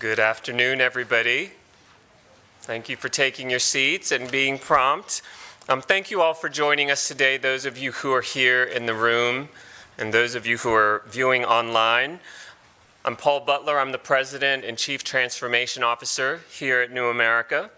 Good afternoon, everybody. Thank you for taking your seats and being prompt. Um, thank you all for joining us today, those of you who are here in the room and those of you who are viewing online. I'm Paul Butler. I'm the President and Chief Transformation Officer here at New America.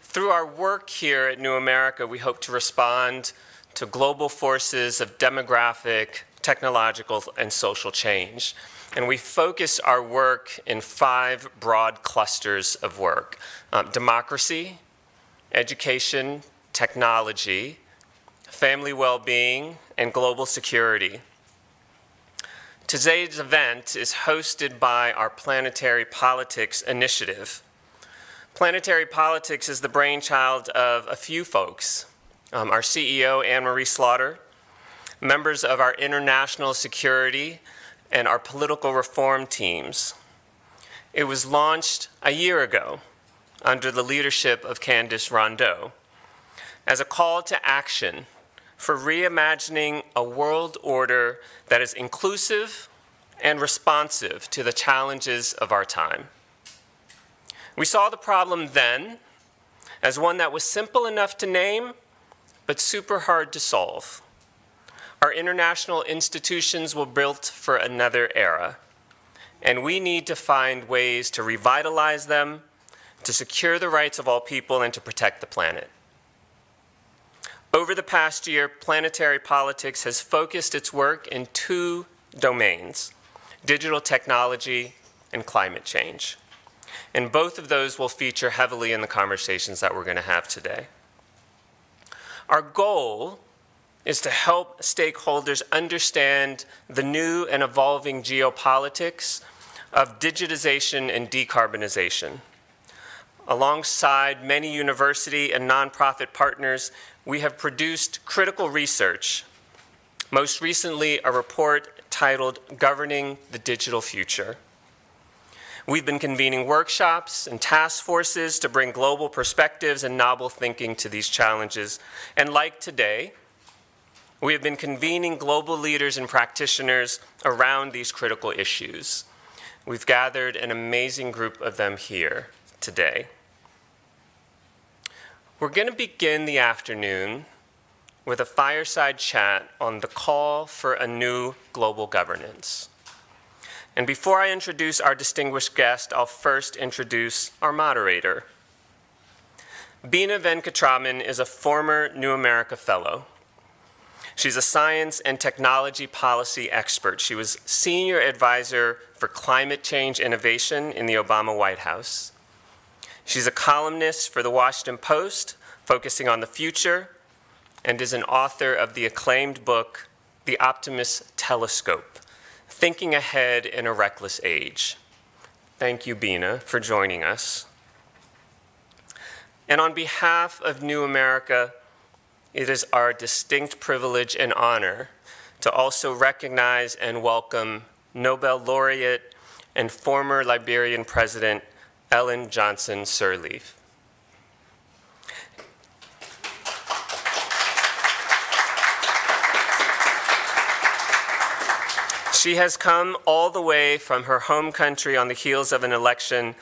Through our work here at New America, we hope to respond to global forces of demographic, technological, and social change. And we focus our work in five broad clusters of work um, democracy, education, technology, family well being, and global security. Today's event is hosted by our Planetary Politics Initiative. Planetary Politics is the brainchild of a few folks um, our CEO, Anne Marie Slaughter, members of our international security and our political reform teams. It was launched a year ago under the leadership of Candace Rondeaux as a call to action for reimagining a world order that is inclusive and responsive to the challenges of our time. We saw the problem then as one that was simple enough to name, but super hard to solve. Our international institutions were built for another era, and we need to find ways to revitalize them, to secure the rights of all people, and to protect the planet. Over the past year, planetary politics has focused its work in two domains digital technology and climate change. And both of those will feature heavily in the conversations that we're going to have today. Our goal is to help stakeholders understand the new and evolving geopolitics of digitization and decarbonization. Alongside many university and nonprofit partners, we have produced critical research, most recently a report titled Governing the Digital Future. We've been convening workshops and task forces to bring global perspectives and novel thinking to these challenges. And like today, we have been convening global leaders and practitioners around these critical issues. We've gathered an amazing group of them here today. We're going to begin the afternoon with a fireside chat on the call for a new global governance. And before I introduce our distinguished guest, I'll first introduce our moderator. Bina Venkataraman is a former New America Fellow. She's a science and technology policy expert. She was senior advisor for climate change innovation in the Obama White House. She's a columnist for the Washington Post, focusing on the future, and is an author of the acclaimed book, The Optimist Telescope Thinking Ahead in a Reckless Age. Thank you, Bina, for joining us. And on behalf of New America, it is our distinct privilege and honor to also recognize and welcome Nobel laureate and former Liberian President Ellen Johnson Sirleaf. She has come all the way from her home country on the heels of an election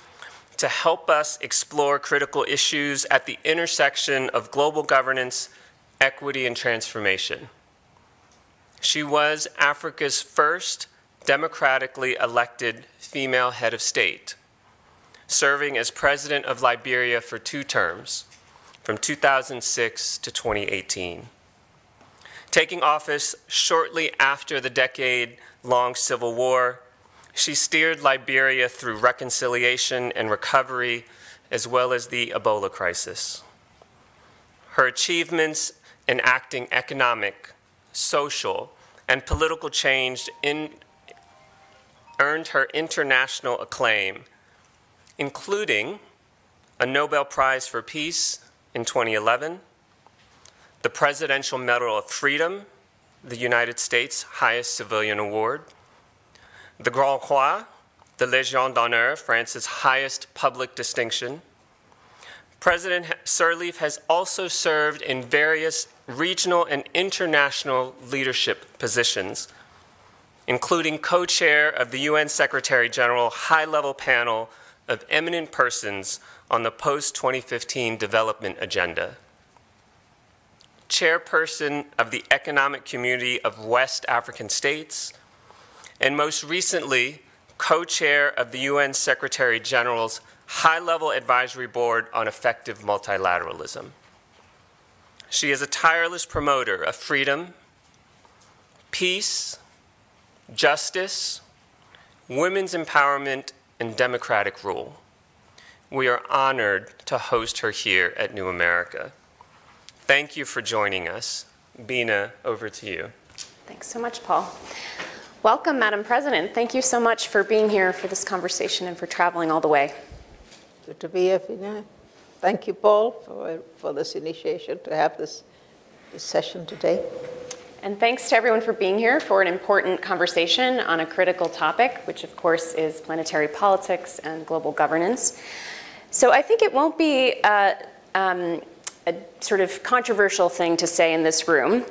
to help us explore critical issues at the intersection of global governance equity, and transformation. She was Africa's first democratically elected female head of state, serving as president of Liberia for two terms, from 2006 to 2018. Taking office shortly after the decade long civil war, she steered Liberia through reconciliation and recovery, as well as the Ebola crisis. Her achievements enacting economic, social, and political change in, earned her international acclaim, including a Nobel Prize for Peace in 2011, the Presidential Medal of Freedom, the United States' highest civilian award, the Grand Croix, the Légion d'honneur, France's highest public distinction, President Sirleaf has also served in various regional and international leadership positions, including co-chair of the UN Secretary General high-level panel of eminent persons on the post-2015 development agenda. Chairperson of the Economic Community of West African States, and most recently, co-chair of the UN Secretary General's high-level advisory board on effective multilateralism. She is a tireless promoter of freedom, peace, justice, women's empowerment, and democratic rule. We are honored to host her here at New America. Thank you for joining us. Bina, over to you. Thanks so much, Paul. Welcome, Madam President. Thank you so much for being here for this conversation and for traveling all the way. Good to be here, Bina. Thank you, Paul, for, for this initiation to have this, this session today. And thanks to everyone for being here for an important conversation on a critical topic, which of course is planetary politics and global governance. So I think it won't be uh, um, a sort of controversial thing to say in this room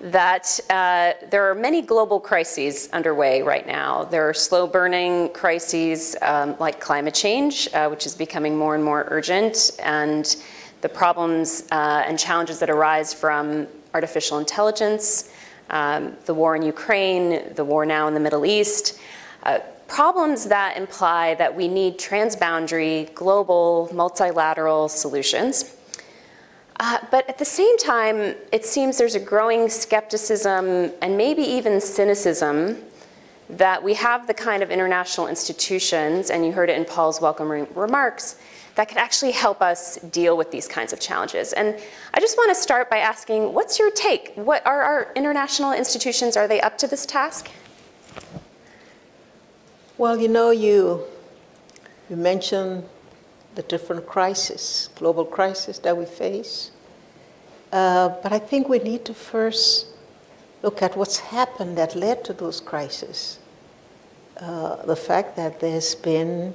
that uh, there are many global crises underway right now. There are slow burning crises um, like climate change, uh, which is becoming more and more urgent, and the problems uh, and challenges that arise from artificial intelligence, um, the war in Ukraine, the war now in the Middle East, uh, problems that imply that we need transboundary, global, multilateral solutions. Uh, but at the same time, it seems there's a growing skepticism and maybe even cynicism that we have the kind of international institutions, and you heard it in Paul's welcome re remarks, that could actually help us deal with these kinds of challenges. And I just want to start by asking, what's your take? What are our international institutions, are they up to this task? Well, you know, you, you mentioned the different crises, global crises that we face. Uh, but I think we need to first look at what's happened that led to those crises. Uh, the fact that there's been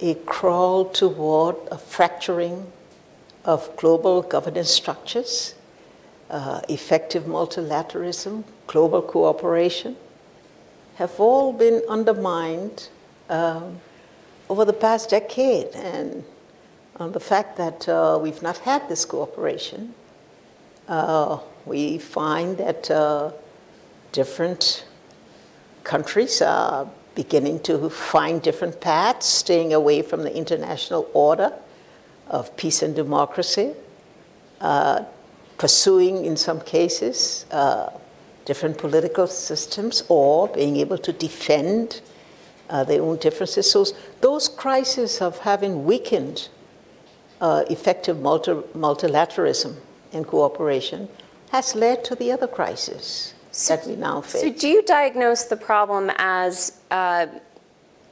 a crawl toward a fracturing of global governance structures, uh, effective multilateralism, global cooperation, have all been undermined um, over the past decade. And on the fact that uh, we've not had this cooperation, uh, we find that uh, different countries are beginning to find different paths, staying away from the international order of peace and democracy, uh, pursuing, in some cases, uh, different political systems, or being able to defend uh, their own differences. So those crises of having weakened uh, effective multi multilateralism and cooperation has led to the other crises so, that we now face. So do you diagnose the problem as uh,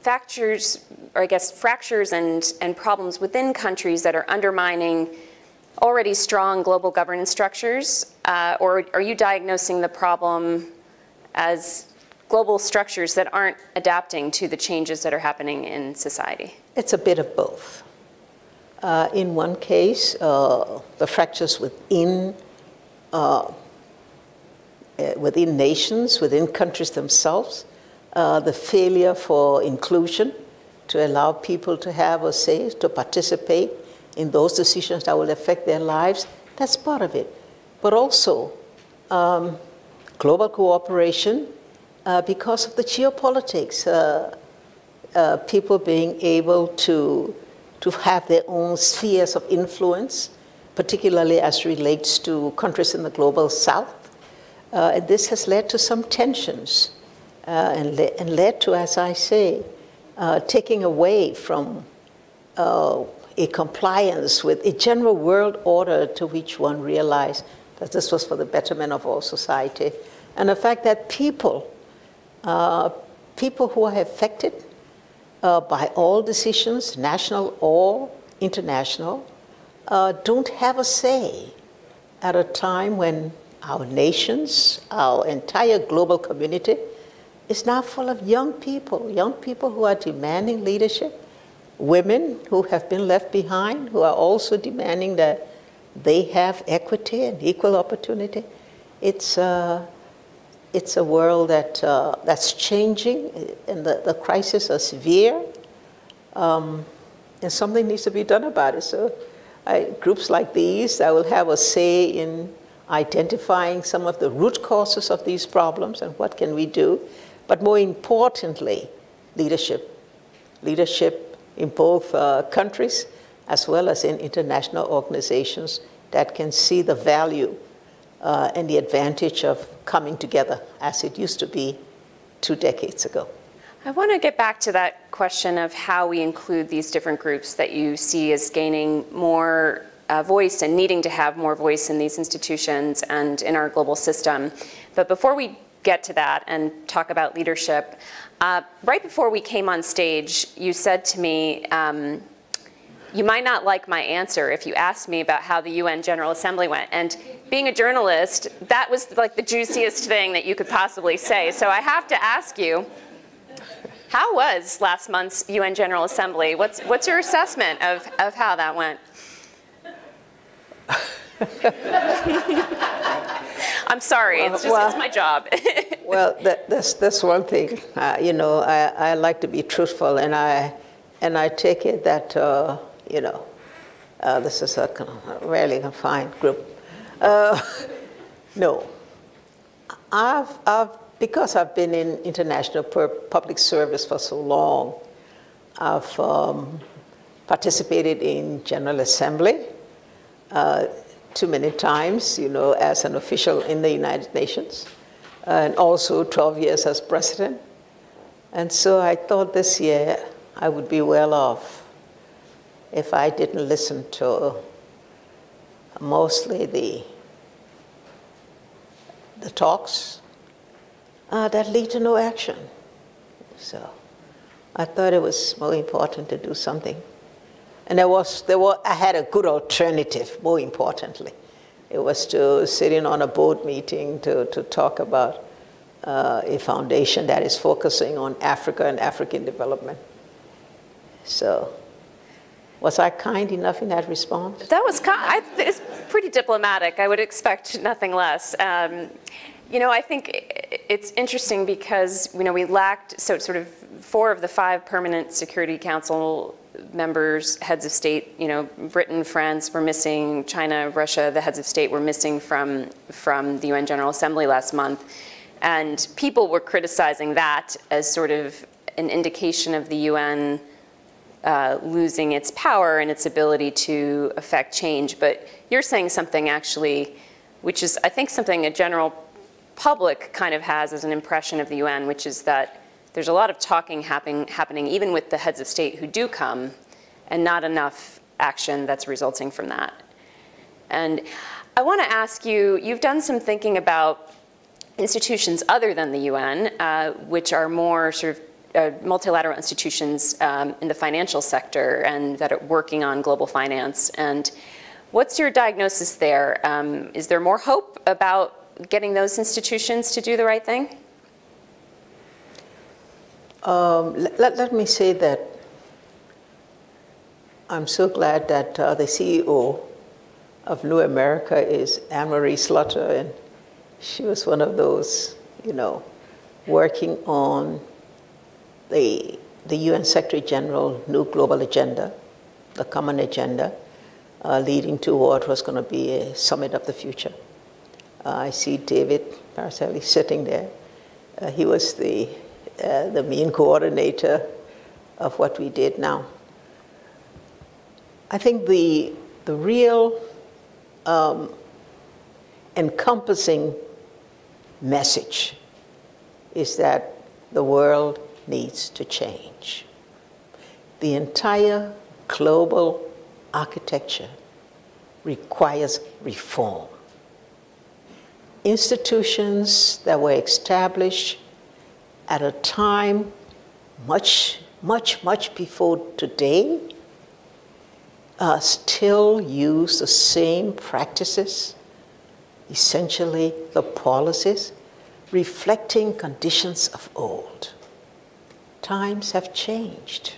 fractures, or I guess fractures and, and problems within countries that are undermining already strong global governance structures? Uh, or are you diagnosing the problem as global structures that aren't adapting to the changes that are happening in society? It's a bit of both. Uh, in one case, uh, the fractures within uh, uh, within nations, within countries themselves, uh, the failure for inclusion to allow people to have a say, to participate in those decisions that will affect their lives, that's part of it. But also, um, global cooperation uh, because of the geopolitics, uh, uh, people being able to, to have their own spheres of influence, particularly as relates to countries in the global south. Uh, and this has led to some tensions and, le and, led to, as I say, taking away from a compliance with a general world order to which one realized that this was for the betterment of all society. And the fact that people, uh, people who are affected uh, by all decisions, national or international, don't have a say at a time when our nations, our entire global community is now full of young people, young people who are demanding leadership, women who have been left behind, who are also demanding that they have equity and equal opportunity. It's, uh, it's a world that, uh, that's changing, and the, the crises are severe, um, and something needs to be done about it. So, I, groups like these that will have a say in identifying some of the root causes of these problems and what can we do. But more importantly, leadership. Leadership in both uh, countries as well as in international organizations that can see the value uh, and the advantage of coming together as it used to be two decades ago. I want to get back to that question of how we include these different groups that you see as gaining more uh, voice and needing to have more voice in these institutions and in our global system. But before we get to that and talk about leadership, uh, right before we came on stage, you said to me, um, you might not like my answer if you asked me about how the UN General Assembly went. And being a journalist, that was like the juiciest thing that you could possibly say. So I have to ask you, how was last month's UN General Assembly? What's, what's your assessment of, of how that went? I'm sorry, it's just well, it's my job. well, that, that's, that's one thing. Uh, you know, I, I like to be truthful, and I, and I take it that, uh, you know, uh, this is a really confined group. Uh, no. I've, I've, because I've been in international public service for so long, I've um, participated in General Assembly. Uh, too many times, you know, as an official in the United Nations, and also 12 years as president. And so I thought this year I would be well off if I didn't listen to mostly the, the talks uh, that lead to no action. So I thought it was more important to do something. And there was, there were, I had a good alternative, more importantly. It was to sit in on a board meeting to, to talk about uh, a foundation that is focusing on Africa and African development. So, was I kind enough in that response? That was it's pretty diplomatic. I would expect nothing less. Um, you know, I think it's interesting because you know we lacked so sort of four of the five permanent Security Council members, heads of state, you know, Britain, France were missing, China, Russia, the heads of state were missing from, from the UN General Assembly last month. And people were criticizing that as sort of an indication of the UN uh, losing its power and its ability to affect change. But you're saying something actually, which is, I think, something a general public kind of has as an impression of the UN, which is that there's a lot of talking happen, happening even with the heads of state who do come and not enough action that's resulting from that. And I want to ask you, you've done some thinking about institutions other than the UN, uh, which are more sort of uh, multilateral institutions um, in the financial sector and that are working on global finance. And what's your diagnosis there? Um, is there more hope about getting those institutions to do the right thing? Um, let, let me say that I'm so glad that uh, the CEO of New America is Anne-Marie Slaughter, and she was one of those, you know, working on the, the UN Secretary General new global agenda, the common agenda, uh, leading to what was going to be a summit of the future. Uh, I see David Passarelli sitting there. Uh, he was the uh, the main coordinator of what we did now. I think the, the real um, encompassing message is that the world needs to change. The entire global architecture requires reform. Institutions that were established at a time much, much, much before today, uh, still use the same practices, essentially the policies, reflecting conditions of old. Times have changed.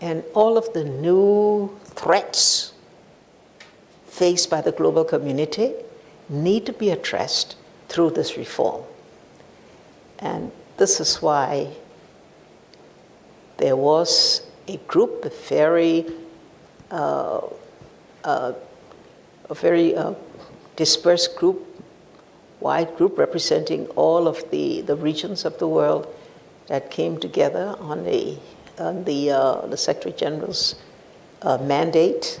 And all of the new threats faced by the global community need to be addressed through this reform. And this is why there was a group, a very, uh, uh, a very uh, dispersed group, wide group representing all of the, the regions of the world that came together on, a, on the, uh, the Secretary General's uh, mandate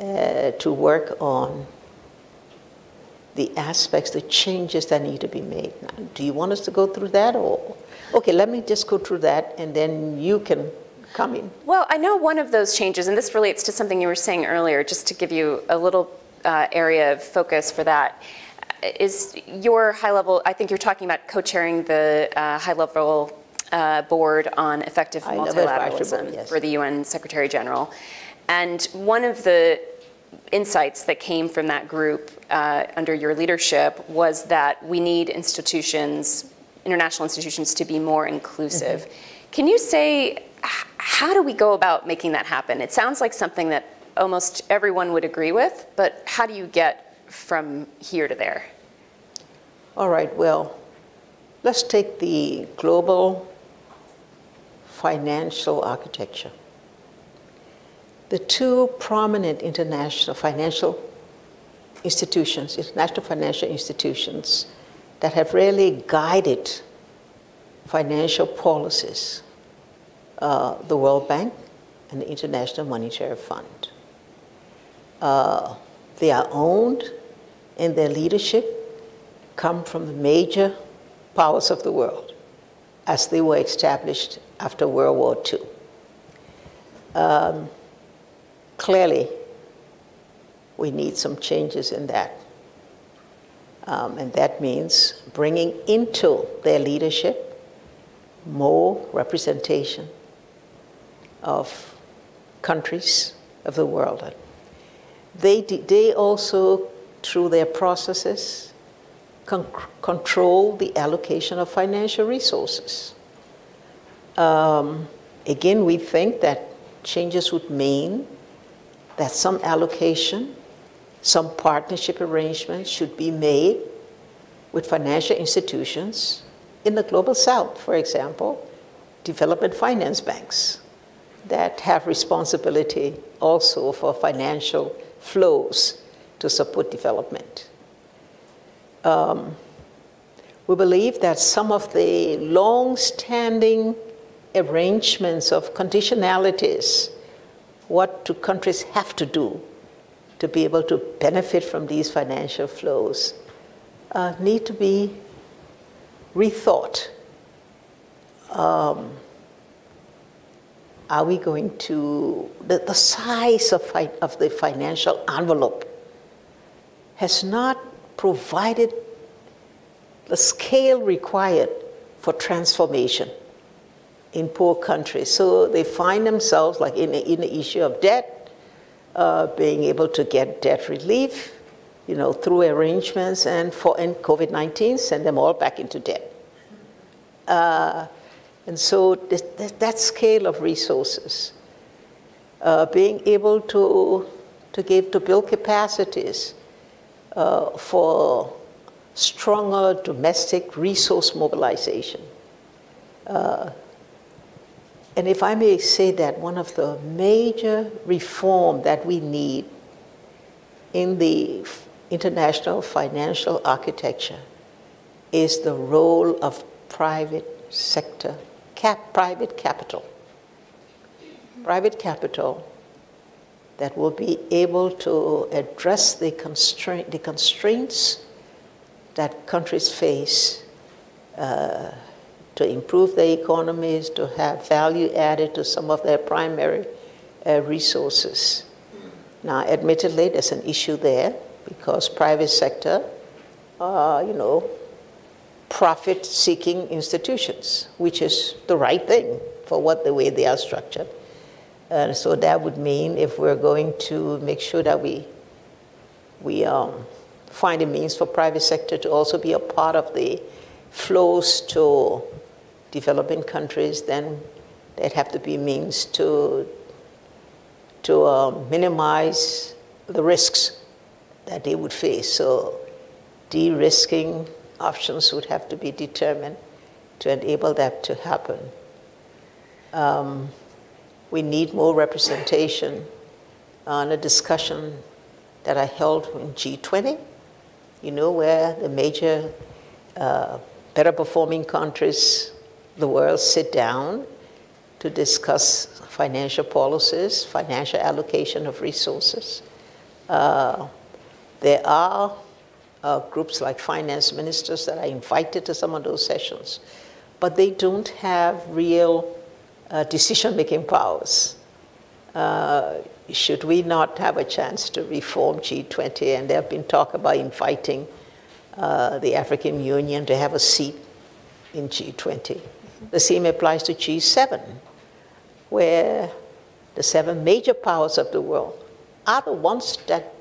uh, to work on the aspects, the changes that need to be made. Now, do you want us to go through that or? Okay, let me just go through that and then you can come in. Well, I know one of those changes, and this relates to something you were saying earlier, just to give you a little uh, area of focus for that, is your high level, I think you're talking about co chairing the uh, high level uh, board on effective advisory multilateralism yes. for the UN Secretary General. And one of the insights that came from that group uh, under your leadership was that we need institutions, international institutions, to be more inclusive. Mm-hmm. Can you say, how do we go about making that happen? It sounds like something that almost everyone would agree with, but how do you get from here to there? All right, well, let's take the global financial architecture. The two prominent international financial institutions, international financial institutions that have really guided financial policies, uh, the World Bank and the International Monetary Fund. Uh, they are owned and their leadership come from the major powers of the world as they were established after World War II. Um, clearly, we need some changes in that. Um, and that means bringing into their leadership more representation of countries of the world. They, they also, through their processes, con- control the allocation of financial resources. Um, again, we think that changes would mean that some allocation, some partnership arrangements should be made with financial institutions in the global south, for example, development finance banks that have responsibility also for financial flows to support development. Um, we believe that some of the long-standing arrangements of conditionalities, what do countries have to do to be able to benefit from these financial flows, uh, need to be rethought. Um, are we going to, the, the size of, of the financial envelope has not provided the scale required for transformation in poor countries. So they find themselves, like in, in the issue of debt, uh, being able to get debt relief, you know, through arrangements, and for and COVID-19 send them all back into debt. Uh, and so this, that, that scale of resources, uh, being able to, to give, to build capacities uh, for stronger domestic resource mobilization. Uh, and if I may say that one of the major reform that we need in the international financial architecture is the role of private sector, cap, private capital. Private capital that will be able to address the, constraint, the constraints that countries face uh, to improve their economies, to have value added to some of their primary uh, resources. Now, admittedly, there's an issue there because private sector, uh, you know, profit-seeking institutions, which is the right thing for what the way they are structured. And so that would mean if we're going to make sure that we we um, find a means for private sector to also be a part of the flows to developing countries, then there'd have to be means to to uh, minimize the risks that they would face. So de-risking options would have to be determined. to enable that to happen. Um, we need more representation on a discussion that I held in G20, you know, where the major uh, better performing countries the world sit down to discuss financial policies, financial allocation of resources. Uh, there are uh, groups like finance ministers that are invited to some of those sessions, but they don't have real uh, decision-making powers. Uh, should we not have a chance to reform G20? And there have been talk about inviting uh, the African Union to have a seat in G20. The same applies to G7, where the seven major powers of the world are the ones that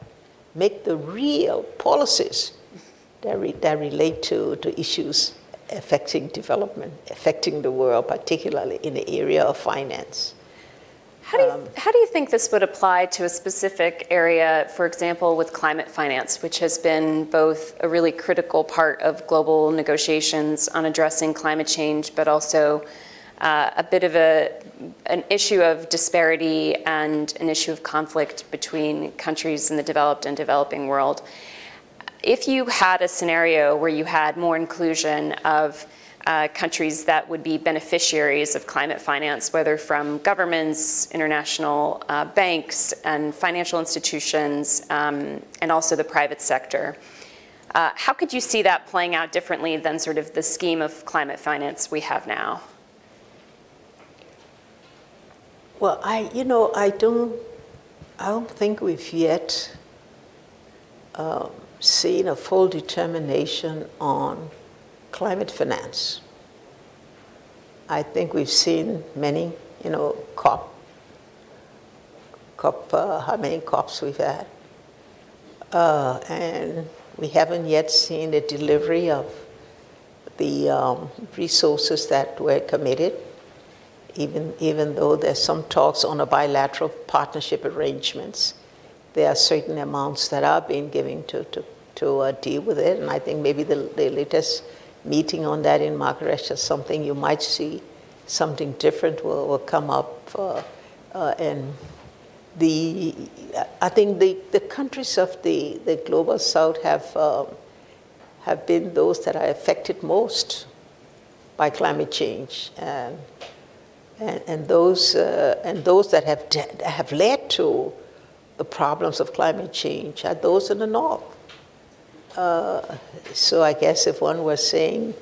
make the real policies that, re that relate to, to issues affecting development, affecting the world, particularly in the area of finance. How do, you, um, how do you think this would apply to a specific area, for example, with climate finance, which has been both a really critical part of global negotiations on addressing climate change, but also uh, a bit of a, an issue of disparity and an issue of conflict between countries in the developed and developing world? If you had a scenario where you had more inclusion of uh, countries that would be beneficiaries of climate finance, whether from governments, international uh, banks, and financial institutions, um, and also the private sector. Uh, how could you see that playing out differently than sort of the scheme of climate finance we have now? Well, I, you know, I don't, I don't think we've yet um, seen a full determination on climate finance. I think we've seen many, you know, COP, COP, uh, how many COPs we've had. Uh, and we haven't yet seen the delivery of the um, resources that were committed, even, even though there's some talks on a bilateral partnership arrangements. There are certain amounts that are being given to, to, to uh, deal with it, and I think maybe the, the latest meeting on that in Marrakesh is something you might see something different will, will come up. Uh, uh, and the, I think the, the countries of the, the global south have, um, have been those that are affected most by climate change. And, and, and those, uh, and those that have, have led to the problems of climate change are those in the north. Uh, so I guess if one was saying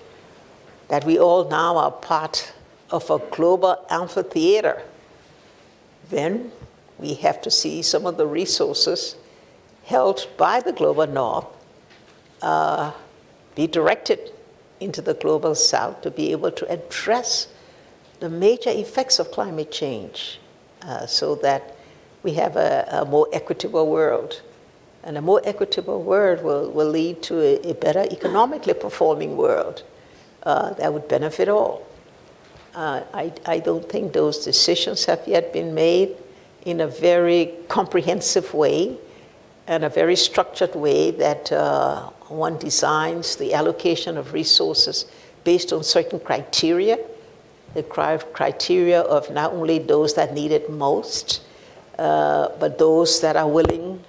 that we all now are part of a global amphitheater, then we have to see some of the resources held by the global north uh, be directed into the global south to be able to address the major effects of climate change uh, so that we have a, a more equitable world. And a more equitable world will, will lead to a, a better economically performing world uh, that would benefit all. Uh, I, I don't think those decisions have yet been made in a very comprehensive way and a very structured way that uh, one designs the allocation of resources based on certain criteria, the criteria of not only those that need it most, uh, but those that are willing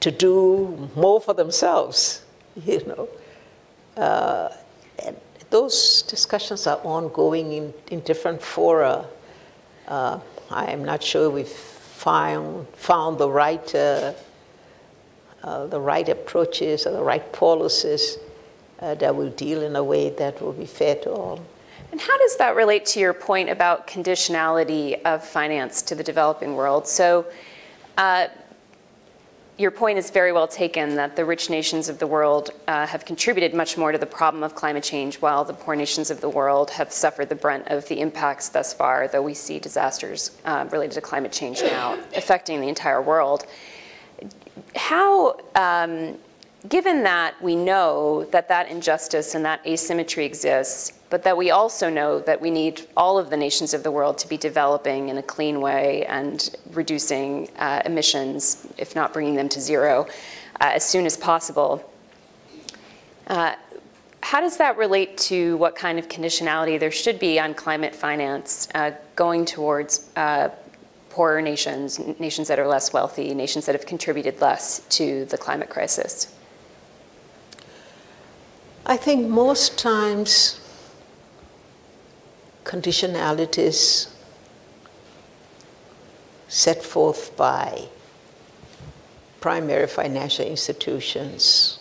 to do more for themselves, you know. Uh, and those discussions are ongoing in, in different fora. Uh, I am not sure we've found, found the right uh, uh, the right approaches or the right policies that will deal in a way that will be fair to all. And how does that relate to your point about conditionality of finance to the developing world? So uh, your point is very well taken that the rich nations of the world uh, have contributed much more to the problem of climate change, while the poor nations of the world have suffered the brunt of the impacts thus far, though we see disasters uh, related to climate change now affecting the entire world. How, um, given that we know that that injustice and that asymmetry exists, but that we also know that we need all of the nations of the world to be developing in a clean way and reducing uh, emissions, if not bringing them to zero, uh, as soon as possible. Uh, how does that relate to what kind of conditionality there should be on climate finance uh, going towards uh, poorer nations, nations that are less wealthy, nations that have contributed less to the climate crisis? I think most times conditionalities set forth by primary financial institutions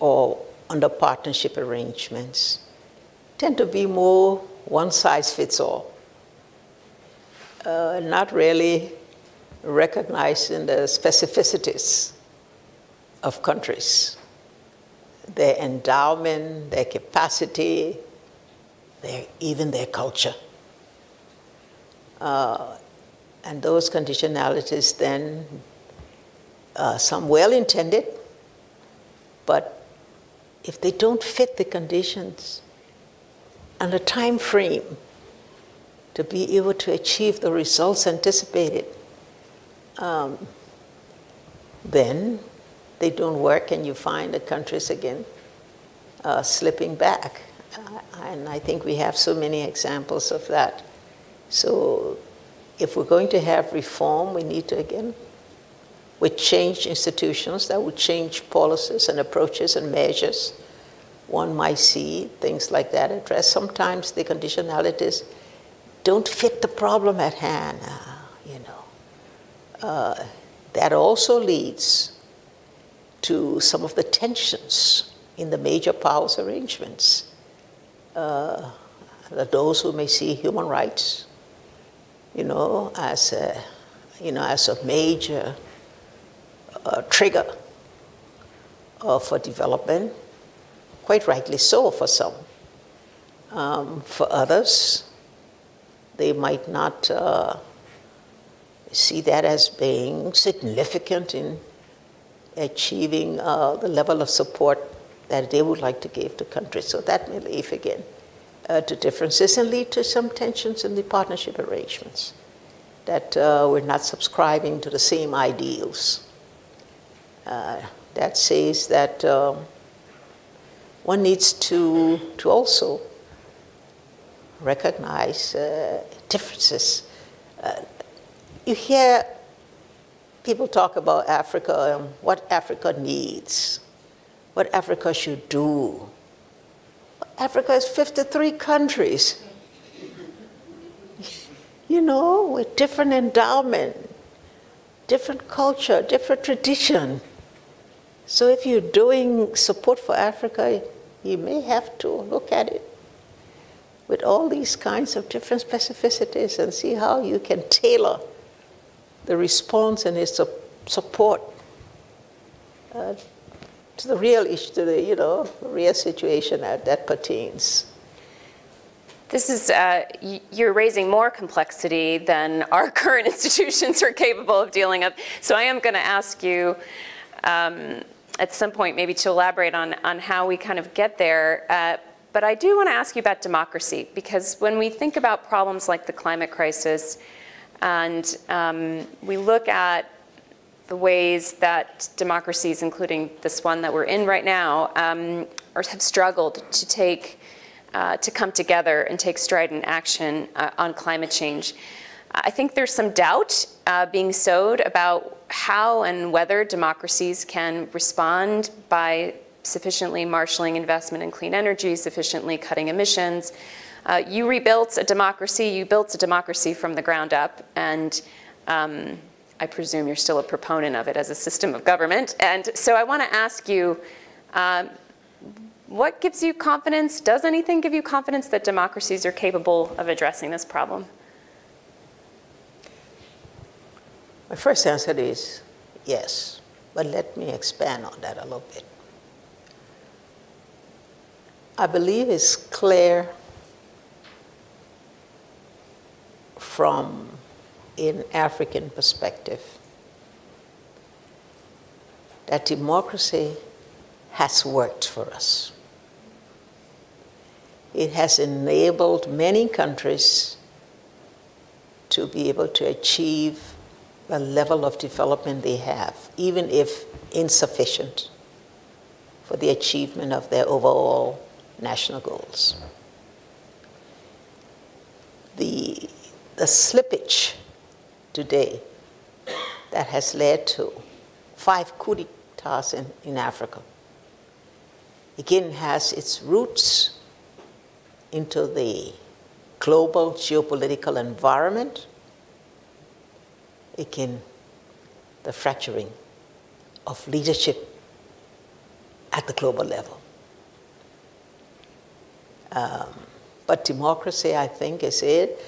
or under partnership arrangements tend to be more one size fits all, uh, not really recognizing the specificities of countries, their endowment, their capacity, their, even their culture. Uh, and those conditionalities then, uh, some well intended, but if they don't fit the conditions and the time frame to be able to achieve the results anticipated, um, then they don't work and you find the countries again uh, slipping back. Uh, and I think we have so many examples of that. So if we're going to have reform, we need to, again, we change institutions, that would change policies and approaches and measures. One might see things like that addressed. Sometimes the conditionalities don't fit the problem at hand, uh, you know. Uh, that also leads to some of the tensions in the major powers arrangements. Uh, those who may see human rights, you know, as a, you know, as a major uh, trigger uh, for development, quite rightly so for some. Um, for others, they might not uh, see that as being significant in achieving uh, the level of support that they would like to give to countries. So that may lead again uh, to differences and lead to some tensions in the partnership arrangements that uh, we're not subscribing to the same ideals. Uh, that says that um, one needs to, to also recognize uh, differences. Uh, you hear people talk about Africa and what Africa needs, what Africa should do. Africa is 53 countries, you know, with different endowment, different culture, different tradition. So if you're doing support for Africa, you may have to look at it with all these kinds of different specificities and see how you can tailor the response and its support uh, to the real issue, to the you know real situation that, that pertains. This is, uh, you're raising more complexity than our current institutions are capable of dealing with. So I am going to ask you um, at some point maybe to elaborate on, on how we kind of get there. Uh, but I do want to ask you about democracy because when we think about problems like the climate crisis and um, we look at the ways that democracies, including this one that we're in right now, um, have struggled to take, uh, to come together and take strident action uh, on climate change. I think there's some doubt uh, being sowed about how and whether democracies can respond by sufficiently marshaling investment in clean energy, sufficiently cutting emissions. Uh, you rebuilt a democracy, you built a democracy from the ground up, and um, I presume you're still a proponent of it as a system of government. And so I want to ask you, um, what gives you confidence? Does anything give you confidence that democracies are capable of addressing this problem? My first answer is yes, but let me expand on that a little bit. I believe it's clear from an African perspective that democracy has worked for us. It has enabled many countries to be able to achieve the level of development they have, even if insufficient. for the achievement of their overall national goals. The, the slippage today that has led to five coup d'etats in, in Africa again has its roots into the global geopolitical environment, again, the fracturing of leadership at the global level. Um, but democracy, I think, is it.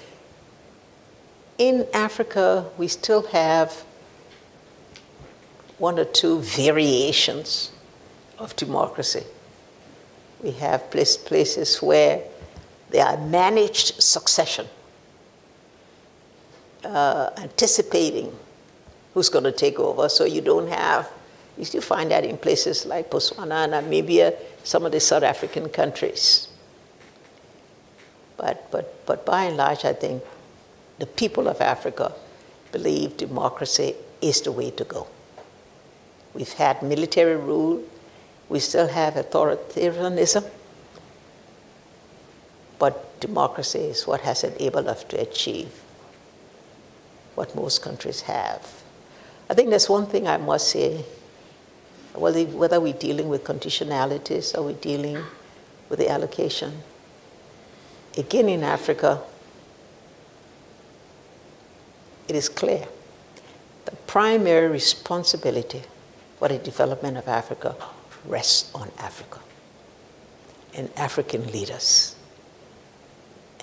In Africa, we still have one or two variations of democracy. We have places where there are managed succession, uh, anticipating who's going to take over. So you don't have, you still find that in places like Botswana, and Namibia, some of the South African countries. But, but, but by and large, I think the people of Africa believe democracy is the way to go. We've had military rule, we still have authoritarianism, but democracy is what has enabled us to achieve what most countries have. I think there's one thing I must say. Whether we're dealing with conditionalities or we're dealing with the allocation, again in Africa, it is clear the primary responsibility for the development of Africa rests on Africa and African leaders.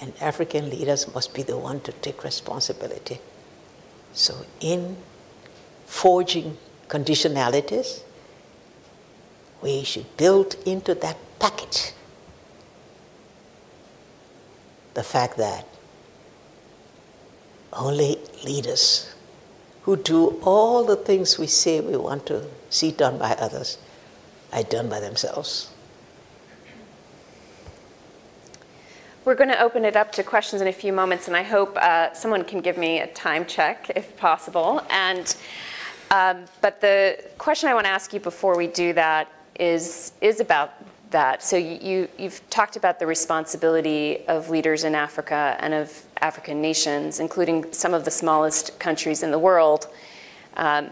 And African leaders must be the one to take responsibility. So in forging conditionalities, we should build into that package the fact that only leaders who do all the things we say we want to see done by others are done by themselves. We're going to open it up to questions in a few moments, and I hope uh, someone can give me a time check if possible. And um, but the question I want to ask you before we do that is is about that. So you, you've talked about the responsibility of leaders in Africa and of African nations, including some of the smallest countries in the world. Um,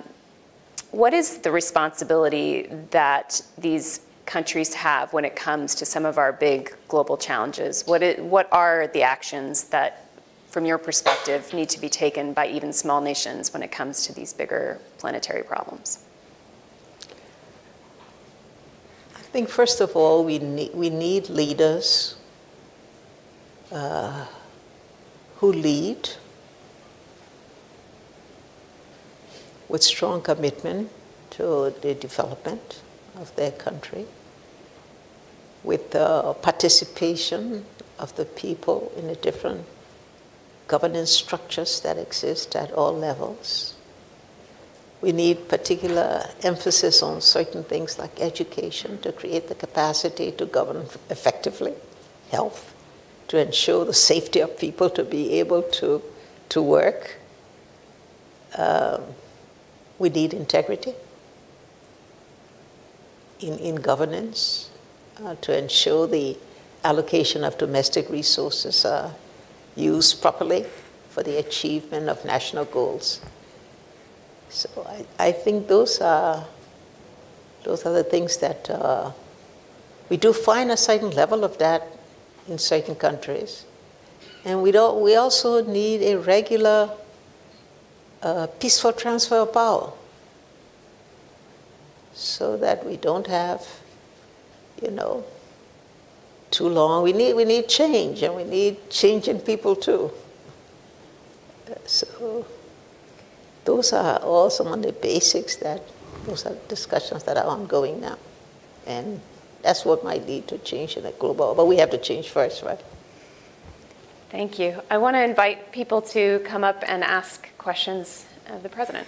what is the responsibility that these countries have when it comes to some of our big global challenges? What, are the actions that, from your perspective, need to be taken by even small nations when it comes to these bigger planetary problems? I think, first of all, we need, we need leaders uh, who lead with strong commitment to the development of their country, with the participation of the people in the different governance structures that exist at all levels we need particular emphasis on certain things like education to create the capacity to govern effectively, health, to ensure the safety of people to be able to, to work. Um, we need integrity in, in governance uh, to ensure the allocation of domestic resources are used properly for the achievement of national goals. So I, I think those are, those are the things that uh, we do find a certain level of that in certain countries. And we, don't, we also need a regular uh, peaceful transfer of power so that we don't have, you know, too long. We need, we need change, and we need change in people too. So those are all some of the basics that, those are discussions that are ongoing now. And that's what might lead to change in the global, but we have to change first, right? Thank you. I want to invite people to come up and ask questions of the president.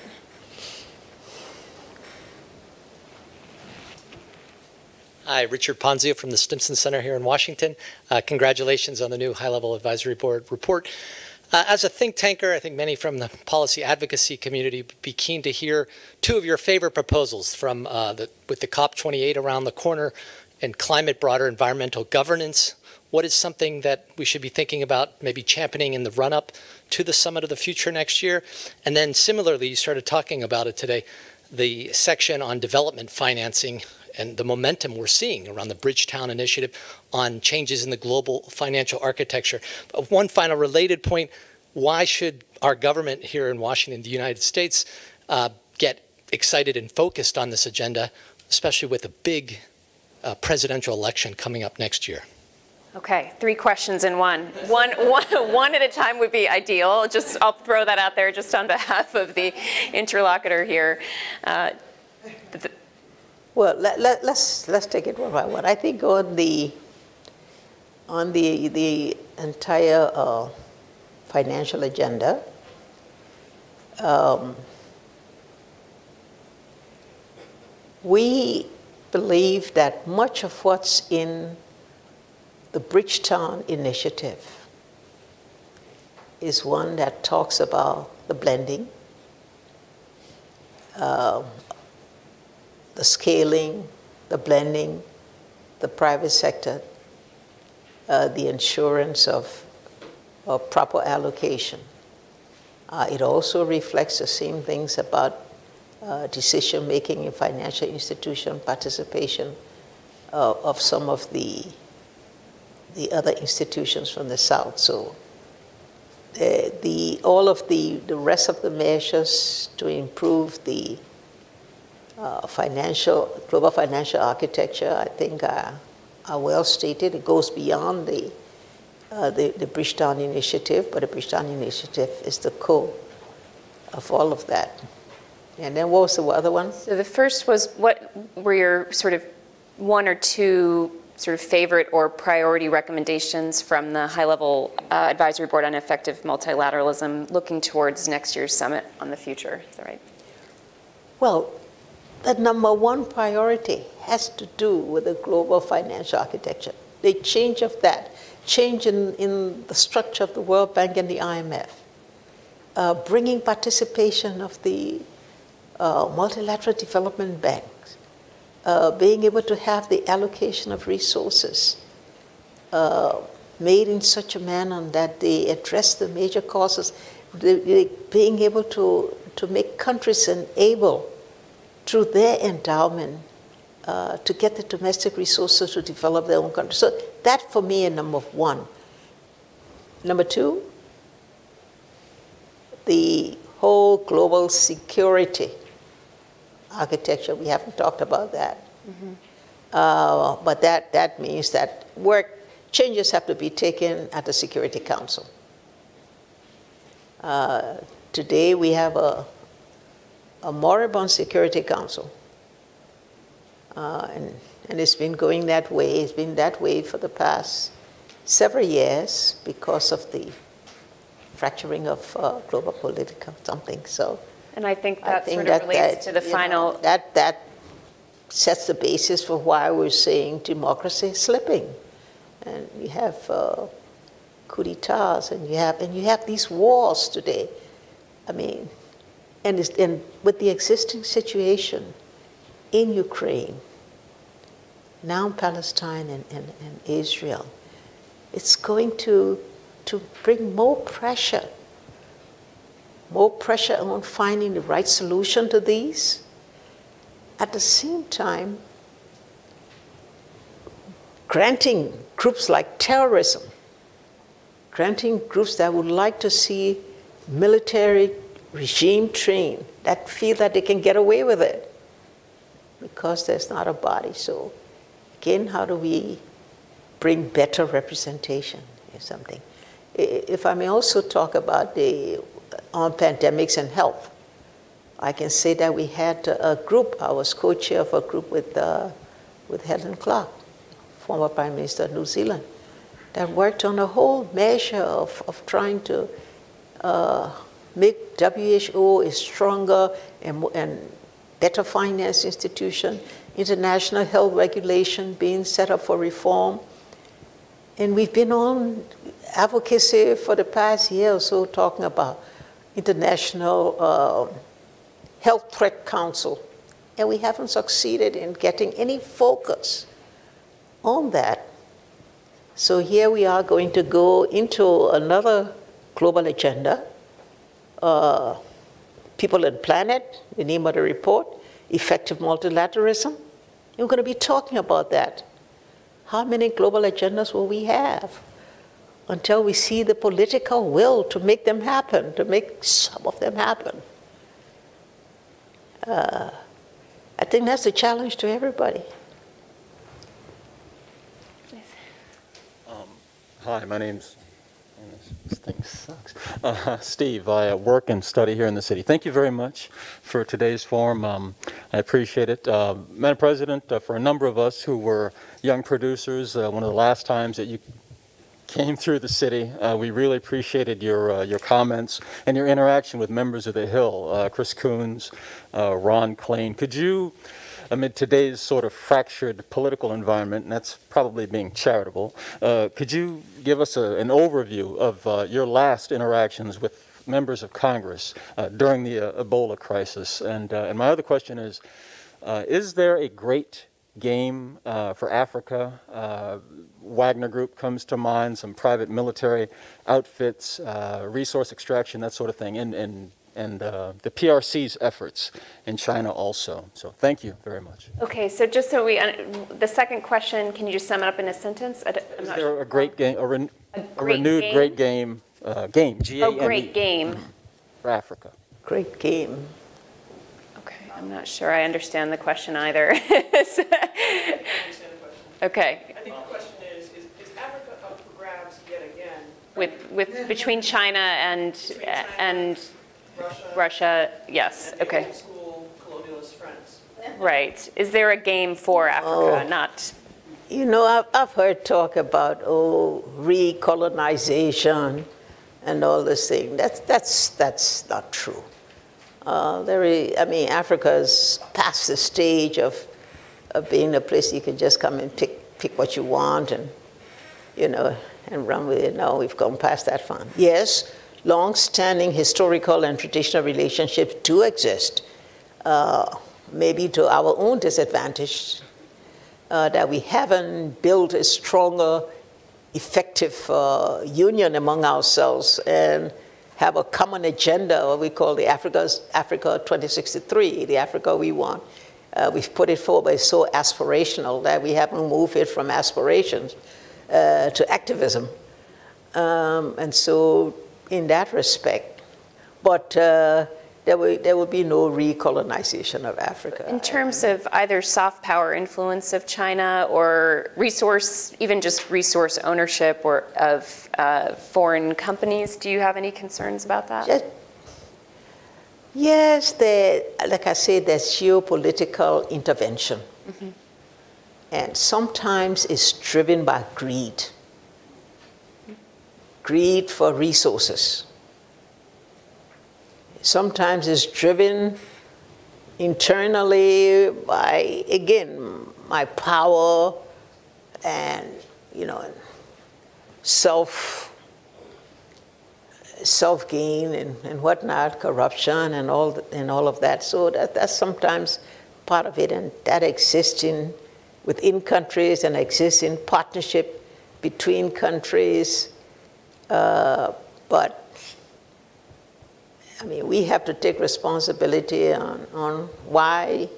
Hi, Richard Ponzio from the Stimson Center here in Washington. Uh, congratulations on the new High Level Advisory Board report. Uh, as a think tanker, I think many from the policy advocacy community would be keen to hear two of your favorite proposals from uh, the, with the COP28 around the corner and climate broader environmental governance. What is something that we should be thinking about maybe championing in the run up to the Summit of the Future next year? And then similarly, you started talking about it today, the section on development financing and the momentum we're seeing around the Bridgetown Initiative on changes in the global financial architecture. One final related point, why should our government here in Washington, the United States, uh, get excited and focused on this agenda, especially with a big uh, presidential election coming up next year? Okay, three questions in one. One, one. one at a time would be ideal. Just I'll throw that out there just on behalf of the interlocutor here. Uh, well, let, let, let's, let's take it one by one. I think on the, on the, the entire uh, financial agenda, um, we believe that much of what's in the Bridgetown Initiative is one that talks about the blending, uh, the scaling, the blending, the private sector, uh, the insurance of, of proper allocation. Uh, it also reflects the same things about uh, decision making in financial institution participation uh, of some of the the other institutions from the south. So the, the all of the the rest of the measures to improve the uh, financial, global financial architecture, I think are, are well stated. It goes beyond the, uh, the, the Bridgetown Initiative, but the Bridgetown Initiative is the core of all of that. And then what was the other one? So the first was what were your sort of one or two sort of favorite or priority recommendations from the high-level uh, advisory board on effective multilateralism looking towards next year's summit on the future? Is that right? Well, the number one priority has to do with the global financial architecture. The change of that, change in, in the structure of the World Bank and the IMF, uh, bringing participation of the uh, multilateral development banks, uh, being able to have the allocation of resources uh, made in such a manner that they address the major causes, being able to, to make countries enable through their endowment uh, to get the domestic resources to develop their own country. So that for me is number one. Number two, the whole global security architecture. We haven't talked about that. Mm-hmm. Uh, but that, that means that work changes have to be taken at the Security Council. Uh, today we have a a moribund Security Council. Uh, and, and it's been going that way. It's been that way for the past several years because of the fracturing of uh, global political something. So, and I think that I think sort of that, relates that, to the final. Know, that that sets the basis for why we're saying democracy is slipping, and you have uh, coup d'états, and you have and you have these wars today. I mean, and, and with the existing situation in Ukraine, now Palestine and, and, and Israel, it's going to, to bring more pressure, more pressure on finding the right solution to these. At the same time, granting groups like terrorism, granting groups that would like to see military regime trained that feel that they can get away with it because there's not a body. So, again, how do we bring better representation or something? If I may also talk about the on pandemics and health, I can say that we had a group. I was co-chair of a group with uh, with Helen Clark, former Prime Minister of New Zealand, that worked on a whole measure of, of trying to uh, make WHO a stronger and, and better finance institution, international health regulation being set up for reform. And we've been on advocacy for the past year or so talking about International uh, Health Threat Council, and we haven't succeeded in getting any focus on that. So here we are going to go into another global agenda. Uh, people and planet, the name of the report, effective multilateralism. And we're going to be talking about that. How many global agendas will we have until we see the political will to make them happen, to make some of them happen? Uh, I think that's a challenge to everybody. Um, hi, my name's this thing sucks. Uh, Steve, I uh, work and study here in the city. Thank you very much for today's forum. Um, I appreciate it. Uh, Madam President, uh, for a number of us who were young producers, uh, one of the last times that you came through the city, uh, we really appreciated your your comments and your interaction with members of the Hill, Chris Coons, Ron Klein. Could you amid today's sort of fractured political environment, and that's probably being charitable, uh, could you give us a, an overview of uh, your last interactions with members of Congress uh, during the uh, Ebola crisis? And, uh, and my other question is, uh, is there a great game for Africa? Wagner Group comes to mind, some private military outfits, resource extraction, that sort of thing. And, and and uh, the PRC's efforts in China also. So thank you very much. Okay, so just so we, the second question, can you just sum it up in a sentence? I'm Is there sure. a great game, a, ren a, a renewed game? great game, uh, game, G-A-M-E. Oh, great game. For Africa. Great game. Okay, I'm not sure I understand the question either. okay. I think the question is, is, is Africa up for grabs yet again? With, with, between China and, between China and Russia. Russia, yes, and okay. old school colonialist friends. Right. Is there a game for Africa? Oh. Not, You know, I've, I've heard talk about, oh, recolonization and all this thing. That's, that's, that's not true. Uh, there is, I mean, Africa's past the stage of, of being a place you can just come and pick, pick what you want and, you know, and run with it. No, we've gone past that fun. Yes, long-standing historical and traditional relationships do exist, uh, maybe to our own disadvantage, uh, that we haven't built a stronger, effective uh, union among ourselves and have a common agenda, what we call the Africa's, Africa 2063, the Africa we want. Uh, we've put it forward, but it's so aspirational that we haven't moved it from aspirations uh, to activism. Um, and so in that respect. But uh, there, will, there will be no recolonization of Africa. in terms of either soft power influence of China or resource, even just resource ownership or of uh, foreign companies, do you have any concerns about that? Just, yes, there, like I said, there's geopolitical intervention. Mm-hmm. And sometimes it's driven by greed greed for resources. Sometimes it's driven internally by, again, my power and, you know, self self gain and, and whatnot, corruption and all the, and all of that. So that, that's sometimes part of it, and that exists in within countries and exists in partnership between countries. Uh, but I mean, we have to take responsibility on, on why,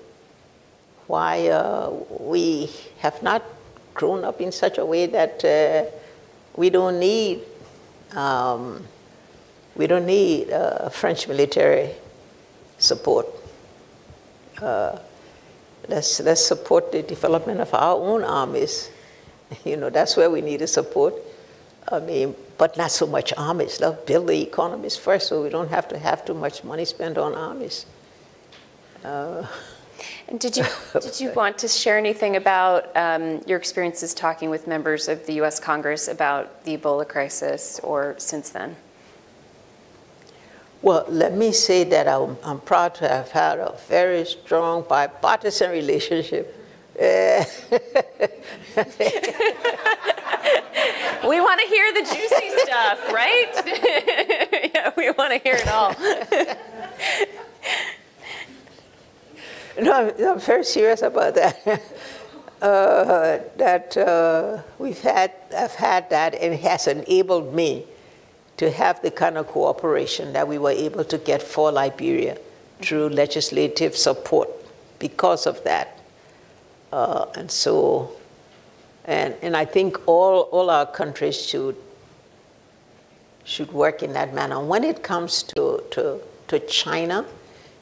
why uh, we have not grown up in such a way that uh, we don't need, um, we don't need uh, French military support. Uh, let's, let's support the development of our own armies. You know, that's where we need the support. I mean, but not so much armies. Let's build the economies first so we don't have to have too much money spent on armies. Uh, and did you, did you want to share anything about um, your experiences talking with members of the US Congress about the Ebola crisis or since then? Well, let me say that I'm, I'm proud to have had a very strong bipartisan relationship. we want to hear the juicy stuff, right? yeah, we want to hear it all. no, I'm, I'm, very serious about that. Uh, that uh, we've had, I've had that, and it has enabled me to have the kind of cooperation that we were able to get for Liberia through legislative support because of that. Uh, and so and, and I think all, all our countries should, should work in that manner. When it comes to, to, to China,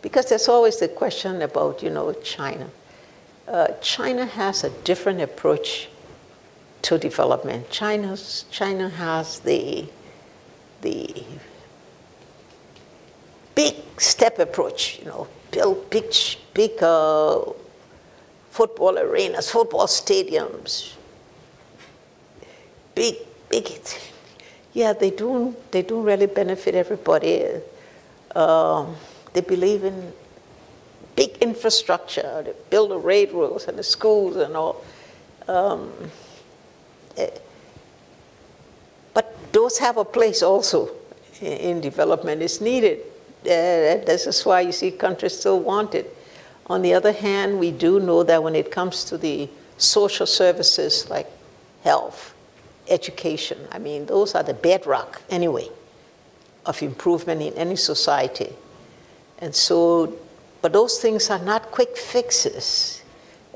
because there's always the question about, you know, China. Uh, China has a different approach to development. China's, China has the, the big step approach, you know, build big, big uh, football arenas, football stadiums, big, big. Yeah, they do. They do really benefit everybody. Um, they believe in big infrastructure. They build the railroads and the schools and all. Um, eh, but those have a place also in development. It's needed. Uh, this is why you see countries still want it. On the other hand, we do know that when it comes to the social services like health, education, I mean, those are the bedrock anyway of improvement in any society. And so, but those things are not quick fixes.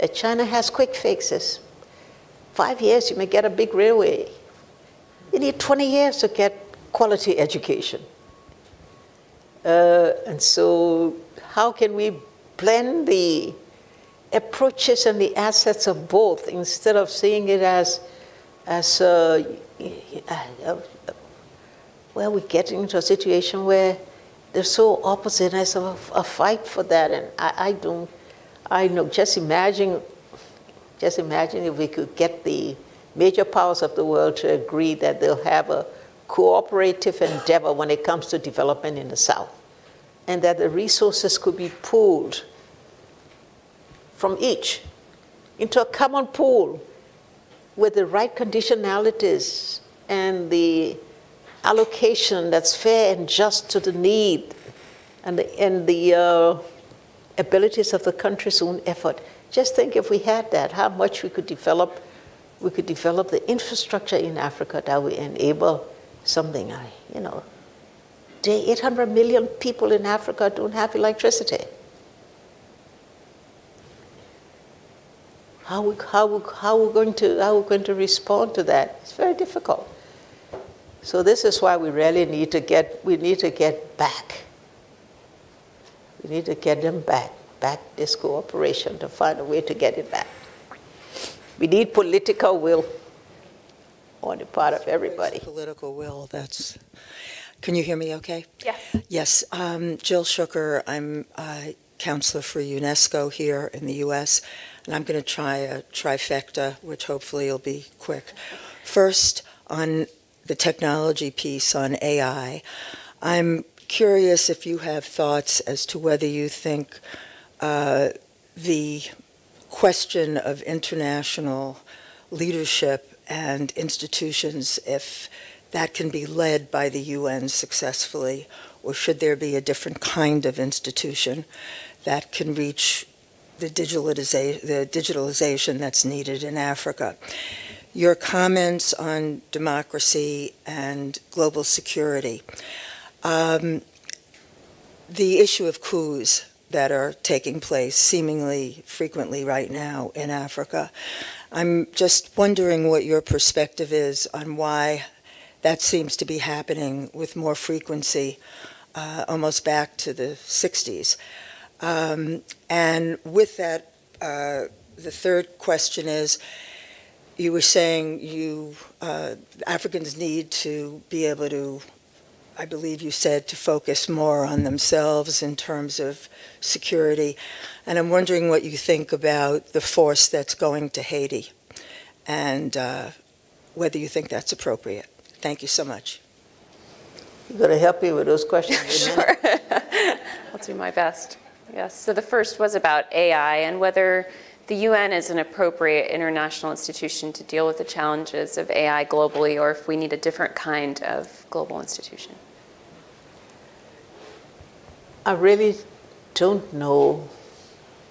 Uh, China has quick fixes. Five years, you may get a big railway. You need 20 years to get quality education. Uh, and so, how can we blend the approaches and the assets of both instead of seeing it as, as uh, uh, well, we're getting into a situation where they're so opposite. And I said, a fight for that. And I, I don't, I know, just imagine, just imagine if we could get the major powers of the world to agree that they'll have a cooperative endeavor when it comes to development in the South. And that the resources could be pooled from each into a common pool with the right conditionalities and the allocation that's fair and just to the need and the, and the uh, abilities of the country's own effort. Just think if we had that, how much we could develop, we could develop the infrastructure in Africa that would enable something, you know, 800 million people in Africa don't have electricity. How we, how, we, how, we going to, how we going to respond to that? It's very difficult. So this is why we really need to get, we need to get back. We need to get them back, back this cooperation to find a way to get it back. We need political will on the part of everybody. Political will, that's, can you hear me okay? Yes. Yes, um, Jill Shooker, I'm uh, counselor for UNESCO here in the U.S., and I'm going to try a trifecta, which hopefully will be quick. First, on the technology piece on AI. I'm curious if you have thoughts as to whether you think uh, the question of international leadership and institutions, if that can be led by the UN successfully, or should there be a different kind of institution that can reach the, digitaliza- the digitalization that's needed in Africa? your comments on democracy and global security. Um, the issue of coups that are taking place seemingly frequently right now in Africa. I'm just wondering what your perspective is on why that seems to be happening with more frequency, uh, almost back to the 60s. Um, and with that, uh, the third question is you were saying you uh, Africans need to be able to, I believe you said, to focus more on themselves in terms of security. And I'm wondering what you think about the force that's going to Haiti and uh, whether you think that's appropriate. Thank you so much. I'm going to help you with those questions. sure. I'll do my best. Yes. So the first was about AI and whether the UN is an appropriate international institution to deal with the challenges of AI globally, or if we need a different kind of global institution? I really don't know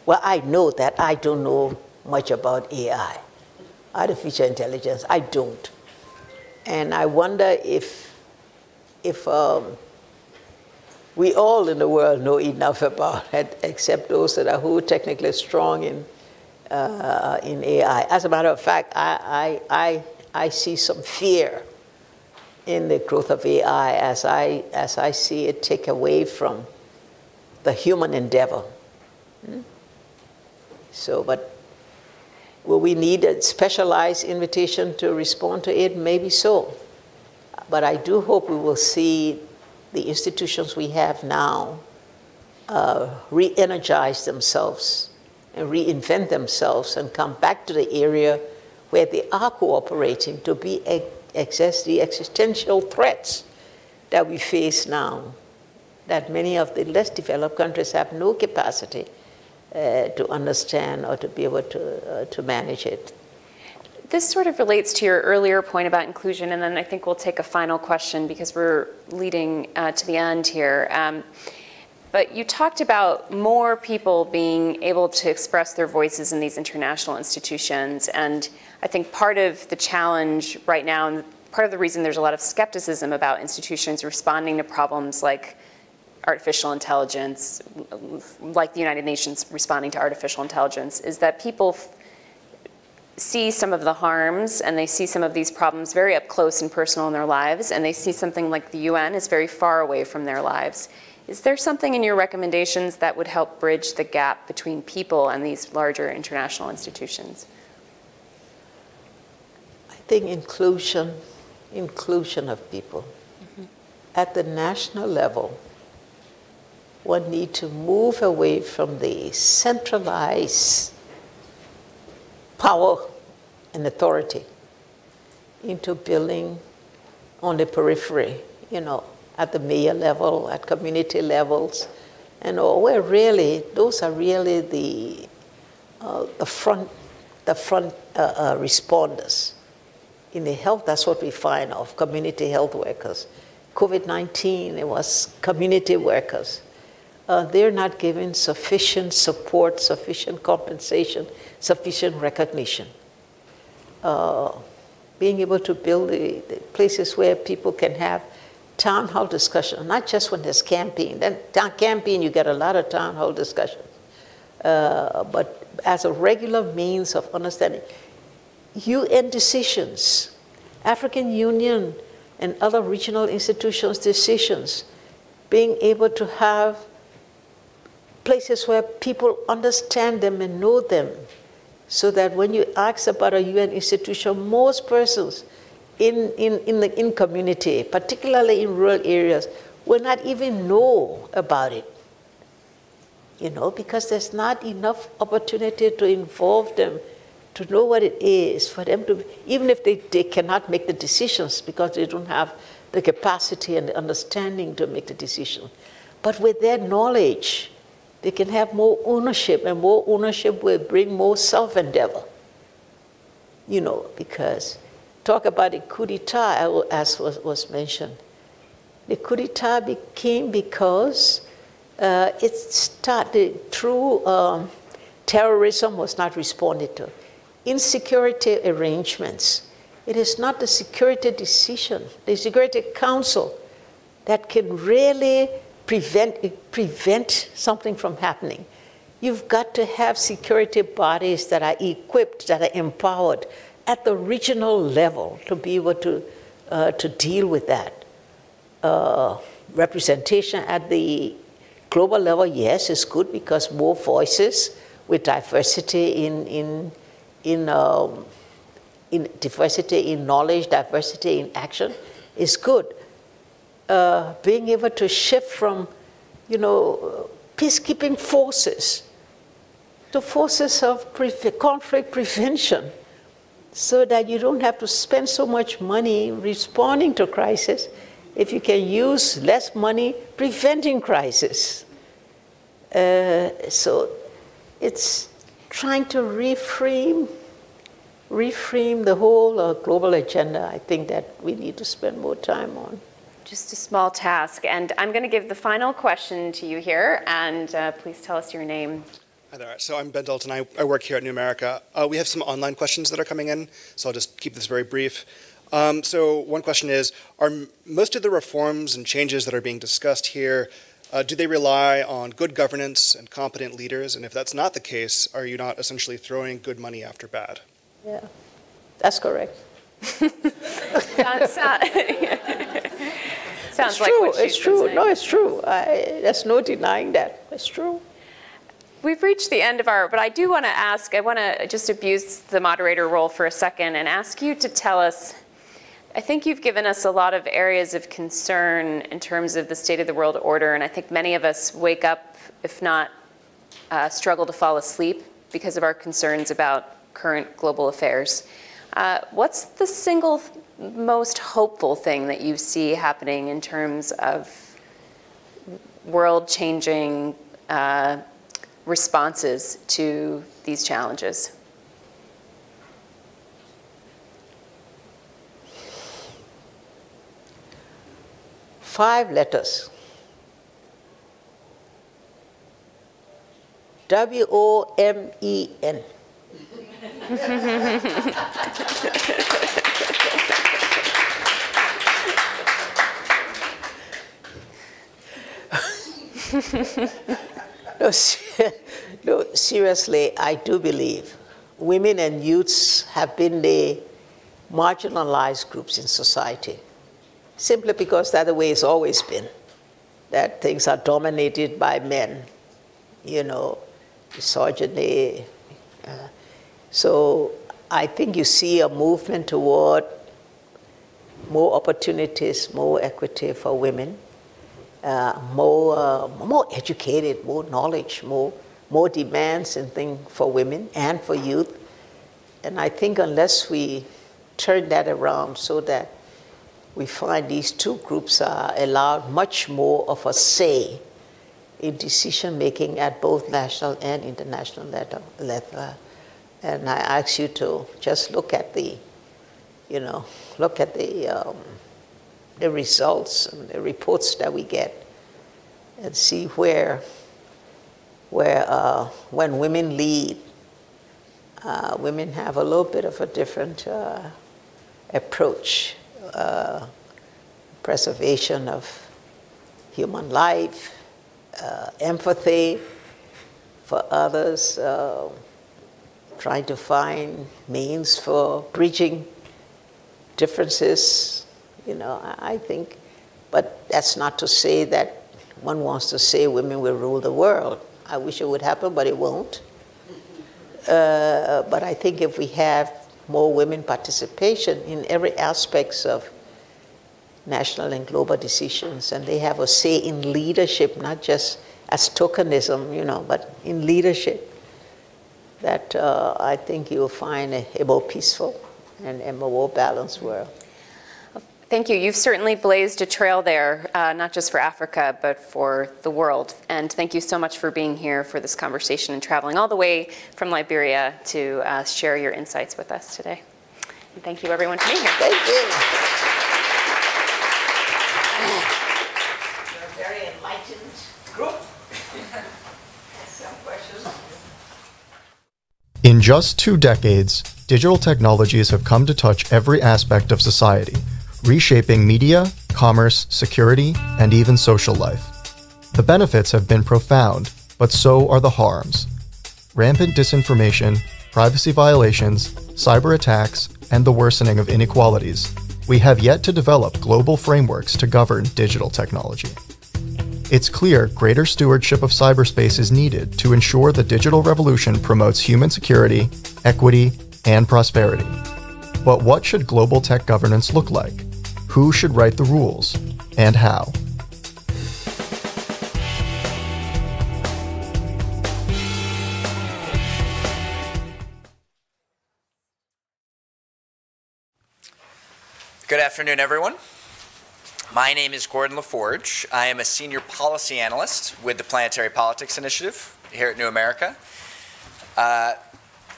Well, I know that I don't know much about AI, artificial intelligence. I don't. And I wonder if, if um, we all in the world know enough about it, except those that are who technically strong in, uh, in AI. As a matter of fact, I, I, I, I see some fear in the growth of AI as I, as I see it take away from the human endeavor. Hmm? So, but will we need a specialized invitation to respond to it? Maybe so. But I do hope we will see the institutions we have now uh, re energize themselves and reinvent themselves and come back to the area where they are cooperating to be access the existential threats that we face now, that many of the less developed countries have no capacity uh, to understand or to be able to, uh, to manage it. This sort of relates to your earlier point about inclusion, and then I think we'll take a final question because we're leading uh, to the end here. Um, but you talked about more people being able to express their voices in these international institutions. And I think part of the challenge right now, and part of the reason there's a lot of skepticism about institutions responding to problems like artificial intelligence, like the United Nations responding to artificial intelligence, is that people see some of the harms and they see some of these problems very up close and personal in their lives, and they see something like the UN is very far away from their lives. Is there something in your recommendations that would help bridge the gap between people and these larger international institutions? I think inclusion, inclusion of people. Mm-hmm. At the national level, one need to move away from the centralized power and authority into building on the periphery, you know, at the mayor level, at community levels, and all, where really those are really the uh, the front the front uh, uh, responders. In the health, that's what we find of community health workers. COVID-19, it was community workers. Uh, they're not given sufficient support, sufficient compensation, sufficient recognition. Uh, being able to build the, the places where people can have town hall discussion, not just when there's campaign. Then town campaign, you get a lot of town hall discussions. Uh, but as a regular means of understanding, UN decisions, African Union and other regional institutions' decisions, being able to have places where people understand them and know them, so that when you ask about a UN institution, most persons in, in, in the in community, particularly in rural areas, will not even know about it. You know, because there's not enough opportunity to involve them, to know what it is, for them to, even if they, they cannot make the decisions because they don't have the capacity and the understanding to make the decision. But with their knowledge, they can have more ownership, and more ownership will bring more self endeavor. You know, because talk about the coup d'etat, as was, was mentioned. The coup d'etat became because uh, it started through um, terrorism was not responded to. Insecurity arrangements. It is not the security decision, the Security Council that can really prevent, prevent something from happening. You've got to have security bodies that are equipped, that are empowered, at the regional level to be able to, uh, to deal with that. Uh, representation at the global level, yes, is good because more voices with diversity in, in, in, um, in diversity in knowledge, diversity in action is good. Uh, being able to shift from, you know, peacekeeping forces to forces of pre conflict prevention so that you don't have to spend so much money responding to crisis if you can use less money preventing crisis. Uh, so it's trying to reframe, reframe the whole uh, global agenda. I think that we need to spend more time on. Just a small task, and I'm going to give the final question to you here, and uh, please tell us your name Hi there. So I'm Ben Dalton. I, I work here at New America. Uh, we have some online questions that are coming in, so I'll just keep this very brief. Um, so one question is, are most of the reforms and changes that are being discussed here, uh, do they rely on good governance and competent leaders? And if that's not the case, are you not essentially throwing good money after bad? Yeah, that's correct. sounds, sounds it's like true. it's true. No, it's true. I, there's no denying that. It's true. We've reached the end of our, but I do want to ask, I want to just abuse the moderator role for a second and ask you to tell us, I think you've given us a lot of areas of concern in terms of the state of the world order, and I think many of us wake up, if not uh, struggle to fall asleep because of our concerns about current global affairs. Uh, what's the single most hopeful thing that you see happening in terms of world changing uh, responses to these challenges? Five letters. W O M E N. no, no, seriously, I do believe women and youths have been the marginalized groups in society, simply because that's the way it's always been, that things are dominated by men, you know, misogyny. Uh, so I think you see a movement toward more opportunities, more equity for women, uh, more, uh, more educated, more knowledge, more, more demands and things for women and for youth. And I think unless we turn that around so that we find these two groups are allowed much more of a say in decision making at both national and international level. And I ask you to just look at the, you know, look at the, um, the results and the reports that we get and see where, where uh, when women lead, uh, women have a little bit of a different uh, approach, uh, preservation of human life, uh, empathy for others, uh, trying to find means for bridging differences, you know, I, think. But that's not to say that one wants to say women will rule the world. I wish it would happen, but it won't. Uh, but I think if we have more women participation in every aspects of national and global decisions, and they have a say in leadership, not just as tokenism, you know, but in leadership, that uh, I think you'll find a, more peaceful and a more balanced world. Thank you. You've certainly blazed a trail there, uh, not just for Africa, but for the world. And thank you so much for being here for this conversation and traveling all the way from Liberia to uh, share your insights with us today. And thank you, everyone, for being here. Thank you. You're a very enlightened group. Some questions. In just two decades, digital technologies have come to touch every aspect of society reshaping media, commerce, security, and even social life. The benefits have been profound, but so are the harms. Rampant disinformation, privacy violations, cyber attacks, and the worsening of inequalities. We have yet to develop global frameworks to govern digital technology. It's clear greater stewardship of cyberspace is needed to ensure the digital revolution promotes human security, equity, and prosperity. But what should global tech governance look like? Who should write the rules? And how? Good afternoon, everyone. My name is Gordon LaForge. I am a senior policy analyst with the Planetary Politics Initiative here at New America. Uh,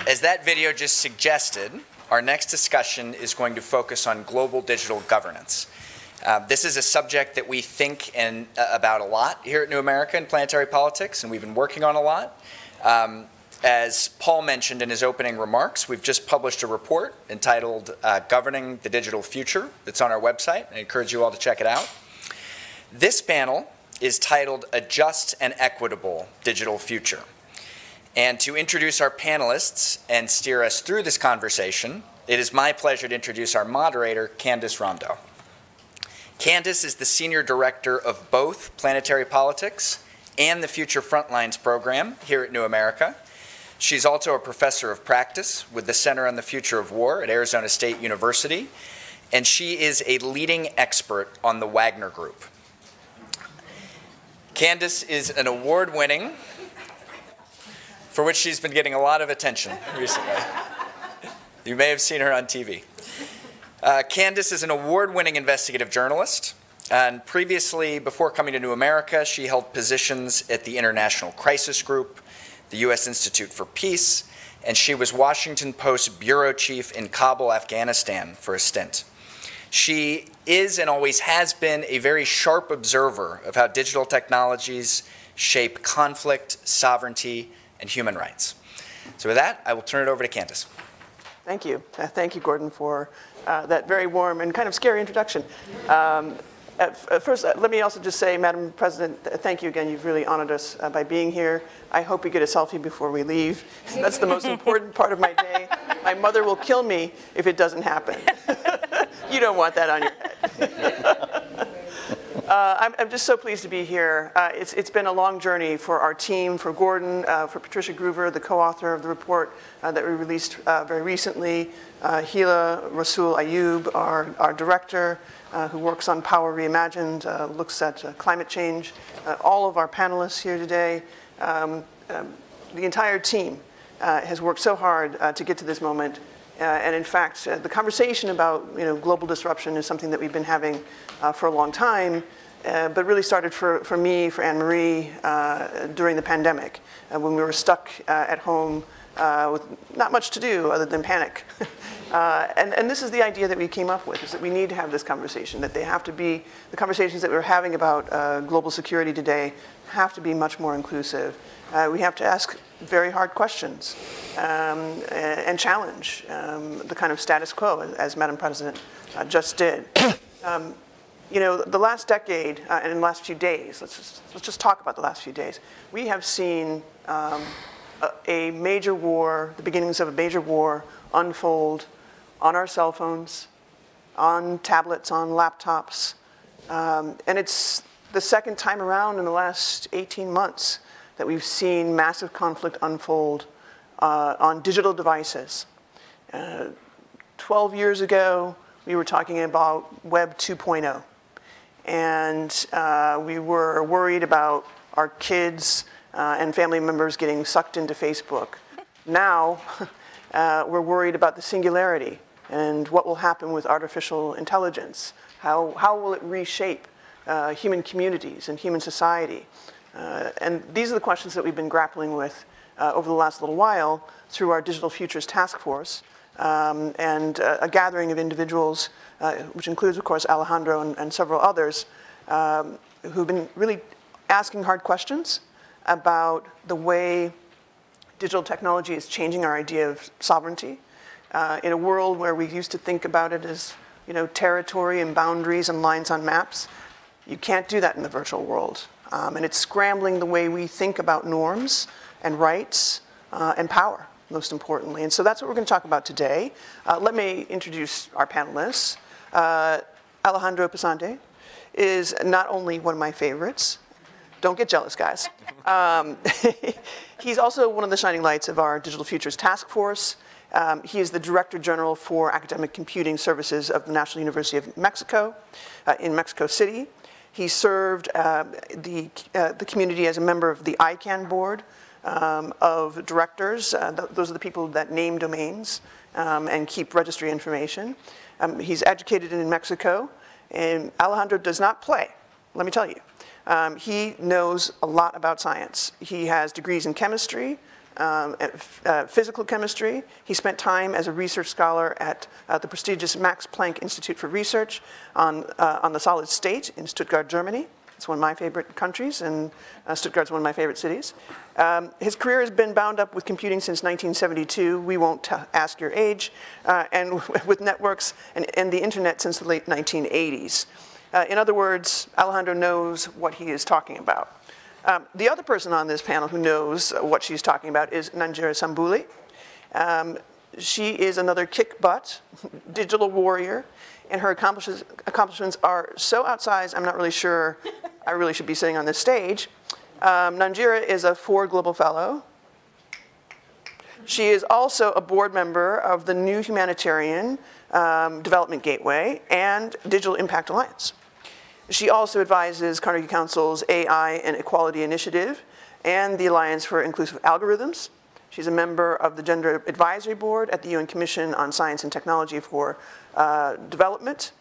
as that video just suggested, our next discussion is going to focus on global digital governance. Uh, this is a subject that we think and, uh, about a lot here at New America in planetary politics, and we've been working on a lot. Um, as Paul mentioned in his opening remarks, we've just published a report entitled uh, Governing the Digital Future that's on our website. I encourage you all to check it out. This panel is titled A Just and Equitable Digital Future. And to introduce our panelists and steer us through this conversation, it is my pleasure to introduce our moderator, Candace Rondeaux. Candace is the Senior Director of both Planetary Politics and the Future Frontlines program here at New America. She's also a professor of practice with the Center on the Future of War at Arizona State University, and she is a leading expert on the Wagner Group. Candace is an award winning, for which she's been getting a lot of attention recently. You may have seen her on TV. Uh, Candace is an award winning investigative journalist. And previously, before coming to New America, she held positions at the International Crisis Group, the U.S. Institute for Peace, and she was Washington Post bureau chief in Kabul, Afghanistan for a stint. She is and always has been a very sharp observer of how digital technologies shape conflict, sovereignty, and human rights. So, with that, I will turn it over to Candace. Thank you. Uh, thank you, Gordon, for uh, that very warm and kind of scary introduction. Um, at, first, uh, let me also just say, Madam President, thank you again. You've really honored us uh, by being here. I hope we get a selfie before we leave. That's the most important part of my day. My mother will kill me if it doesn't happen. you don't want that on your head. Uh, I'm, I'm, just so pleased to be here. Uh, it's, it's been a long journey for our team, for Gordon, uh, for Patricia Gruber, the co-author of the report uh, that we released uh, very recently, uh, Hila Rasul Ayub, our, our director, who works on Power Reimagined, looks at climate change, all of our panelists here today, um, um, the entire team has worked so hard to get to this moment. Uh, and in fact, uh, the conversation about you know, global disruption is something that we've been having uh, for a long time, uh, but really started for, for me, for Anne Marie, uh, during the pandemic, uh, when we were stuck at home with not much to do other than panic. and, and this is the idea that we came up with, is that we need to have this conversation, that they have to be, the conversations that we're having about global security today have to be much more inclusive. we have to ask very hard questions um, and challenge um, the kind of status quo, as Madam President uh, just did. Um, you know, the last decade uh, and the last few days, let's just, let's just talk about the last few days, we have seen um, a, a major war, the beginnings of a major war unfold on our cell phones, on tablets, on laptops. Um, and it's the second time around in the last 18 months that we've seen massive conflict unfold uh, on digital devices. Uh, 12 years ago, we were talking about Web 2.0. And uh, we were worried about our kids uh, and family members getting sucked into Facebook. Now, uh, we're worried about the singularity and what will happen with artificial intelligence. How, how will it reshape uh, human communities and human society? Uh, and these are the questions that we've been grappling with uh, over the last little while through our Digital Futures Task Force um, and uh, a gathering of individuals, uh, which includes, of course, Alejandro and, and several others, um, who've been really asking hard questions about the way digital technology is changing our idea of sovereignty. Uh, in a world where we used to think about it as you know, territory and boundaries and lines on maps, you can't do that in the virtual world. Um, and it's scrambling the way we think about norms and rights uh, and power, most importantly. And so that's what we're going to talk about today. Uh, let me introduce our panelists. Uh, Alejandro Pisanty is not only one of my favorites, don't get jealous, guys. Um, he's also one of the shining lights of our Digital Futures Task Force. Um, he is the Director General for Academic Computing Services of the National University of Mexico uh, in Mexico City. He served uh, the, uh, the community as a member of the ICANN board um, of directors. Uh, th those are the people that name domains um, and keep registry information. Um, he's educated in Mexico, and Alejandro does not play, let me tell you. Um, he knows a lot about science. He has degrees in chemistry, um, uh, physical chemistry. He spent time as a research scholar at uh, the prestigious Max Planck Institute for Research on, uh, on the solid state in Stuttgart, Germany. It's one of my favorite countries, and uh, Stuttgart's one of my favorite cities. Um, his career has been bound up with computing since 1972. We won't ask your age, uh, and with networks and, and, the internet since the late 1980s. Uh, in other words, Alejandro knows what he is talking about. Um, the other person on this panel who knows what she's talking about is Nanjira Sambuli. Um, she is another kick butt digital warrior, and her accomplishments are so outsized, I'm not really sure I really should be sitting on this stage. Um, Nanjira is a Ford Global Fellow. She is also a board member of the New Humanitarian um, Development Gateway and Digital Impact Alliance. She also advises Carnegie Council's AI and Equality Initiative and the Alliance for Inclusive Algorithms. She's a member of the Gender Advisory Board at the UN Commission on Science and Technology for uh, Development.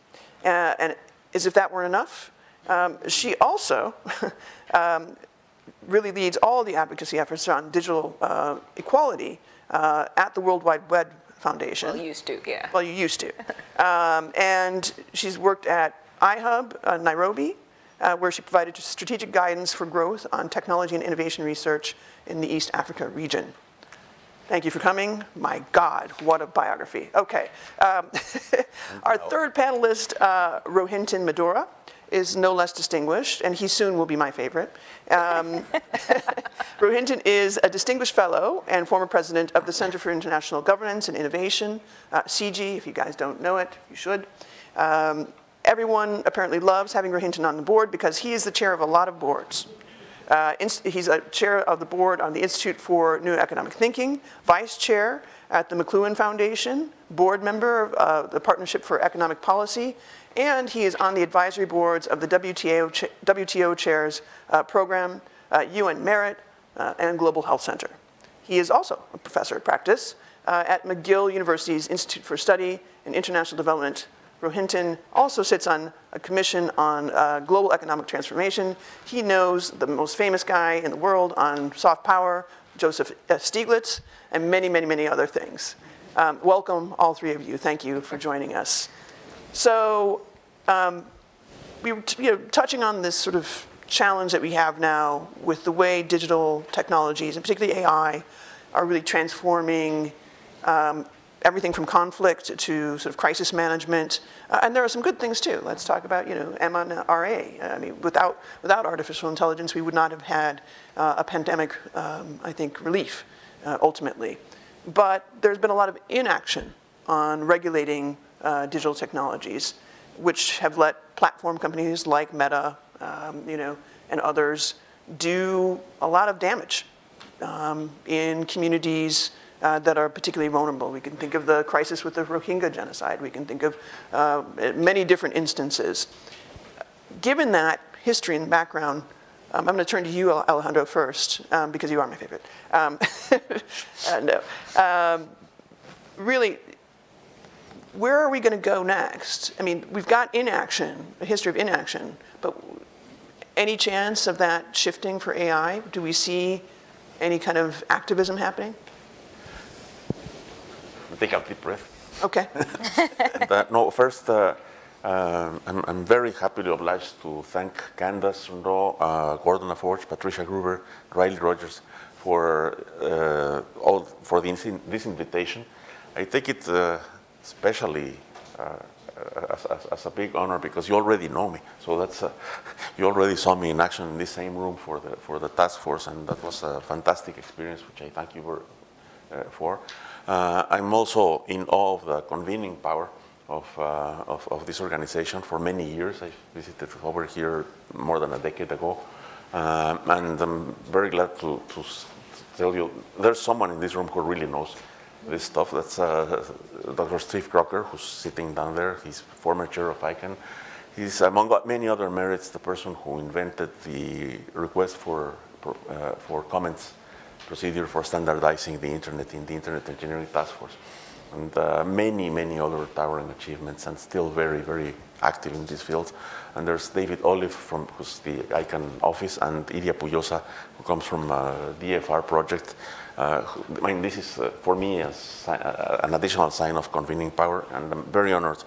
Uh, and as if that weren't enough, um, she also um, really leads all the advocacy efforts on digital uh, equality uh, at the World Wide Web Foundation. Well, used to, yeah. Well, you used to. Um, and she's worked at iHub uh, Nairobi, uh, where she provided strategic guidance for growth on technology and innovation research in the East Africa region. Thank you for coming. My God, what a biography. Okay. Um, our third panelist, uh, Rohinton Medhora, is no less distinguished, and he soon will be my favorite. Um, Rohinton is a distinguished fellow and former president of the Center for International Governance and Innovation, uh, CIGI. If you guys don't know it, you should. Um, everyone apparently loves having Rohinton on the board because he is the chair of a lot of boards. Uh, he's a chair of the board on the Institute for New Economic Thinking, vice chair at the McLuhan Foundation, board member of uh, the Partnership for Economic Policy, and he is on the advisory boards of the WTO, cha WTO Chairs uh, Program, UN uh, Merit, uh, and Global Health Center. He is also a professor of practice uh, at McGill University's Institute for Study in International Development Rohinton also sits on a commission on uh, global economic transformation. He knows the most famous guy in the world on soft power, Joseph Stiglitz, and many, many, many other things. Um, welcome, all three of you. Thank you for joining us. So um, we were you know, touching on this sort of challenge that we have now with the way digital technologies, and particularly AI, are really transforming um, everything from conflict to sort of crisis management. Uh, and there are some good things too. Let's talk about, you know, MNRA. I mean, without, without artificial intelligence, we would not have had uh, a pandemic, um, I think, relief uh, ultimately. But there's been a lot of inaction on regulating uh, digital technologies, which have let platform companies like Meta, um, you know, and others do a lot of damage um, in communities uh, that are particularly vulnerable. We can think of the crisis with the Rohingya genocide. We can think of uh, many different instances. Given that history and background, um, I'm going to turn to you, Alejandro, first, um, because you are my favorite. Um, uh, no. Um, really, where are we going to go next? I mean, we've got inaction, a history of inaction, but any chance of that shifting for AI? Do we see any kind of activism happening? Take a deep breath. Okay. and, uh, no, first, uh, uh, I'm, I'm, very happily obliged to thank Candace Rondeaux, uh, Gordon LaForge, Patricia Gruber, Riley Rogers for uh, all for the, this invitation. I take it uh, especially as, as, as, a big honor because you already know me. So that's you already saw me in action in this same room for the for the task force, and that was a fantastic experience, which I thank you for. for. Uh, I'm also in awe of the convening power of, uh, of, of, this organization for many years. I visited over here more than a decade ago. Uh, and I'm very glad to, to, tell you there's someone in this room who really knows this stuff. That's uh, Dr. Steve Crocker, who's sitting down there. He's former chair of ICANN. He's, among many other merits, the person who invented the request for, uh, for comments procedure for standardizing the internet in the Internet Engineering Task Force. And uh, many, many other towering achievements and still very, very active in this field. And there's David Olive from who's the ICANN office and Iria Puyosa who comes from uh, DFR project. Uh, I mean, this is uh, for me as, uh, an additional sign of convening power and I'm very honored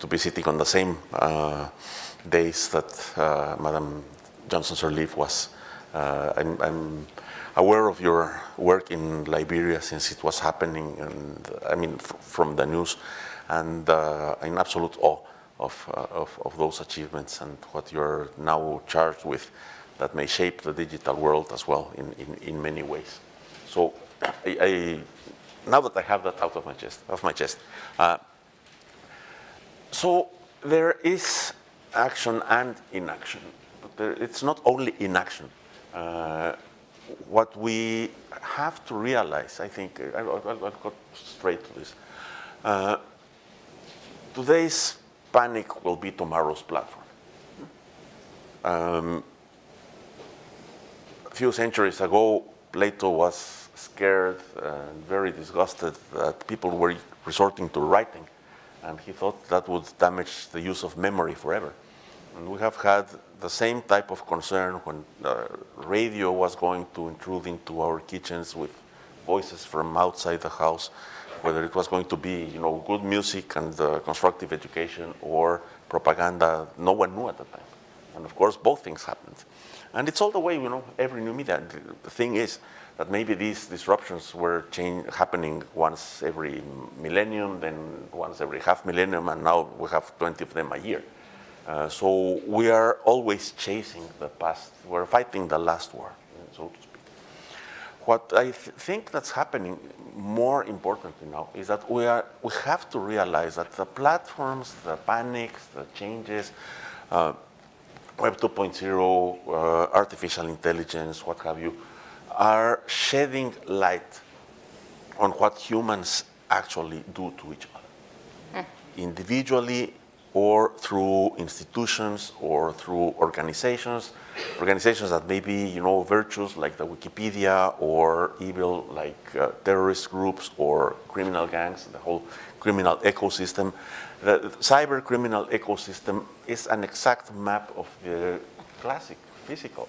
to be sitting on the same uh, days that uh, Madam Johnson Sirleaf was. I'm, I'm, aware of your work in Liberia since it was happening, and I mean from the news, and uh, in absolute awe of, uh, of, of those achievements and what you're now charged with that may shape the digital world as well in, in, in many ways. So I, I, now that I have that out of my chest, of my chest, uh, so there is action and inaction. There, it's not only inaction. Uh, what we have to realize, I think, I'll, I'll, I'll go straight to this. Uh, today's panic will be tomorrow's platform. Um, a few centuries ago, Plato was scared and very disgusted that people were resorting to writing, and he thought that would damage the use of memory forever. And we have had the same type of concern when uh, radio was going to intrude into our kitchens with voices from outside the house, whether it was going to be, you know, good music and uh, constructive education or propaganda. No one knew at the time. And of course, both things happened. And it's all the way, you know, every new media. The thing is that maybe these disruptions were change, happening once every millennium, then once every half millennium, and now we have 20 of them a year. Uh, so we are always chasing the past. We're fighting the last war, so to speak. What I th think that's happening more importantly now is that we, are, we have to realize that the platforms, the panics, the changes, uh, Web 2.0, uh, artificial intelligence, what have you, are shedding light on what humans actually do to each other. Mm. Individually or through institutions or through organizations, organizations that may be, you know, virtuous like the Wikipedia or evil like uh, terrorist groups or criminal gangs, the whole criminal ecosystem. The cyber criminal ecosystem is an exact map of the classic physical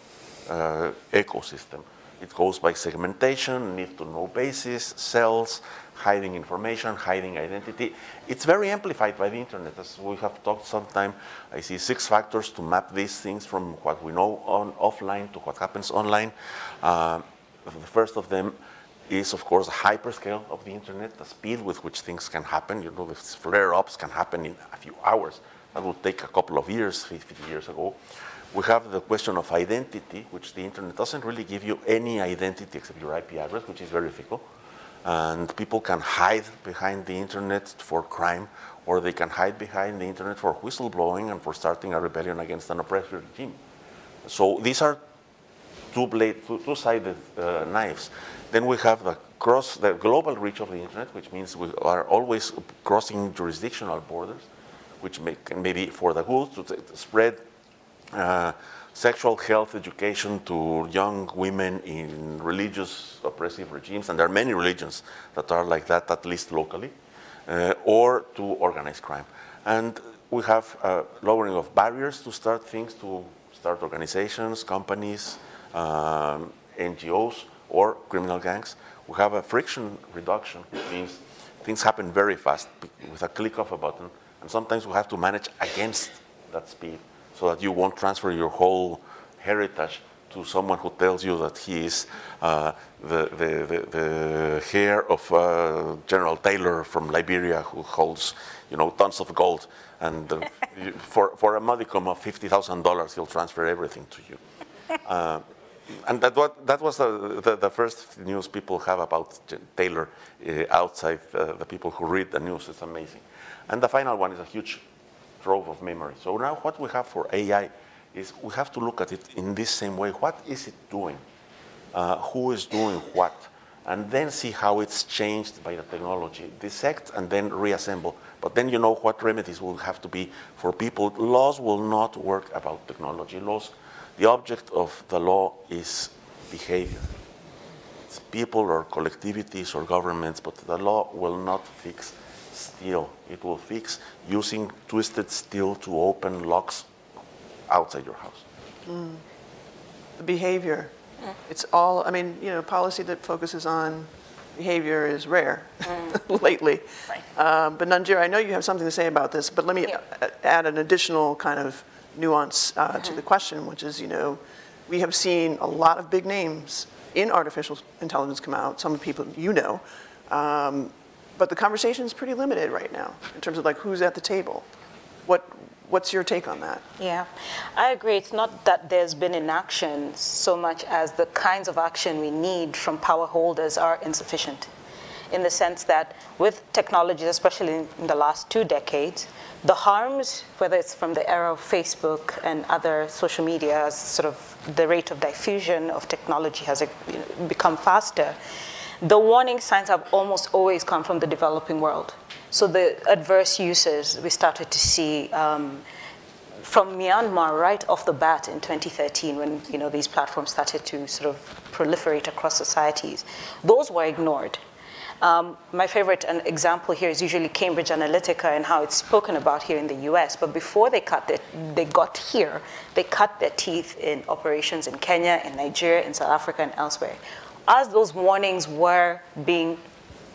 uh, ecosystem. It goes by segmentation, need to know basis, cells, hiding information, hiding identity. It's very amplified by the internet. As we have talked sometime, I see six factors to map these things from what we know on offline to what happens online. Uh, the first of them is, of course, the hyperscale of the internet, the speed with which things can happen. You know, the flare-ups can happen in a few hours. That would take a couple of years, 50 years ago. We have the question of identity, which the internet doesn't really give you any identity except your IP address, which is very fickle. And people can hide behind the internet for crime, or they can hide behind the internet for whistleblowing and for starting a rebellion against an oppressive regime. So these are two-blade, two-sided uh, knives. Then we have the cross, the global reach of the internet, which means we are always crossing jurisdictional borders, which may, can maybe for the good to spread sexual health education to young women in religious oppressive regimes, and there are many religions that are like that, at least locally, uh, or to organized crime. And we have uh, lowering of barriers to start things, to start organizations, companies, um, NGOs, or criminal gangs. We have a friction reduction, which means things happen very fast with a click of a button, and sometimes we have to manage against that speed so that you won't transfer your whole heritage to someone who tells you that he is uh, the, the, the, the, heir of uh, General Taylor from Liberia who holds, you know, tons of gold. And uh, for, for a modicum of $50,000, he'll transfer everything to you. Uh, and that, what, that was the, the, the, first news people have about Taylor uh, outside uh, the people who read the news. It's amazing. And the final one is a huge trove of memory. So now what we have for AI is we have to look at it in this same way. What is it doing? Uh, who is doing what? And then see how it's changed by the technology. Dissect and then reassemble. But then you know what remedies will have to be for people. Laws will not work about technology. Laws, the object of the law is behavior. It's people or collectivities or governments, but the law will not fix steel. It will fix using twisted steel to open locks outside your house. Mm. The behavior. Mm. It's all, I mean, you know, policy that focuses on behavior is rare mm. lately. Right. Um, but Nanjira, I know you have something to say about this, but let me yeah. add an additional kind of nuance uh, to the question, which is, you know, we have seen a lot of big names in artificial intelligence come out, some people you know, um, but the conversation is pretty limited right now in terms of like who's at the table. What, what's your take on that? Yeah, I agree. It's not that there's been inaction so much as the kinds of action we need from power holders are insufficient. In the sense that with technologies, especially in the last two decades, the harms, whether it's from the era of Facebook and other social media, sort of the rate of diffusion of technology has become faster, the warning signs have almost always come from the developing world. So the adverse uses we started to see um, from Myanmar right off the bat in 2013 when you know, these platforms started to sort of proliferate across societies, those were ignored. Um, my favorite example here is usually Cambridge Analytica and how it's spoken about here in the US. But before they, cut their, they got here, they cut their teeth in operations in Kenya, in Nigeria, in South Africa, and elsewhere. As those warnings were being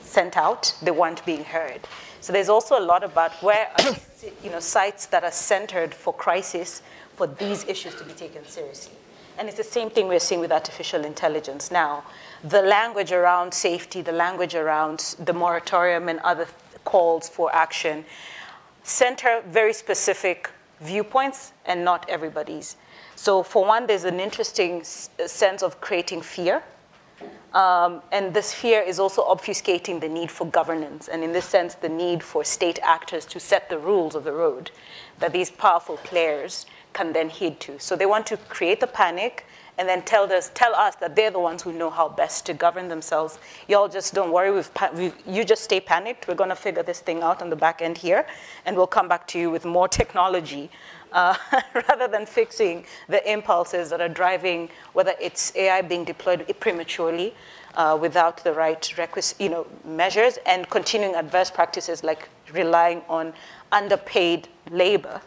sent out, they weren't being heard. So there's also a lot about where are, you know, sites that are centered for crisis for these issues to be taken seriously. And it's the same thing we're seeing with artificial intelligence now the language around safety, the language around the moratorium and other calls for action center very specific viewpoints and not everybody's. So for one, there's an interesting sense of creating fear. Um, and this fear is also obfuscating the need for governance, and in this sense, the need for state actors to set the rules of the road that these powerful players can then heed to. So they want to create the panic, and then tell us, tell us that they're the ones who know how best to govern themselves. Y'all just don't worry, we've, we've, you just stay panicked. We're gonna figure this thing out on the back end here, and we'll come back to you with more technology uh, rather than fixing the impulses that are driving, whether it's AI being deployed prematurely, uh, without the right you know, measures, and continuing adverse practices like relying on underpaid labor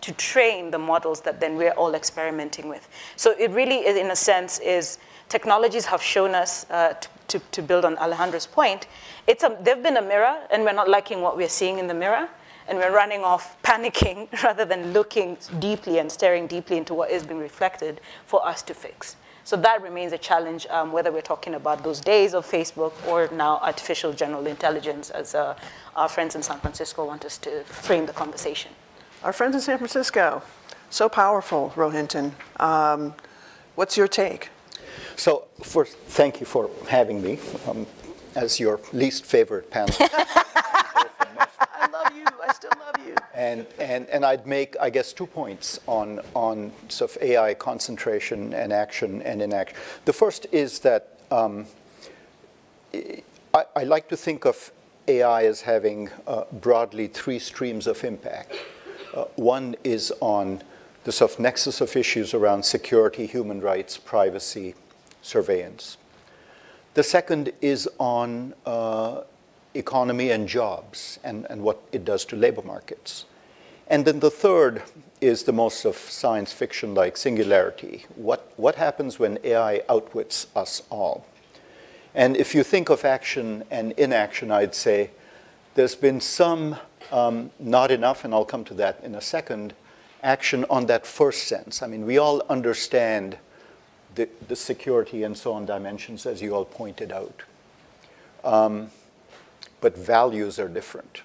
to train the models that then we're all experimenting with. So it really, is, in a sense, is technologies have shown us, uh, to, to, to, build on Alejandro's point, it's a, they've been a mirror, and we're not liking what we're seeing in the mirror, and we're running off panicking rather than looking deeply and staring deeply into what is being reflected for us to fix. So that remains a challenge, um, whether we're talking about those days of Facebook or now artificial general intelligence, as uh, our friends in San Francisco want us to frame the conversation. Our friends in San Francisco, so powerful, Rohinton. Um, what's your take? So first, thank you for having me um, as your least favorite panel. You. I still love you. And, and, and I'd make, I guess, two points on, on sort of AI concentration and action and inaction. The first is that um, I, I, like to think of AI as having uh, broadly three streams of impact. Uh, one is on the sort of nexus of issues around security, human rights, privacy, surveillance. The second is on uh, economy and jobs and, and what it does to labor markets. And then the third is the most of science fiction like singularity. What, what happens when AI outwits us all? And if you think of action and inaction, I'd say there's been some um, not enough, and I'll come to that in a second, action on that first sense. I mean, we all understand the, the security and so on dimensions, as you all pointed out. Um, but values are different.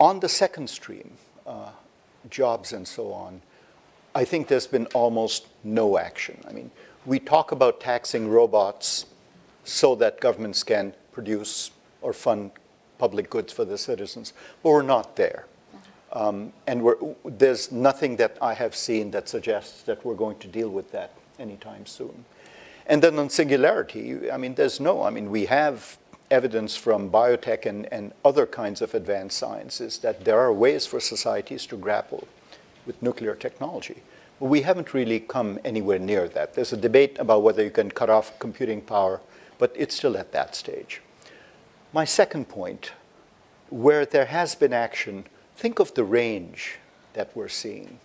On the second stream, uh, jobs and so on, I think there's been almost no action. I mean, we talk about taxing robots so that governments can produce or fund public goods for the citizens, but we're not there. Um, and there's nothing that I have seen that suggests that we're going to deal with that anytime soon. And then on singularity, I mean, there's no, I mean, we have evidence from biotech and, and other kinds of advanced sciences that there are ways for societies to grapple with nuclear technology. But we haven't really come anywhere near that. There's a debate about whether you can cut off computing power, but it's still at that stage. My second point, where there has been action, think of the range that we're seeing.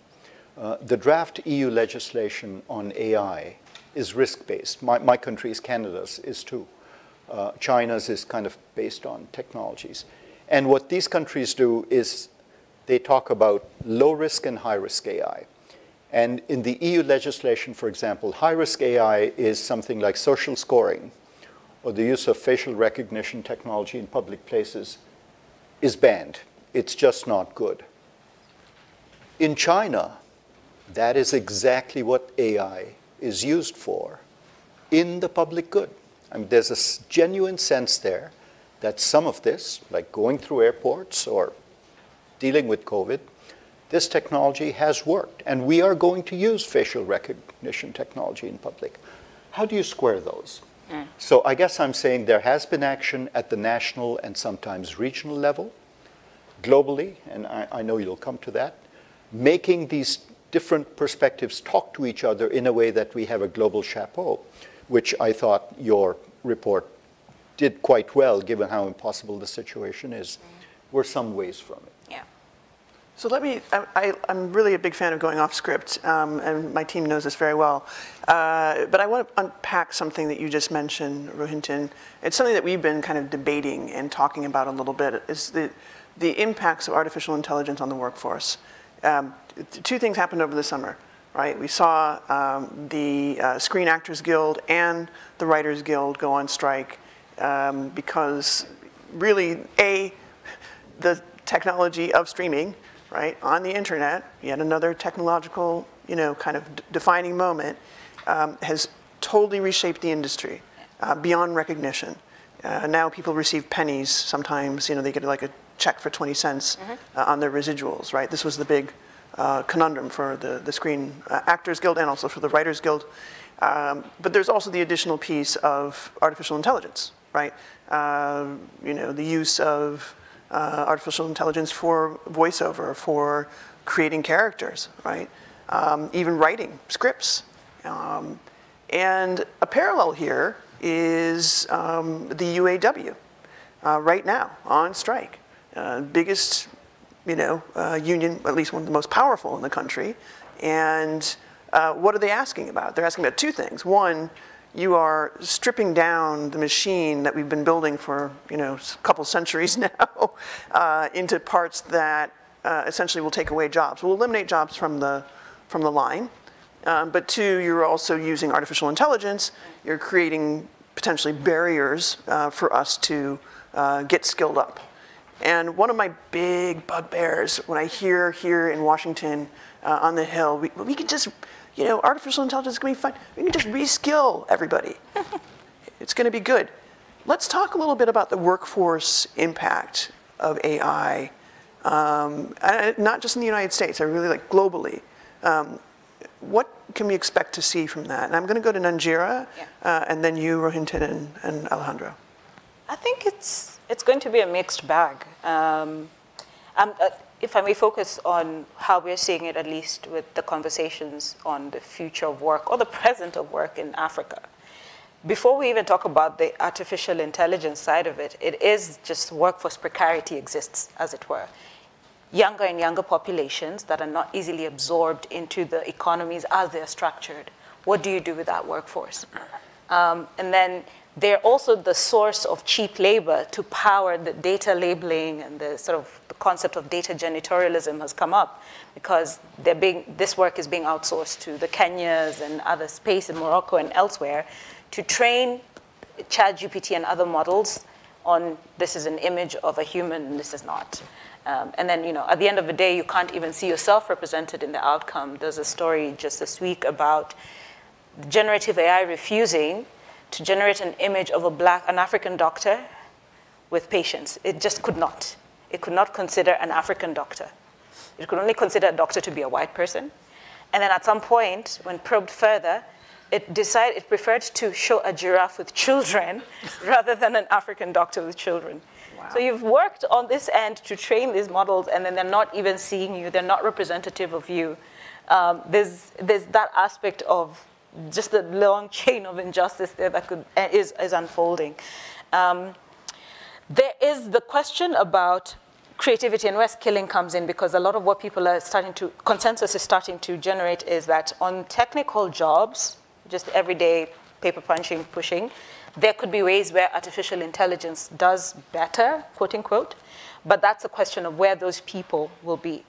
Uh, the draft EU legislation on AI is risk-based. My, my country's, Canada's, is too. Uh, China's is kind of based on technologies. And what these countries do is they talk about low risk and high risk AI. And in the EU legislation, for example, high risk AI is something like social scoring or the use of facial recognition technology in public places is banned. It's just not good. In China, that is exactly what AI is used for in the public good. I mean, there's a genuine sense there that some of this, like going through airports or dealing with COVID, this technology has worked. And we are going to use facial recognition technology in public. How do you square those? Mm. So I guess I'm saying there has been action at the national and sometimes regional level, globally, and I, I know you'll come to that, making these different perspectives talk to each other in a way that we have a global chapeau, which I thought your report did quite well, given how impossible the situation is. We're some ways from it. Yeah. So let me, I, am really a big fan of going off script, um, and my team knows this very well. Uh, but I want to unpack something that you just mentioned, Rohinton. It's something that we've been kind of debating and talking about a little bit, is the, the impacts of artificial intelligence on the workforce. Um, two things happened over the summer, right? We saw um, the uh, Screen Actors Guild and the Writers Guild go on strike um, because really, A, the technology of streaming, right, on the internet, yet another technological, you know, kind of defining moment, um, has totally reshaped the industry uh, beyond recognition. Uh, now people receive pennies sometimes, you know, they get like a check for 20 cents mm-hmm. uh, on their residuals, right? This was the big uh, conundrum for the, the Screen uh, Actors Guild and also for the Writers Guild. Um, but there's also the additional piece of artificial intelligence, right? Uh, you know, the use of uh, artificial intelligence for voiceover, for creating characters, right? Um, even writing scripts. Um, and a parallel here is um, the UAW uh, right now on strike. Uh, biggest, you know, uh, union, at least one of the most powerful in the country. And uh, what are they asking about? They're asking about two things. One, you are stripping down the machine that we've been building for you know a couple centuries now uh, into parts that uh, essentially will take away jobs. Will eliminate jobs from the from the line, um, but two, you're also using artificial intelligence. You're creating potentially barriers uh, for us to uh, get skilled up. And one of my big bugbears when I hear here in Washington uh, on the Hill, we, we can just you know, artificial intelligence is going to be fine. We can just reskill everybody. it's going to be good. Let's talk a little bit about the workforce impact of AI, um, not just in the United States, I really like globally. Um, what can we expect to see from that? And I'm going to go to Nanjira, yeah. uh, and then you, Rohinton, and, and, Alejandro. I think it's, it's going to be a mixed bag. Um, uh, if I may focus on how we're seeing it, at least with the conversations on the future of work or the present of work in Africa. Before we even talk about the artificial intelligence side of it, it is just workforce precarity exists, as it were. Younger and younger populations that are not easily absorbed into the economies as they're structured. What do you do with that workforce? Um, and then they're also the source of cheap labor to power the data labeling and the sort of the concept of data janitorialism has come up because they're being, this work is being outsourced to the Kenyas and other space in Morocco and elsewhere to train ChatGPT and other models on this is an image of a human and this is not. Um, and then, you know, at the end of the day, you can't even see yourself represented in the outcome. There's a story just this week about generative AI refusing to generate an image of a black, an African doctor with patients. It just could not. It could not consider an African doctor. It could only consider a doctor to be a white person. And then at some point, when probed further, it decided it preferred to show a giraffe with children rather than an African doctor with children. Wow. So you've worked on this end to train these models, and then they're not even seeing you. They're not representative of you. Um, there's, there's that aspect of just the long chain of injustice there that could, eh, is, is unfolding. Um, there is the question about creativity and where skilling comes in because a lot of what people are starting to, consensus is starting to generate is that on technical jobs, just everyday paper punching, pushing, there could be ways where artificial intelligence does better, quote unquote. But that's a question of where those people will be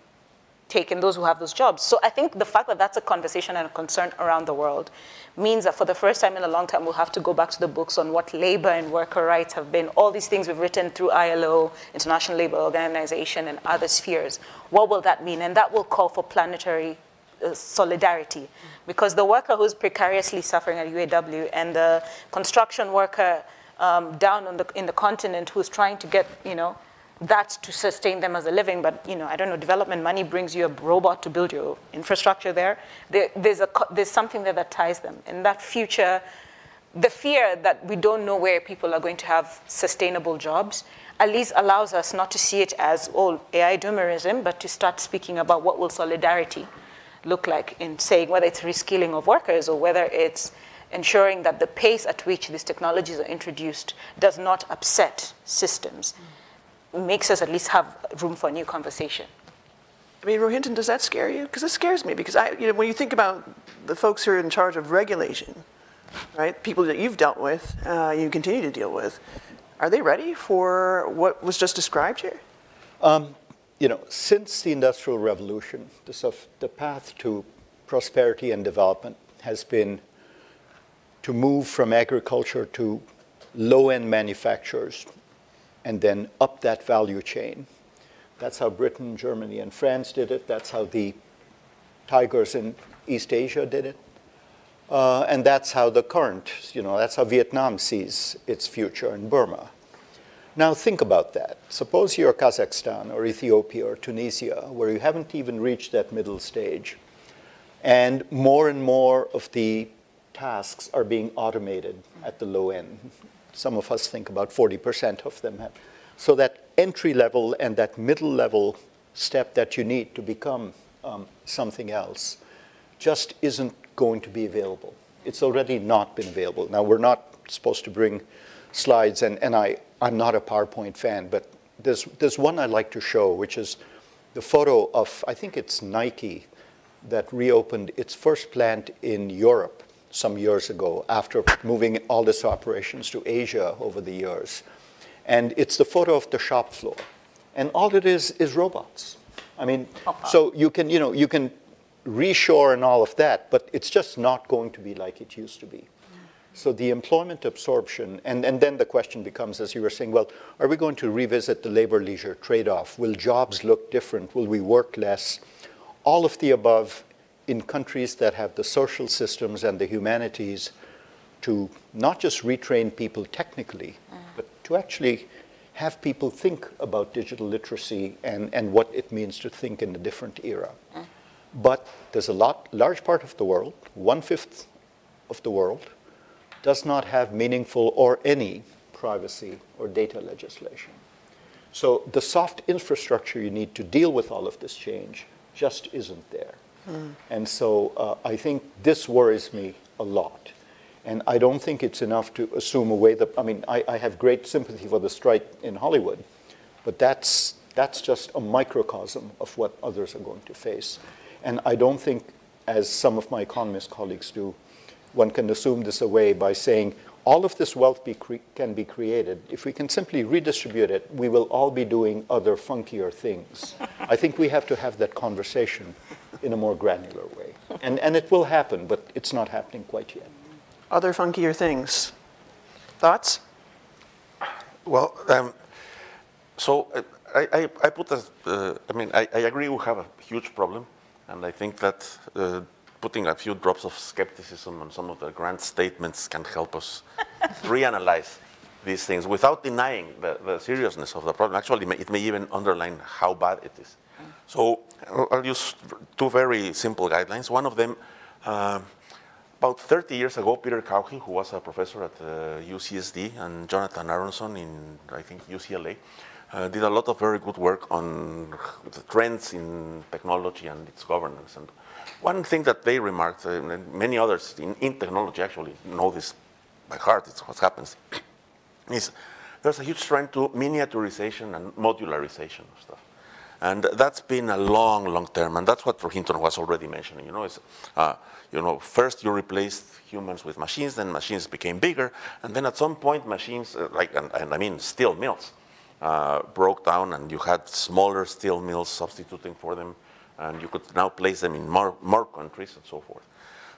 taken, those who have those jobs. So I think the fact that that's a conversation and a concern around the world means that for the first time in a long time, we'll have to go back to the books on what labor and worker rights have been, all these things we've written through ILO, International Labor Organization, and other spheres. What will that mean? And that will call for planetary uh, solidarity because the worker who's precariously suffering at UAW and the construction worker um, down on the, in the continent who's trying to get, you know, that to sustain them as a living. But, you know, I don't know, development money brings you a robot to build your infrastructure there. there there's, a, there's something there that ties them. And that future, the fear that we don't know where people are going to have sustainable jobs at least allows us not to see it as, oh, AI doomerism, but to start speaking about what will solidarity look like in saying whether it's reskilling of workers or whether it's ensuring that the pace at which these technologies are introduced does not upset systems. Mm makes us at least have room for a new conversation. I mean, Rohinton, does that scare you? Because it scares me. Because I, you know, when you think about the folks who are in charge of regulation, right, people that you've dealt with, uh, you continue to deal with, are they ready for what was just described here? Um, you know, since the Industrial Revolution, the, the path to prosperity and development has been to move from agriculture to low-end manufacturers and then up that value chain. That's how Britain, Germany, and France did it. That's how the tigers in East Asia did it. Uh, and that's how the current, you know, that's how Vietnam sees its future in Burma. Now think about that. Suppose you're Kazakhstan or Ethiopia or Tunisia, where you haven't even reached that middle stage. And more and more of the tasks are being automated at the low end. Some of us think about 40% of them have. So that entry level and that middle level step that you need to become um, something else just isn't going to be available. It's already not been available. Now, we're not supposed to bring slides, and, and I, I'm not a PowerPoint fan, but there's, there's one I like to show, which is the photo of, I think it's Nike, that reopened its first plant in Europe some years ago after moving all its operations to Asia over the years. And it's the photo of the shop floor. And all it is is robots. I mean, uh-huh. so you can, you know, you can reshore and all of that, but it's just not going to be like it used to be. So the employment absorption, and, and then the question becomes, as you were saying, well, are we going to revisit the labor-leisure trade-off? Will jobs look different? Will we work less? All of the above in countries that have the social systems and the humanities to not just retrain people technically, mm. but to actually have people think about digital literacy and, and what it means to think in a different era. Mm. But there's a lot, large part of the world, one-fifth of the world, does not have meaningful or any privacy or data legislation. So the soft infrastructure you need to deal with all of this change just isn't there. And so uh, I think this worries me a lot. And I don't think it's enough to assume away the, I mean, I, I have great sympathy for the strike in Hollywood, but that's, that's just a microcosm of what others are going to face. And I don't think, as some of my economist colleagues do, one can assume this away by saying, all of this wealth be can be created. If we can simply redistribute it, we will all be doing other funkier things. I think we have to have that conversation in a more granular way. And, and it will happen, but it's not happening quite yet. Other funkier things. Thoughts? Well, um, so uh, I, I, I, put as, uh, I mean, I, I, agree we have a huge problem, and I think that uh, putting a few drops of skepticism on some of the grand statements can help us reanalyze these things without denying the, the, seriousness of the problem. Actually, it may even underline how bad it is. So I'll use two very simple guidelines. One of them, uh, about 30 years ago, Peter Cowhey, who was a professor at uh, UCSD, and Jonathan Aronson in, I think, UCLA, uh, did a lot of very good work on the trends in technology and its governance. And one thing that they remarked, uh, and many others in, in, technology actually know this by heart, it's what happens, is there's a huge trend to miniaturization and modularization of stuff. And that's been a long, long term, and that's what Rohinton was already mentioning. You know, is, uh, you know, first you replaced humans with machines, then machines became bigger, and then at some point machines, uh, like, and, and, I mean steel mills, uh, broke down and you had smaller steel mills substituting for them and you could now place them in more, more countries and so forth.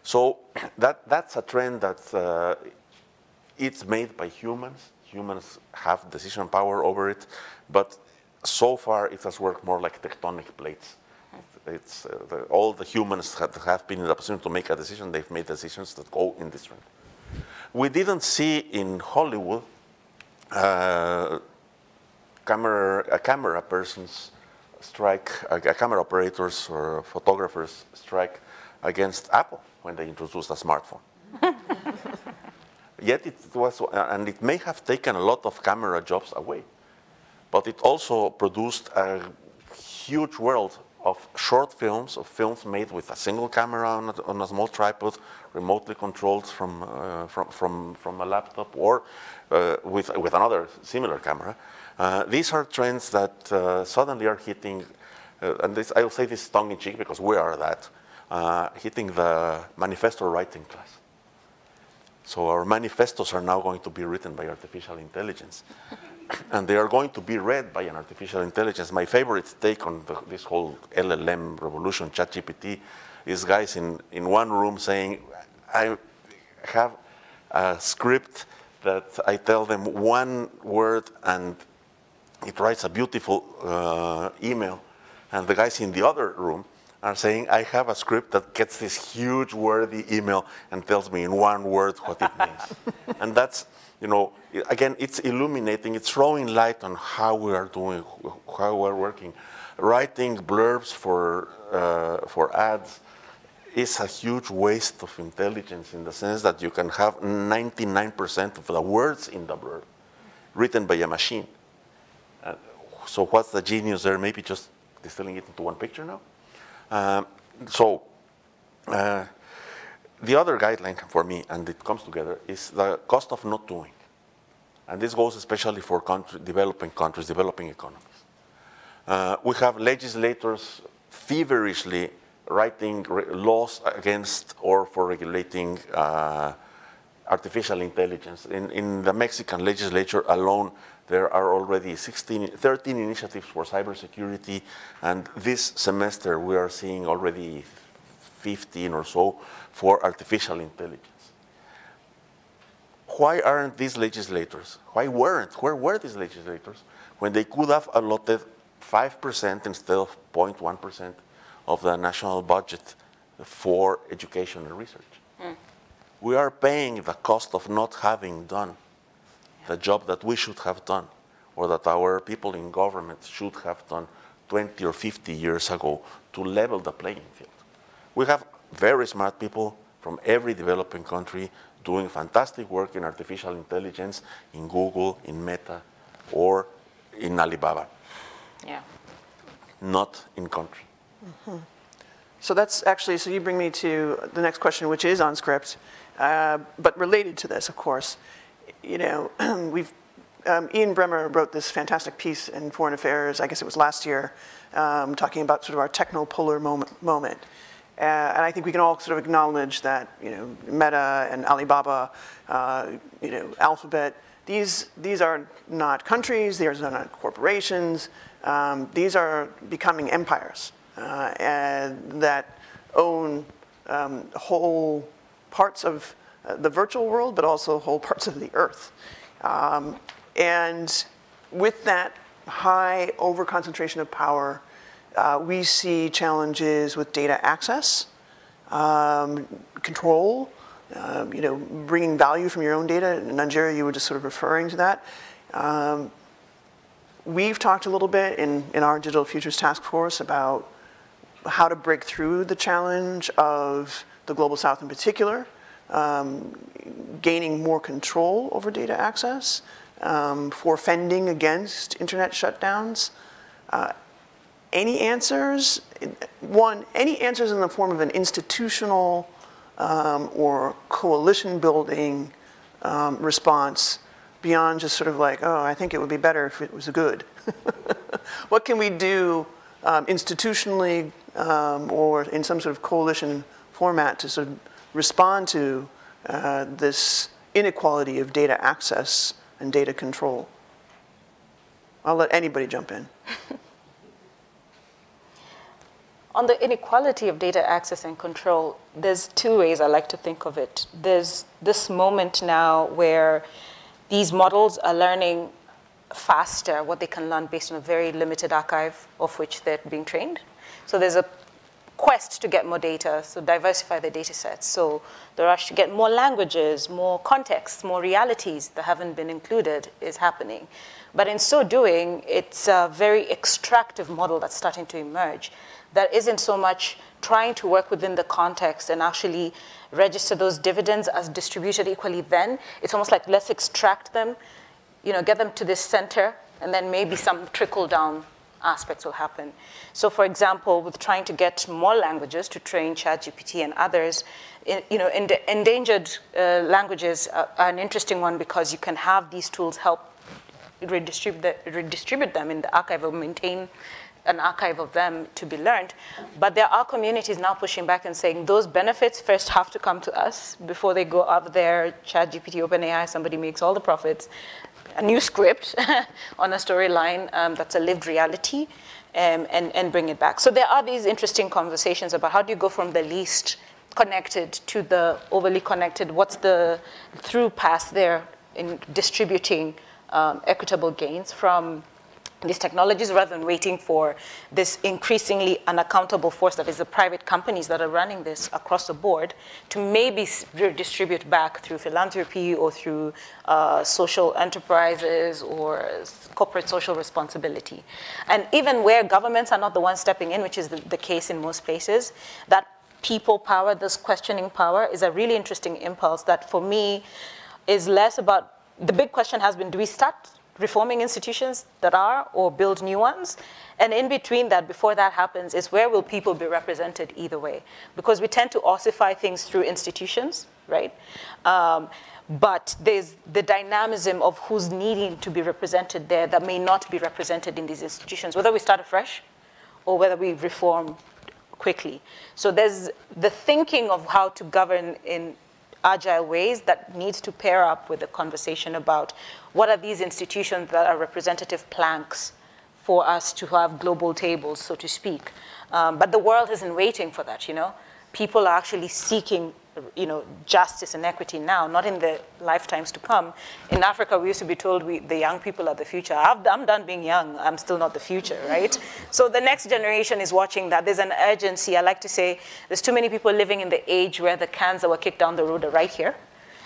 So that, that's a trend that uh, it's made by humans. Humans have decision power over it, but so far it has worked more like tectonic plates. It's, uh, the, all the humans that have been in the position to make a decision, they've made decisions that go in this trend. We didn't see in Hollywood uh, camera, a camera person's strike, a camera operators or photographers strike against Apple when they introduced a smartphone. Yet it was, and it may have taken a lot of camera jobs away, but it also produced a huge world of short films, of films made with a single camera on a, on a small tripod, remotely controlled from, uh, from, from, from a laptop or uh, with, with another similar camera. Uh, these are trends that uh, suddenly are hitting, uh, and this, I'll say this tongue in cheek because we are that, uh, hitting the manifesto writing class. So our manifestos are now going to be written by artificial intelligence. and they are going to be read by an artificial intelligence. My favorite take on the, this whole LLM revolution, ChatGPT, is guys in, in one room saying, I have a script that I tell them one word and it writes a beautiful uh, email. And the guys in the other room are saying, I have a script that gets this huge worthy email and tells me in one word what it means. and that's, you know, again, it's illuminating, it's throwing light on how we are doing, how we're working. Writing blurbs for, uh, for ads is a huge waste of intelligence in the sense that you can have 99% of the words in the blurb written by a machine. Uh, so what's the genius there? Maybe just distilling it into one picture now? Um, so uh, the other guideline for me, and it comes together, is the cost of not doing. And this goes especially for country, developing countries, developing economies. Uh, we have legislators feverishly writing laws against or for regulating uh, artificial intelligence. In, in the Mexican legislature alone, there are already 16, 13 initiatives for cybersecurity, and this semester we are seeing already 15 or so for artificial intelligence. Why aren't these legislators, why weren't, where were these legislators when they could have allotted 5% instead of 0.1% of the national budget for education and research? Mm. We are paying the cost of not having done the job that we should have done or that our people in government should have done 20 or 50 years ago to level the playing field. We have very smart people from every developing country doing fantastic work in artificial intelligence in Google, in Meta, or in Alibaba. Yeah. Not in country. Mm -hmm. So that's actually, so you bring me to the next question, which is on script, uh, but related to this, of course you know, we've, um, Ian Bremmer wrote this fantastic piece in Foreign Affairs, I guess it was last year, um, talking about sort of our technopolar moment. moment. Uh, and I think we can all sort of acknowledge that, you know, Meta and Alibaba, uh, you know, Alphabet, these, these are not countries, these are not corporations, um, these are becoming empires uh, and that own um, whole parts of the virtual world, but also whole parts of the earth. Um, and with that high over-concentration of power, uh, we see challenges with data access, um, control, um, you know, bringing value from your own data. In Nigeria, you were just sort of referring to that. Um, we've talked a little bit in, in our Digital Futures Task Force about how to break through the challenge of the Global South in particular, um, gaining more control over data access, um, for fending against internet shutdowns. Uh, any answers? One, any answers in the form of an institutional um, or coalition building um, response beyond just sort of like, oh, I think it would be better if it was good. what can we do um, institutionally um, or in some sort of coalition format to sort of respond to uh, this inequality of data access and data control. I'll let anybody jump in. On the inequality of data access and control, there's two ways I like to think of it. There's this moment now where these models are learning faster what they can learn based on a very limited archive of which they're being trained. So there's a quest to get more data, so diversify the data sets. So the rush to get more languages, more contexts, more realities that haven't been included is happening. But in so doing, it's a very extractive model that's starting to emerge that isn't so much trying to work within the context and actually register those dividends as distributed equally then. It's almost like let's extract them, you know, get them to this center, and then maybe some trickle down aspects will happen. So for example, with trying to get more languages to train ChatGPT and others, you know, endangered uh, languages are, are an interesting one because you can have these tools help redistribute, the, redistribute them in the archive or maintain an archive of them to be learned. But there are communities now pushing back and saying those benefits first have to come to us before they go up there, ChatGPT, OpenAI, somebody makes all the profits. A new script on a storyline um, that's a lived reality um, and, and bring it back. So there are these interesting conversations about how do you go from the least connected to the overly connected? What's the through path there in distributing um, equitable gains from these technologies rather than waiting for this increasingly unaccountable force that is the private companies that are running this across the board to maybe redistribute back through philanthropy or through uh, social enterprises or corporate social responsibility. And even where governments are not the ones stepping in, which is the, the case in most places, that people power, this questioning power is a really interesting impulse that for me is less about, the big question has been, do we start reforming institutions that are or build new ones. And in between that, before that happens, is where will people be represented either way? Because we tend to ossify things through institutions, right? Um, but there's the dynamism of who's needing to be represented there that may not be represented in these institutions, whether we start afresh or whether we reform quickly. So there's the thinking of how to govern in agile ways that needs to pair up with the conversation about what are these institutions that are representative planks for us to have global tables, so to speak. Um, but the world isn't waiting for that, you know? People are actually seeking you know, justice and equity now, not in the lifetimes to come. In Africa, we used to be told we, the young people are the future. i am done being young. I'm still not the future, right? So the next generation is watching that. There's an urgency. I like to say there's too many people living in the age where the cans that were kicked down the road are right here.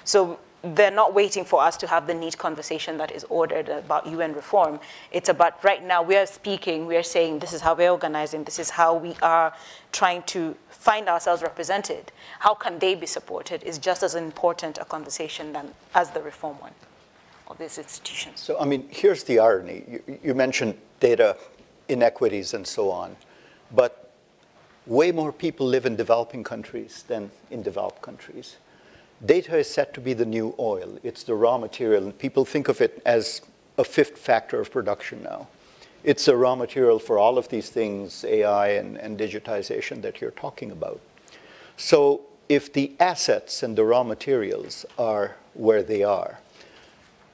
So they're not waiting for us to have the neat conversation that is ordered about UN reform. It's about right now we are speaking, we are saying this is how we're organizing, this is how we are trying to find ourselves represented. How can they be supported is just as important a conversation than, as the reform one of these institutions. So, I mean, here's the irony. You, you mentioned data inequities and so on, but way more people live in developing countries than in developed countries. Data is set to be the new oil. It's the raw material, and people think of it as a fifth factor of production now. It's a raw material for all of these things, AI and, and digitization that you're talking about. So if the assets and the raw materials are where they are,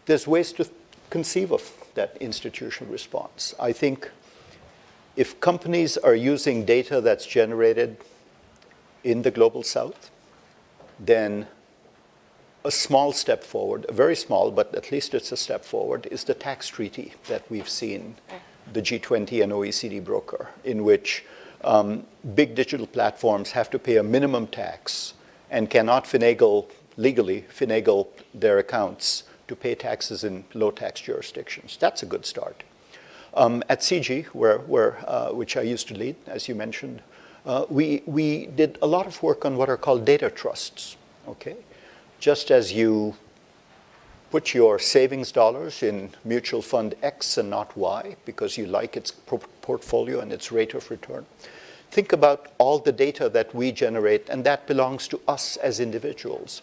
there's ways to conceive of that institutional response. I think if companies are using data that's generated in the global south, then a small step forward, a very small, but at least it's a step forward, is the tax treaty that we've seen, the G20 and OECD broker, in which um, big digital platforms have to pay a minimum tax and cannot finagle, legally finagle their accounts to pay taxes in low tax jurisdictions. That's a good start. Um, at CIGI, where, where, uh, which I used to lead, as you mentioned, uh, we, we did a lot of work on what are called data trusts, okay? Just as you put your savings dollars in mutual fund X and not Y because you like its portfolio and its rate of return, think about all the data that we generate and that belongs to us as individuals.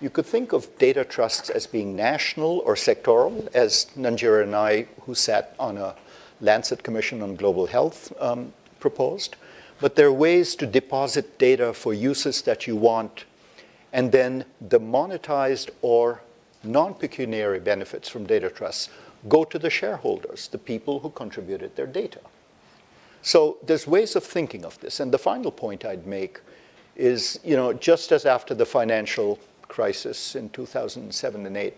You could think of data trusts as being national or sectoral, as Nanjira and I, who sat on a Lancet Commission on Global Health, um, proposed. But there are ways to deposit data for uses that you want and then the monetized or non-pecuniary benefits from data trusts go to the shareholders, the people who contributed their data. So there's ways of thinking of this. And the final point I'd make is, you know, just as after the financial crisis in 2007 and 8,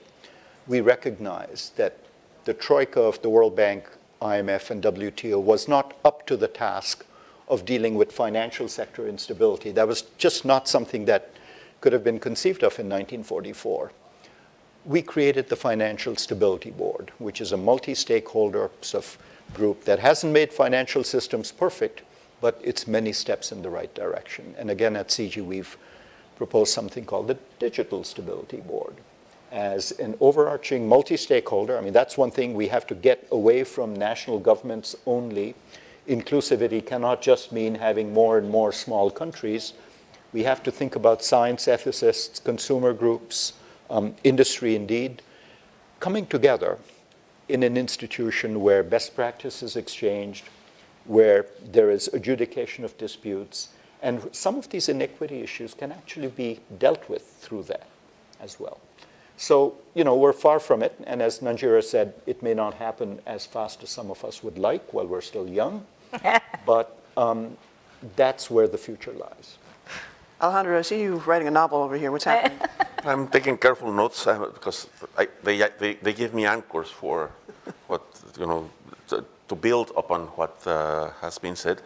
we recognized that the troika of the World Bank, IMF, and WTO was not up to the task of dealing with financial sector instability. That was just not something that could have been conceived of in 1944. We created the Financial Stability Board, which is a multi-stakeholder group that hasn't made financial systems perfect, but it's many steps in the right direction. And again, at CIGI, we've proposed something called the Digital Stability Board as an overarching multi-stakeholder. I mean, that's one thing we have to get away from national governments only. Inclusivity cannot just mean having more and more small countries. We have to think about science ethicists, consumer groups, um, industry indeed, coming together in an institution where best practice is exchanged, where there is adjudication of disputes, and some of these inequity issues can actually be dealt with through that as well. So, you know, we're far from it. And as Nanjira said, it may not happen as fast as some of us would like while we're still young. but um, that's where the future lies. Alejandro, I see you writing a novel over here. What's happening? I'm taking careful notes uh, because I, they, they, they give me anchors for what, you know, to, to build upon what uh, has been said.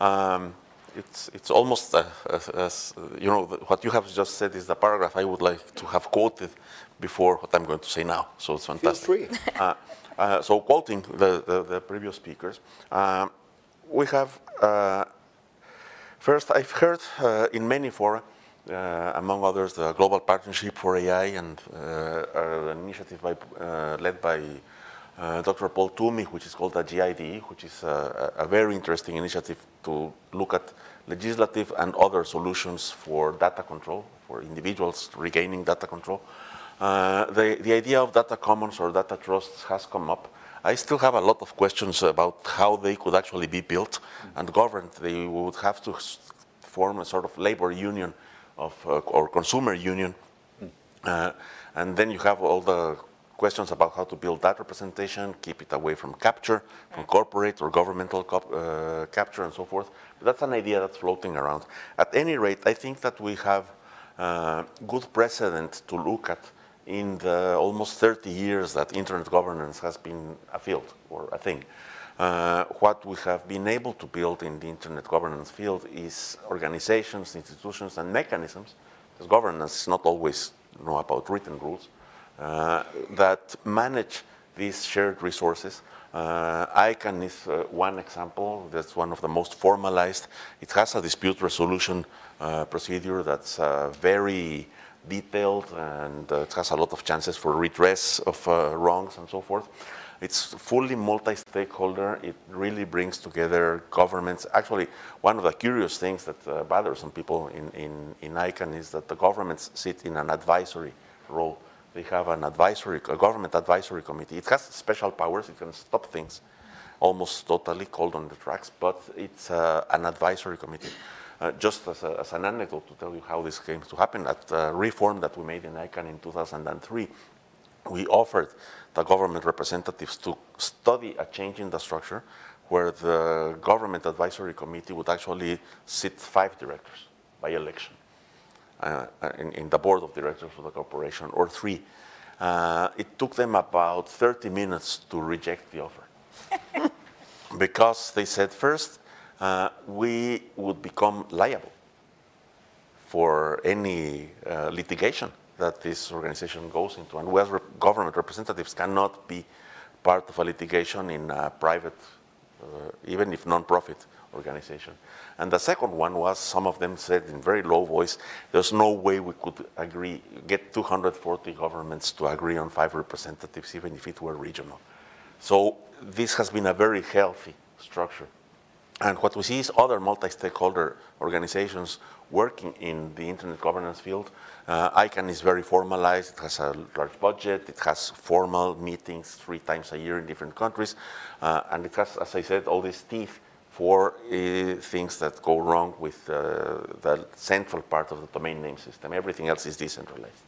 Um, it's, it's almost uh, as, as, you know, what you have just said is the paragraph I would like to have quoted before what I'm going to say now. So it's fantastic. Feel free. Uh, uh, so quoting the, the, the previous speakers, um, we have, uh, first I've heard uh, in many fora, uh, among others, the Global Partnership for AI and an initiative by, led by uh, Dr. Paul Twomey, which is called the GIDE, which is a, a, very interesting initiative to look at legislative and other solutions for data control, for individuals regaining data control. Uh, the, the idea of data commons or data trusts has come up. I still have a lot of questions about how they could actually be built and governed. They would have to form a sort of labor union of, uh, or consumer union. Uh, and then you have all the questions about how to build that representation, keep it away from capture, from corporate or governmental uh, capture and so forth. But that's an idea that's floating around. At any rate, I think that we have uh, good precedent to look at in the almost 30 years that internet governance has been a field or a thing. Uh, what we have been able to build in the internet governance field is organizations, institutions, and mechanisms, because governance is not always you know, about written rules, uh, that manage these shared resources. Uh, ICANN is uh, one example. That's one of the most formalized. It has a dispute resolution uh, procedure that's uh, very detailed and uh, it has a lot of chances for redress of wrongs and so forth. It's fully multi-stakeholder. It really brings together governments. Actually, one of the curious things that uh, bothers some people in, in, in ICANN is that the governments sit in an advisory role. They have an advisory, a government advisory committee. It has special powers. It can stop things almost totally cold on the tracks, but it's uh, an advisory committee. Uh, just as, a, as, an anecdote to tell you how this came to happen, at the reform that we made in ICANN in 2003, we offered the government representatives to study a change in the structure where the government advisory committee would actually sit five directors by election. Uh, in, in, the board of directors of the corporation, or three. Uh, it took them about 30 minutes to reject the offer. because they said, first, uh, we would become liable for any uh, litigation that this organization goes into. And as rep government representatives cannot be part of a litigation in a private, uh, even if non-profit organization. And the second one was some of them said in very low voice, there's no way we could agree, get 240 governments to agree on five representatives, even if it were regional. So this has been a very healthy structure. And what we see is other multi-stakeholder organizations working in the internet governance field. Uh, ICANN is very formalized. It has a large budget. It has formal meetings three times a year in different countries. Uh, and it has, as I said, all these teeth for uh, things that go wrong with uh, the central part of the domain name system. Everything else is decentralized.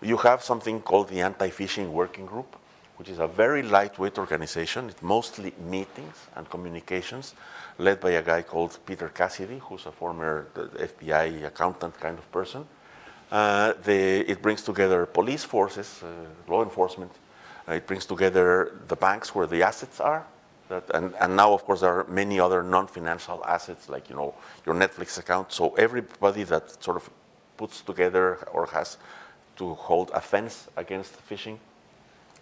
You have something called the anti-phishing working group, which is a very lightweight organization. It's mostly meetings and communications, led by a guy called Peter Cassidy, who's a former FBI accountant kind of person. Uh, it brings together police forces, uh, law enforcement. Uh, it brings together the banks where the assets are. That, and, and now, of course, there are many other non-financial assets, like you know your Netflix account. So everybody that sort of puts together or has to hold a fence against phishing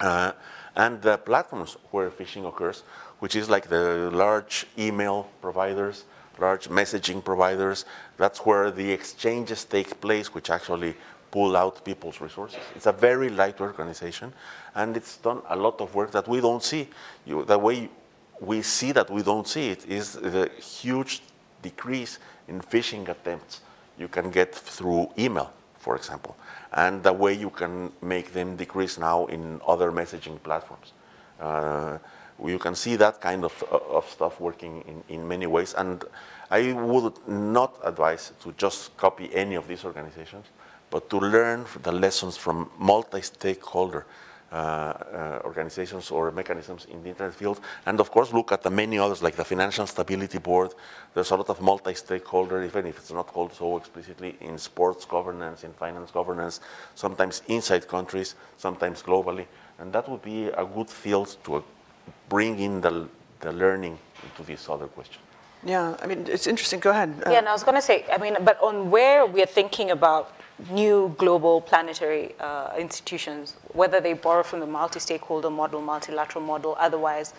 uh, and the platforms where phishing occurs, which is like the large email providers, large messaging providers. That's where the exchanges take place, which actually pull out people's resources. It's a very light organization, and it's done a lot of work that we don't see. You, the way we see that we don't see it is the huge decrease in phishing attempts you can get through email, for example and the way you can make them decrease now in other messaging platforms. Uh, you can see that kind of, uh, of stuff working in, in many ways. And I would not advise to just copy any of these organizations, but to learn the lessons from multi-stakeholder uh, uh, organizations or mechanisms in the internet field. And of course, look at the many others like the Financial Stability Board. There's a lot of multi-stakeholder, even if it's not called so explicitly, in sports governance, in finance governance, sometimes inside countries, sometimes globally. And that would be a good field to bring in the, the learning into this other question. Yeah, I mean, it's interesting. Go ahead. Uh, yeah, and I was going to say, I mean, but on where we're thinking about new global planetary uh, institutions, whether they borrow from the multi-stakeholder model, multilateral model, otherwise.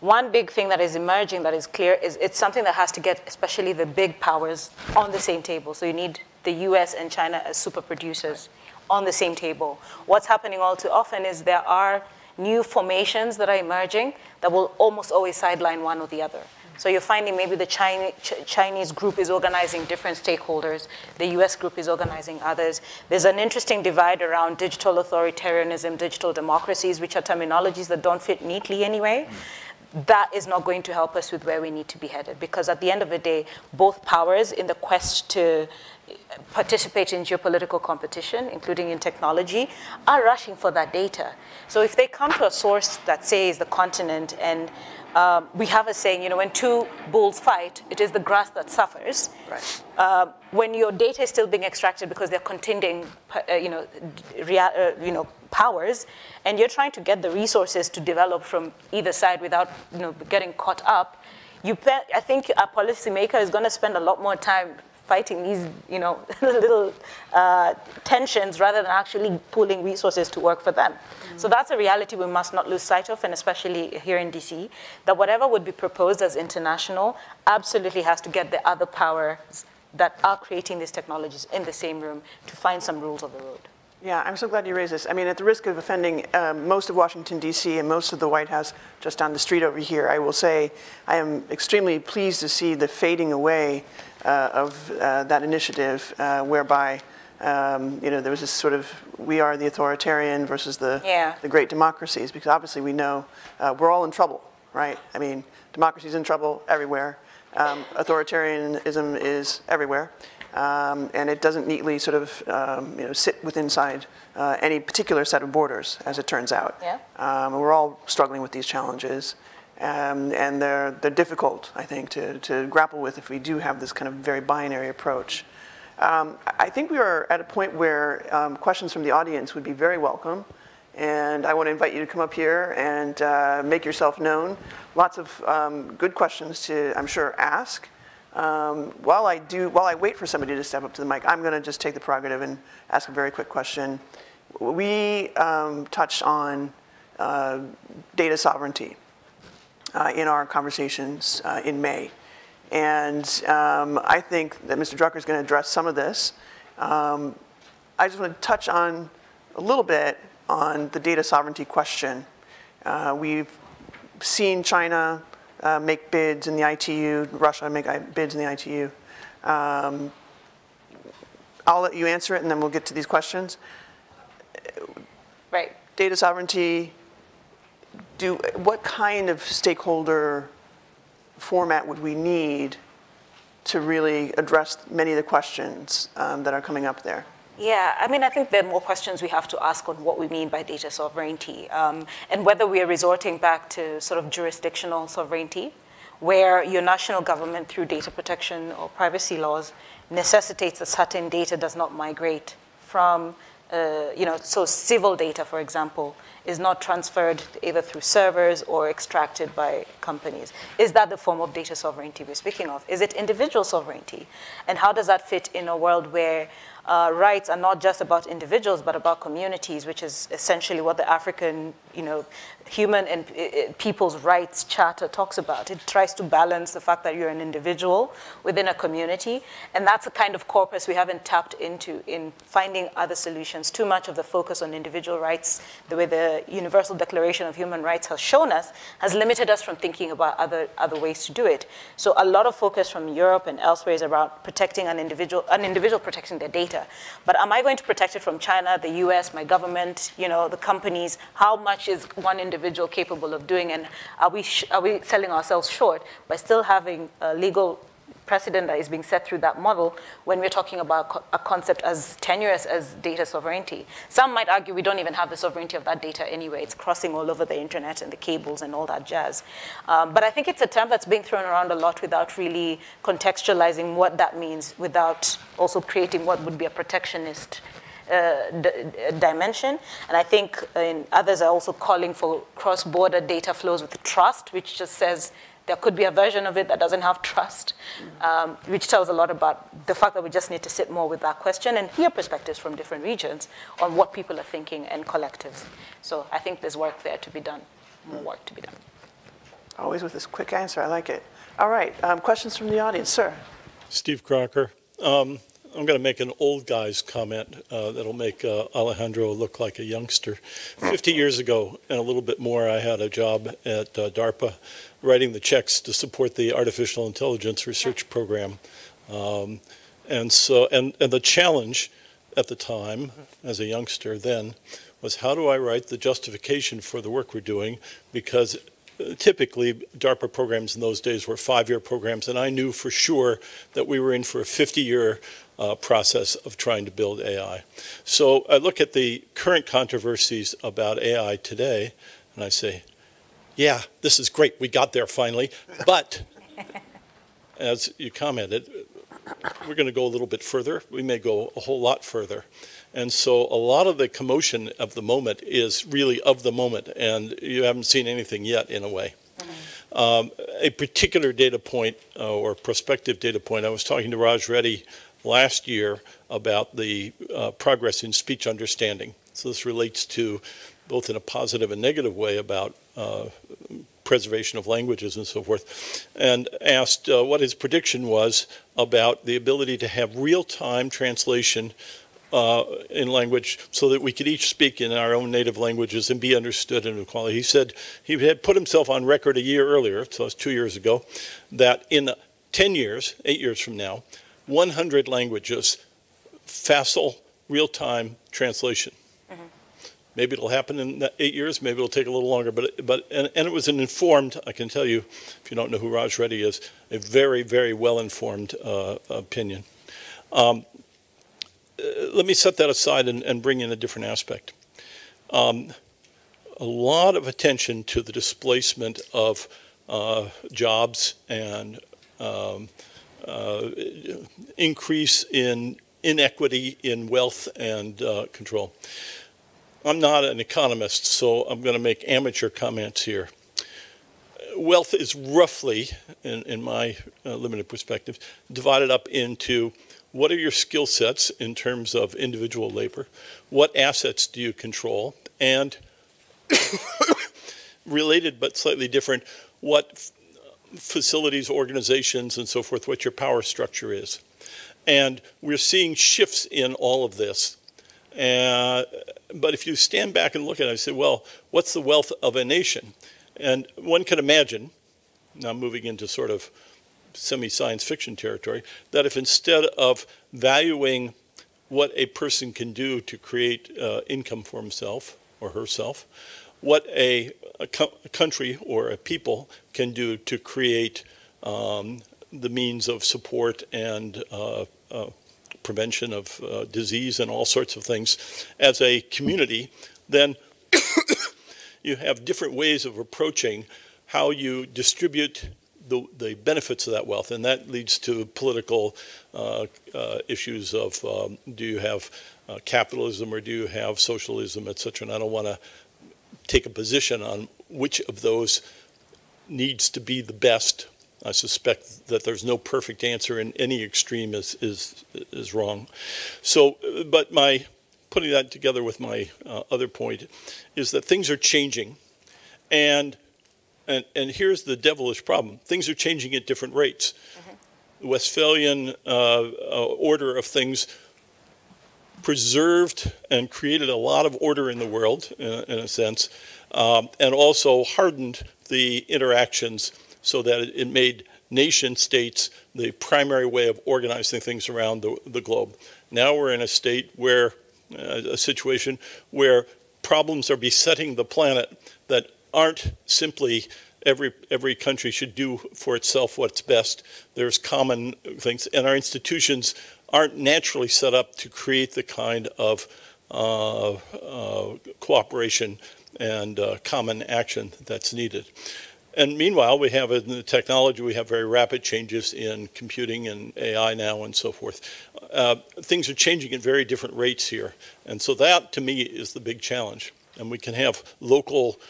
One big thing that is emerging that is clear is it's something that has to get especially the big powers on the same table. So you need the US and China as super producers on the same table. What's happening all too often is there are new formations that are emerging that will almost always sideline one or the other. So you're finding maybe the Chinese group is organizing different stakeholders, the US group is organizing others. There's an interesting divide around digital authoritarianism, digital democracies, which are terminologies that don't fit neatly anyway. That is not going to help us with where we need to be headed because at the end of the day, both powers in the quest to participate in geopolitical competition, including in technology, are rushing for that data. So if they come to a source that says the continent and um, we have a saying, you know, when two bulls fight, it is the grass that suffers. Right. Uh, when your data is still being extracted because they're contending, uh, you know, rea- uh, you know, powers, and you're trying to get the resources to develop from either side without, you know, getting caught up, I think a policymaker is going to spend a lot more time fighting these, you know, little uh, tensions rather than actually pooling resources to work for them. Mm-hmm. So that's a reality we must not lose sight of, and especially here in DC, that whatever would be proposed as international absolutely has to get the other powers that are creating these technologies in the same room to find some rules of the road. Yeah, I'm so glad you raised this. I mean, at the risk of offending um, most of Washington, D.C., and most of the White House just down the street over here, I will say I am extremely pleased to see the fading away of uh, that initiative, uh, whereby um, you know there was this sort of we are the authoritarian versus the yeah. the great democracies, because obviously we know uh, we're all in trouble, right? I mean, democracy's in trouble everywhere. Um, authoritarianism is everywhere. Um, and it doesn't neatly sort of um, you know, sit within inside uh, any particular set of borders, as it turns out. Yeah. Um, we're all struggling with these challenges, um, and they're, they're difficult, I think, to, to grapple with if we do have this kind of very binary approach. Um, I think we are at a point where um, questions from the audience would be very welcome. And I want to invite you to come up here and uh, make yourself known. Lots of good questions to, I'm sure, ask. Um, while I do, while I wait for somebody to step up to the mic, I'm going to just take the prerogative and ask a very quick question. We um, touched on uh, data sovereignty uh, in our conversations uh, in May. And um, I think that Mr. Crocker is going to address some of this. Um, I just want to touch on a little bit on the data sovereignty question. Uh, we've seen China uh, make bids in the ITU, Russia make bids in the ITU. Um, I'll let you answer it and then we'll get to these questions. Right. Data sovereignty, do, what kind of stakeholder format would we need to really address many of the questions um, that are coming up there? Yeah, I mean, I think there are more questions we have to ask on what we mean by data sovereignty um, and whether we are resorting back to sort of jurisdictional sovereignty, where your national government, through data protection or privacy laws, necessitates that certain data does not migrate from, uh, you know, so civil data, for example, is not transferred either through servers or extracted by companies. Is that the form of data sovereignty we're speaking of? Is it individual sovereignty? And how does that fit in a world where uh, rights are not just about individuals, but about communities, which is essentially what the African, you know, human and uh, people's rights charter talks about. It tries to balance the fact that you're an individual within a community, and that's a kind of corpus we haven't tapped into in finding other solutions. Too much of the focus on individual rights, the way the Universal Declaration of Human Rights has shown us, has limited us from thinking about other, other ways to do it. So a lot of focus from Europe and elsewhere is about protecting an individual, an individual protecting their data data. But am I going to protect it from China, the US, my government, you know, the companies? How much is one individual capable of doing? And are we, are we selling ourselves short by still having a legal precedent that is being set through that model when we're talking about a concept as tenuous as data sovereignty. Some might argue we don't even have the sovereignty of that data anyway. It's crossing all over the internet and the cables and all that jazz. Um, but I think it's a term that's being thrown around a lot without really contextualizing what that means, without also creating what would be a protectionist dimension. And I think uh, others are also calling for cross-border data flows with trust, which just says there could be a version of it that doesn't have trust, um, which tells a lot about the fact that we just need to sit more with that question and hear perspectives from different regions on what people are thinking and collectives. So I think there's work there to be done, more work to be done. Always with this quick answer, I like it. All right, um, questions from the audience, sir. Steve Crocker. Um, I'm going to make an old guy's comment uh, that'll make uh, Alejandro look like a youngster. 50 years ago and a little bit more, I had a job at uh, DARPA writing the checks to support the artificial intelligence research program. Um, and so, and, and the challenge at the time, as a youngster then, was how do I write the justification for the work we're doing? Because uh, typically DARPA programs in those days were five-year programs, and I knew for sure that we were in for a 50-year uh, process of trying to build AI. So I look at the current controversies about AI today, and I say, yeah, this is great, we got there finally, but as you commented, we're going to go a little bit further. We may go a whole lot further. And so a lot of the commotion of the moment is really of the moment, and you haven't seen anything yet in a way. Mm-hmm. Um, a particular data point uh, or prospective data point, I was talking to Raj Reddy last year about the uh, progress in speech understanding. So this relates to both in a positive and negative way about uh, preservation of languages and so forth, and asked uh, what his prediction was about the ability to have real-time translation uh, in language so that we could each speak in our own native languages and be understood in equality. He said he had put himself on record a year earlier, so it's two years ago, that in 10 years, eight years from now, 100 languages, facile, real-time translation. Mm-hmm. Maybe it'll happen in eight years. Maybe it'll take a little longer. But but and, and it was an informed. I can tell you, if you don't know who Raj Reddy is, a very very well informed uh, opinion. Um, uh, let me set that aside and, and, bring in a different aspect. Um, a lot of attention to the displacement of uh, jobs and um, uh, increase in inequity in wealth and uh, control. I'm not an economist, so I'm going to make amateur comments here. Wealth is roughly, in, in my uh, limited perspective, divided up into what are your skill sets in terms of individual labor? What assets do you control? And related but slightly different, what facilities, organizations, and so forth, what your power structure is. And we're seeing shifts in all of this. Uh, but if you stand back and look at it, I say, well, what's the wealth of a nation? And one can imagine, now moving into sort of semi-science fiction territory, that if instead of valuing what a person can do to create uh, income for himself or herself, what a, a, co a, country or a people can do to create um, the means of support and uh, uh, prevention of uh, disease and all sorts of things as a community, then you have different ways of approaching how you distribute the, the benefits of that wealth. And that leads to political uh, uh, issues of um, do you have uh, capitalism or do you have socialism, et cetera. And I don't want to take a position on which of those needs to be the best. I suspect that there's no perfect answer and any extreme is, is, is wrong. So, but my, putting that together with my uh, other point is that things are changing and and, and here's the devilish problem. Things are changing at different rates. The Westphalian uh, uh, order of things preserved and created a lot of order in the world, in, in a sense, um, and also hardened the interactions so that it, it made nation states the primary way of organizing things around the, the globe. Now we're in a state where, uh, a situation where problems are besetting the planet that aren't simply every every country should do for itself what's best. There's common things, and our institutions aren't naturally set up to create the kind of uh, uh, cooperation and uh, common action that's needed. And meanwhile, we have in the technology, we have very rapid changes in computing and AI now and so forth. Uh, things are changing at very different rates here. And so that, to me, is the big challenge. And we can have local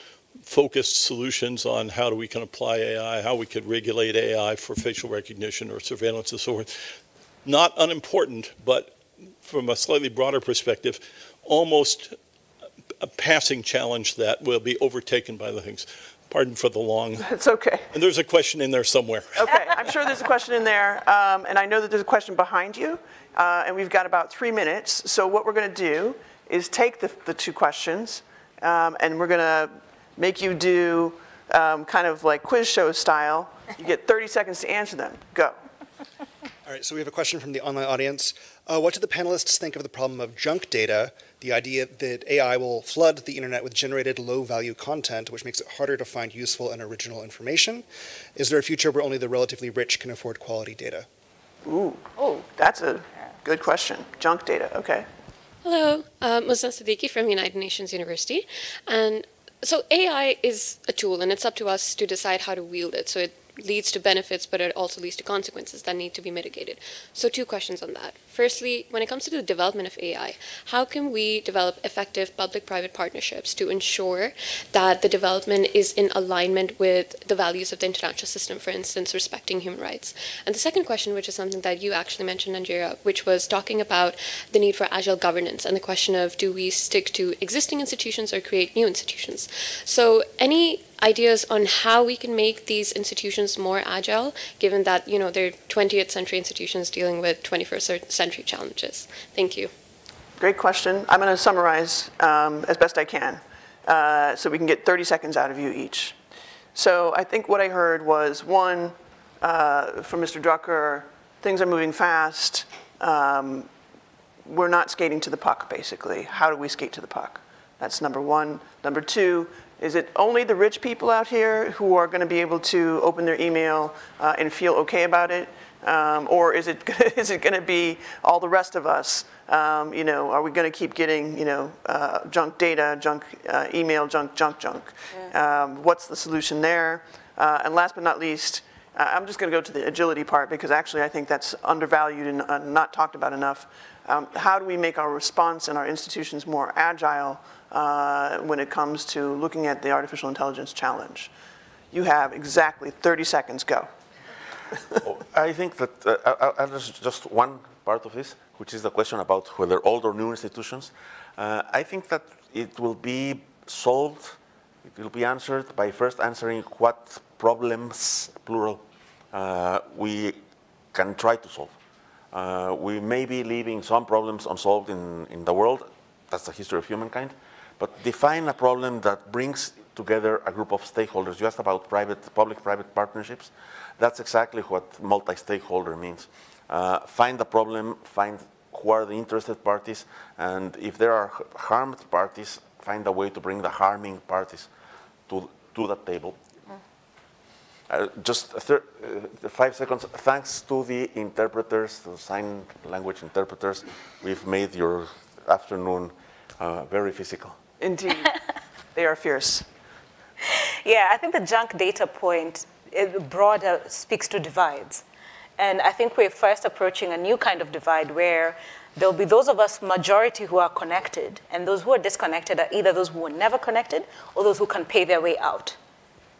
focused solutions on how do we can apply AI, how we could regulate AI for facial recognition or surveillance and so forth. Not unimportant, but from a slightly broader perspective, almost a passing challenge that will be overtaken by the things. Pardon for the long. It's okay. And there's a question in there somewhere. Okay, I'm sure there's a question in there, um, and I know that there's a question behind you, uh, and we've got about three minutes. So what we're going to do is take the, the two questions, um, and we're going to make you do um, kind of like quiz show style. You get 30 seconds to answer them. Go. All right, so we have a question from the online audience. Uh, what do the panelists think of the problem of junk data, the idea that AI will flood the internet with generated low value content, which makes it harder to find useful and original information? Is there a future where only the relatively rich can afford quality data? Ooh, oh, that's a good question. Junk data, okay. Hello, uh, Musna Siddiqui from United Nations University. And so AI is a tool, and it's up to us to decide how to wield it. So it leads to benefits, but it also leads to consequences that need to be mitigated. So two questions on that. Firstly, when it comes to the development of AI, how can we develop effective public-private partnerships to ensure that the development is in alignment with the values of the international system, for instance, respecting human rights? And the second question, which is something that you actually mentioned, Nanjira, which was talking about the need for agile governance and the question of do we stick to existing institutions or create new institutions? So any ideas on how we can make these institutions more agile, given that you know they're 20th century institutions dealing with 21st century challenges. Thank you. Great question. I'm going to summarize um, as best I can, uh, so we can get 30 seconds out of you each. So I think what I heard was one uh, from Mr. Crocker: things are moving fast. Um, we're not skating to the puck, basically. How do we skate to the puck? That's number one. Number two, is it only the rich people out here who are going to be able to open their email uh, and feel okay about it? Um, or is it, is it going to be all the rest of us? Um, you know, are we going to keep getting, you know, uh, junk data, junk uh, email, junk, junk, junk? Yeah. Um, what's the solution there? Uh, and last but not least, uh, I'm just going to go to the agility part because actually I think that's undervalued and uh, not talked about enough. Um, how do we make our response and our institutions more agile uh, when it comes to looking at the artificial intelligence challenge. You have exactly 30 seconds, go. I think that uh, I'll just, just one part of this, which is the question about whether old or new institutions. Uh, I think that it will be solved, it will be answered by first answering what problems, plural, uh, we can try to solve. Uh, we may be leaving some problems unsolved in, in the world. That's the history of humankind but define a problem that brings together a group of stakeholders. You asked about private, public-private partnerships. That's exactly what multi-stakeholder means. Uh, find the problem, find who are the interested parties, and if there are harmed parties, find a way to bring the harming parties to, to the table. Uh, just uh, five seconds. Thanks to the interpreters, the sign language interpreters, we've made your afternoon uh, very physical. Indeed. they are fierce. Yeah, I think the junk data point broader speaks to divides. And I think we're first approaching a new kind of divide where there'll be those of us, majority, who are connected, and those who are disconnected are either those who were never connected or those who can pay their way out.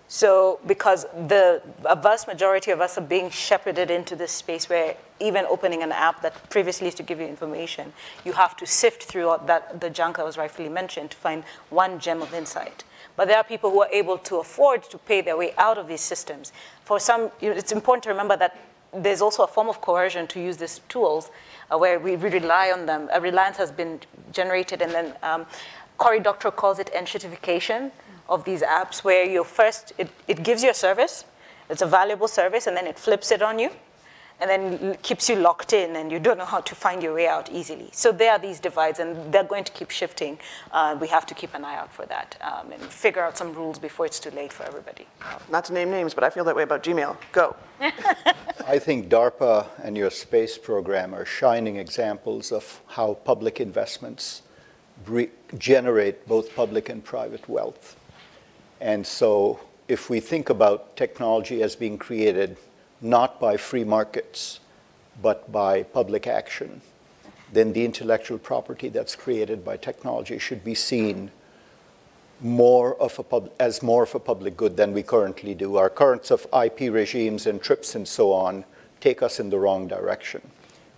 So, because the vast majority of us are being shepherded into this space where even opening an app that previously used to give you information, you have to sift through that, the junk that was rightfully mentioned to find one gem of insight. But there are people who are able to afford to pay their way out of these systems. For some, it's important to remember that there's also a form of coercion to use these tools uh, where we, rely on them. A reliance has been generated, and then um, Cory Doctorow calls it enshittification of these apps, where you first, it, it gives you a service, it's a valuable service, and then it flips it on you and then keeps you locked in and you don't know how to find your way out easily. So there are these divides and they're going to keep shifting. Uh, we have to keep an eye out for that um, and figure out some rules before it's too late for everybody. Not to name names, but I feel that way about Gmail. Go. I think DARPA and your space program are shining examples of how public investments generate both public and private wealth. And so if we think about technology as being created not by free markets, but by public action, then the intellectual property that's created by technology should be seen more of a as more of a public good than we currently do. Our currents of IP regimes and TRIPS and so on take us in the wrong direction.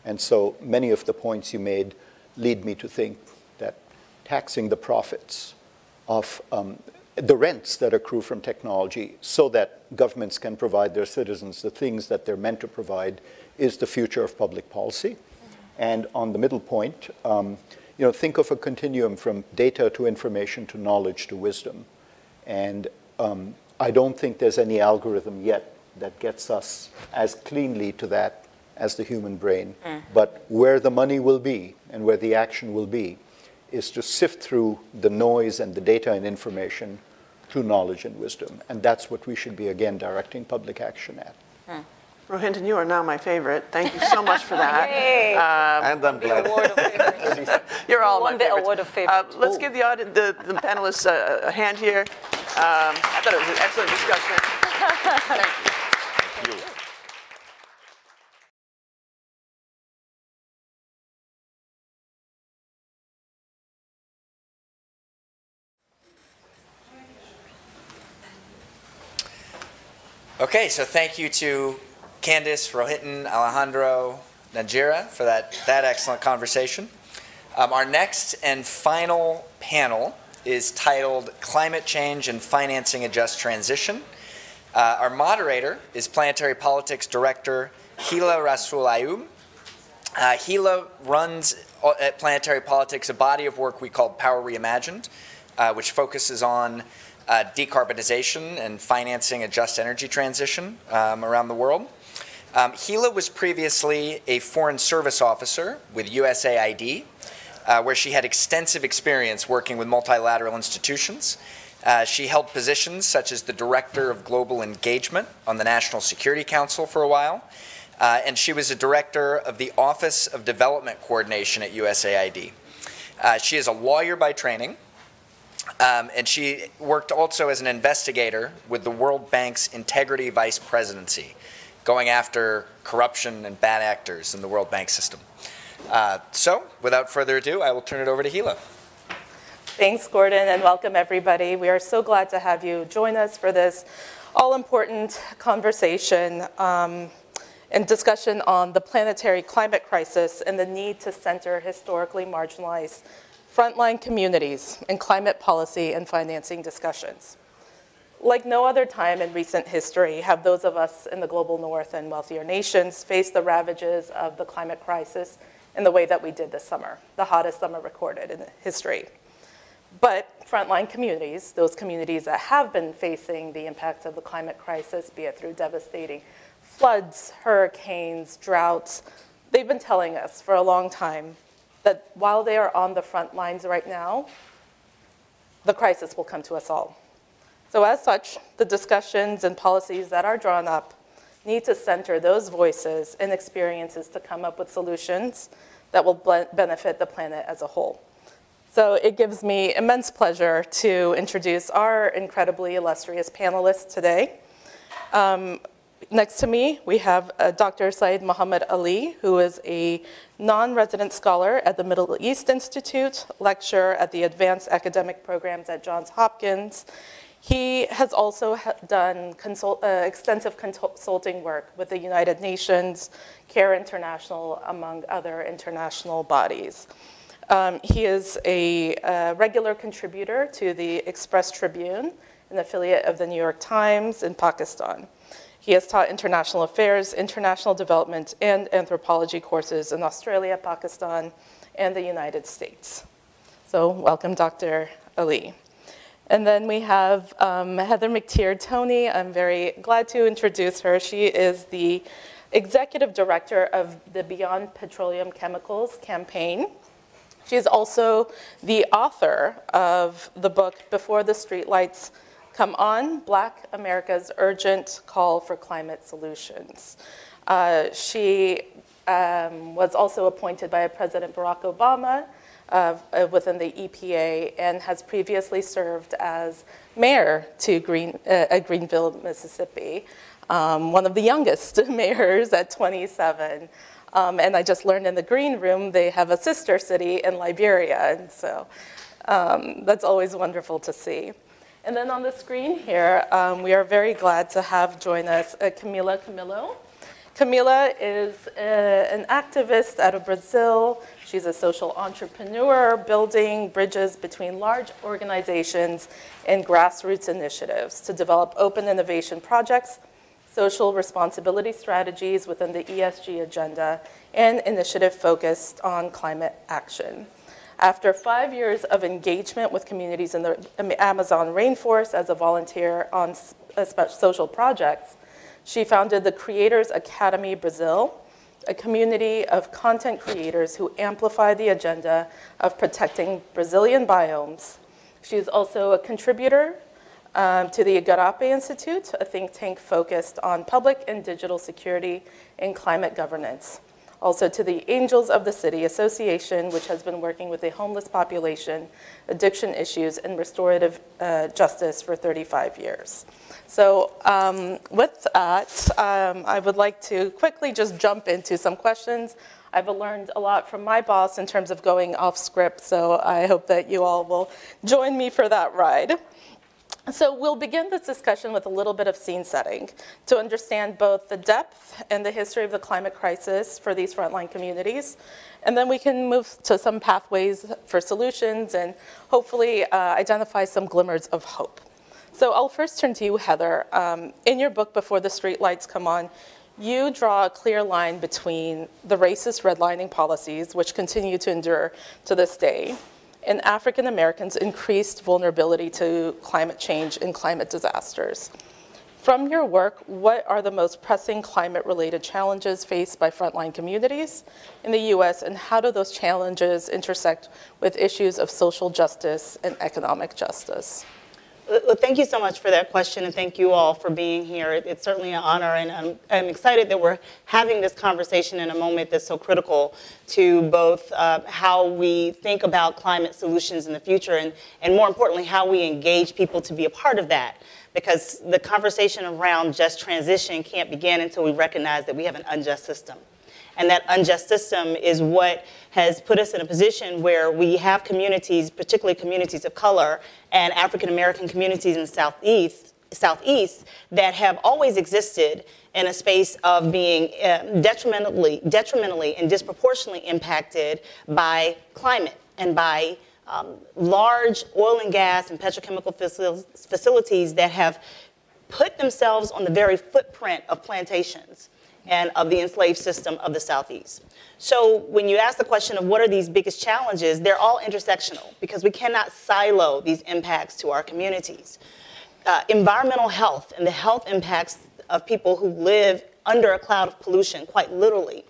And so many of the points you made lead me to think that taxing the profits of um, the rents that accrue from technology so that governments can provide their citizens the things that they're meant to provide is the future of public policy. And on the middle point, um, you know, think of a continuum from data to information to knowledge to wisdom. And um, I don't think there's any algorithm yet that gets us as cleanly to that as the human brain. Mm. But where the money will be and where the action will be is to sift through the noise and the data and information to knowledge and wisdom. And that's what we should be, again, directing public action at. Hmm. Rohinton, you are now my favorite. Thank you so much for that. Um, and I'm glad. You're all my favorites. Award of Uh, let's Ooh. give the, audience, the, the panelists a, a, hand here. Um, I thought it was an excellent discussion. Thank you. Okay, so thank you to Candace, Rohinton, Alejandro, Nanjira for that, that excellent conversation. Um, our next and final panel is titled Climate Change and Financing a Just Transition. Uh, our moderator is Planetary Politics Director Hila Rasul Ayub. Uh, Hila runs uh, at Planetary Politics a body of work we call Power Reimagined, uh, which focuses on uh, decarbonization and financing a just energy transition um, around the world. Um, Hila was previously a foreign service officer with USAID, uh, where she had extensive experience working with multilateral institutions. Uh, she held positions such as the Director of Global Engagement on the National Security Council for a while, uh, and she was a Director of the Office of Development Coordination at USAID. Uh, she is a lawyer by training, um, and she worked also as an investigator with the World Bank's Integrity Vice Presidency, going after corruption and bad actors in the World Bank system. Uh, so, without further ado, I will turn it over to Hila. Thanks, Gordon, and welcome everybody. We are so glad to have you join us for this all-important conversation um, and discussion on the planetary climate crisis and the need to center historically marginalized frontline communities in climate policy and financing discussions. Like no other time in recent history have those of us in the global north and wealthier nations faced the ravages of the climate crisis in the way that we did this summer, the hottest summer recorded in history. But frontline communities, those communities that have been facing the impacts of the climate crisis, be it through devastating floods, hurricanes, droughts, they've been telling us for a long time that while they are on the front lines right now, the crisis will come to us all. So as such, the discussions and policies that are drawn up need to center those voices and experiences to come up with solutions that will benefit the planet as a whole. So it gives me immense pleasure to introduce our incredibly illustrious panelists today. Um, next to me, we have uh, Dr. Saeed Mohammed Ali, who is a non-resident scholar at the Middle East Institute, lecturer at the Advanced Academic Programs at Johns Hopkins. He has also ha done consult, uh, extensive consulting work with the United Nations, CARE International, among other international bodies. Um, he is a, a, regular contributor to the Express Tribune, an affiliate of the New York Times in Pakistan. He has taught international affairs, international development, and anthropology courses in Australia, Pakistan, and the United States. So welcome, Dr. Ali. And then we have um, Heather McTeer Toney. I'm very glad to introduce her. She is the executive director of the Beyond Petroleum Chemicals campaign. She is also the author of the book Before the Streetlights Come On, Black America's Urgent Call for Climate Solutions. Uh, she um, was also appointed by President Barack Obama uh, within the EPA and has previously served as mayor to Green, uh, Greenville, Mississippi, um, one of the youngest mayors at 27. Um, and I just learned in the green room they have a sister city in Liberia, and so um, that's always wonderful to see. And then on the screen here, um, we are very glad to have join us uh, Camila Camilo. Camila is uh, an activist out of Brazil. She's a social entrepreneur building bridges between large organizations and grassroots initiatives to develop open innovation projects social responsibility strategies within the ESG agenda, and initiative focused on climate action. After five years of engagement with communities in the Amazon rainforest as a volunteer on social projects, she founded the Creators Academy Brazil, a community of content creators who amplify the agenda of protecting Brazilian biomes. She is also a contributor um, to the Igarapé Institute, a think tank focused on public and digital security and climate governance. Also to the Angels of the City Association, which has been working with the homeless population, addiction issues, and restorative uh, justice for 35 years. So um, with that, um, I would like to quickly just jump into some questions. I've learned a lot from my boss in terms of going off script, so I hope that you all will join me for that ride. So we'll begin this discussion with a little bit of scene setting to understand both the depth and the history of the climate crisis for these frontline communities. And then we can move to some pathways for solutions and hopefully uh, identify some glimmers of hope. So I'll first turn to you, Heather. Um, in your book, Before the Streetlights Come On, you draw a clear line between the racist redlining policies, which continue to endure to this day, and African Americans' increased vulnerability to climate change and climate disasters. From your work, what are the most pressing climate-related challenges faced by frontline communities in the U.S., and how do those challenges intersect with issues of social justice and economic justice? Well, thank you so much for that question, and thank you all for being here. It's certainly an honor, and I'm, I'm excited that we're having this conversation in a moment that's so critical to both uh, how we think about climate solutions in the future, and, and more importantly, how we engage people to be a part of that. Because the conversation around just transition can't begin until we recognize that we have an unjust system. And that unjust system is what has put us in a position where we have communities, particularly communities of color and African American communities in the Southeast, Southeast that have always existed in a space of being uh, detrimentally, detrimentally and disproportionately impacted by climate and by um, large oil and gas and petrochemical facilities that have put themselves on the very footprint of plantations and of the enslaved system of the Southeast. So when you ask the question of what are these biggest challenges, they're all intersectional because we cannot silo these impacts to our communities. Uh, environmental health and the health impacts of people who live under a cloud of pollution, quite literally,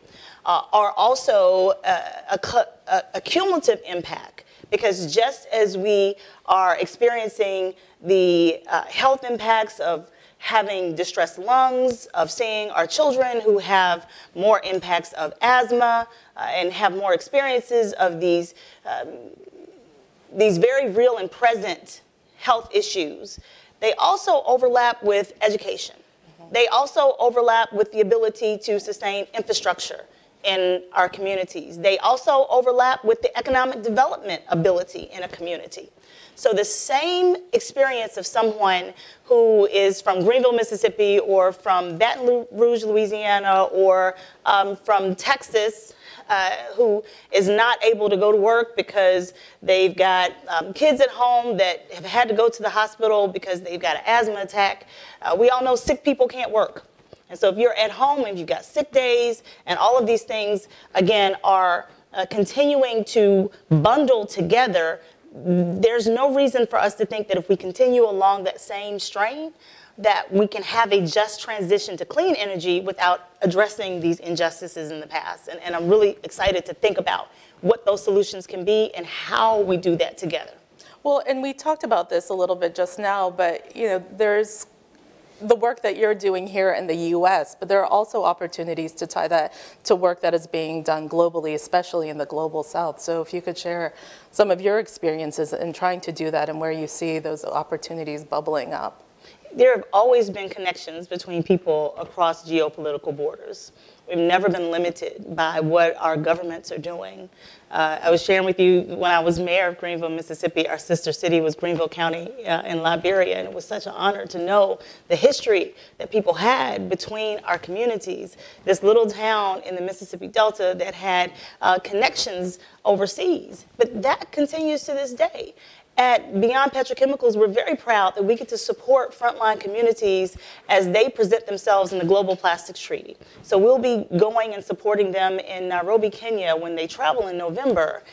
uh, are also uh, a, a, a cumulative impact Because just as we are experiencing the uh, health impacts of having distressed lungs, of seeing our children who have more impacts of asthma uh, and have more experiences of these, um, these very real and present health issues, they also overlap with education. They also overlap with the ability to sustain infrastructure in our communities. They also overlap with the economic development ability in a community. So the same experience of someone who is from Greenville, Mississippi, or from Baton Rouge, Louisiana, or um, from Texas, uh, who is not able to go to work because they've got um, kids at home that have had to go to the hospital because they've got an asthma attack. Uh, we all know sick people can't work. And so if you're at home and you've got sick days and all of these things, again, are uh, continuing to bundle together, there's no reason for us to think that if we continue along that same strain, that we can have a just transition to clean energy without addressing these injustices in the past. And, and I'm really excited to think about what those solutions can be and how we do that together. Well, and we talked about this a little bit just now, but you know, there's the work that you're doing here in the US, but there are also opportunities to tie that to work that is being done globally, especially in the global south. So if you could share some of your experiences in trying to do that and where you see those opportunities bubbling up. There have always been connections between people across geopolitical borders. We've never been limited by what our governments are doing. Uh, I was sharing with you when I was mayor of Greenville, Mississippi, our sister city was Greenville County uh, in Liberia, and it was such an honor to know the history that people had between our communities. This little town in the Mississippi Delta that had uh, connections overseas, but that continues to this day at Beyond Petrochemicals, we're very proud that we get to support frontline communities as they present themselves in the Global Plastics Treaty. So we'll be going and supporting them in Nairobi, Kenya when they travel in November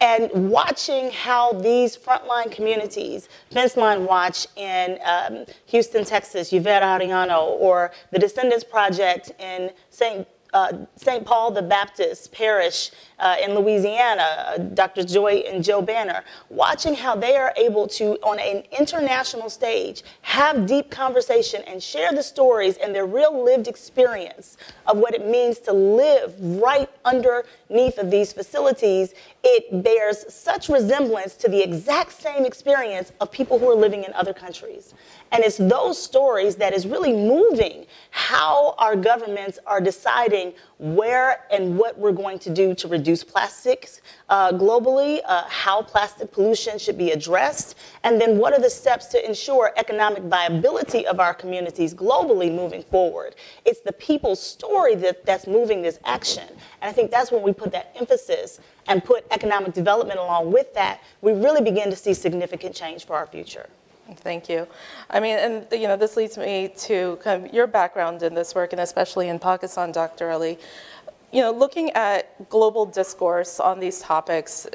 and watching how these frontline communities, Fence Line Watch in um, Houston, Texas, Yvette Arellano, or the Descendants Project in St uh, St. Paul the Baptist Parish uh, in Louisiana, uh, Dr. Joy and Jo Banner, watching how they are able to, on an international stage, have deep conversation and share the stories and their real lived experience of what it means to live right underneath of these facilities, it bears such resemblance to the exact same experience of people who are living in other countries. And it's those stories that is really moving how our governments are deciding where and what we're going to do to reduce plastics uh, globally, uh, how plastic pollution should be addressed, and then what are the steps to ensure economic viability of our communities globally moving forward. It's the people's story that, that's moving this action. And I think that's when we put that emphasis and put economic development along with that, we really begin to see significant change for our future. Thank you. I mean, and you know, this leads me to kind of your background in this work, and especially in Pakistan, Dr. Ali. You know, looking at global discourse on these topics,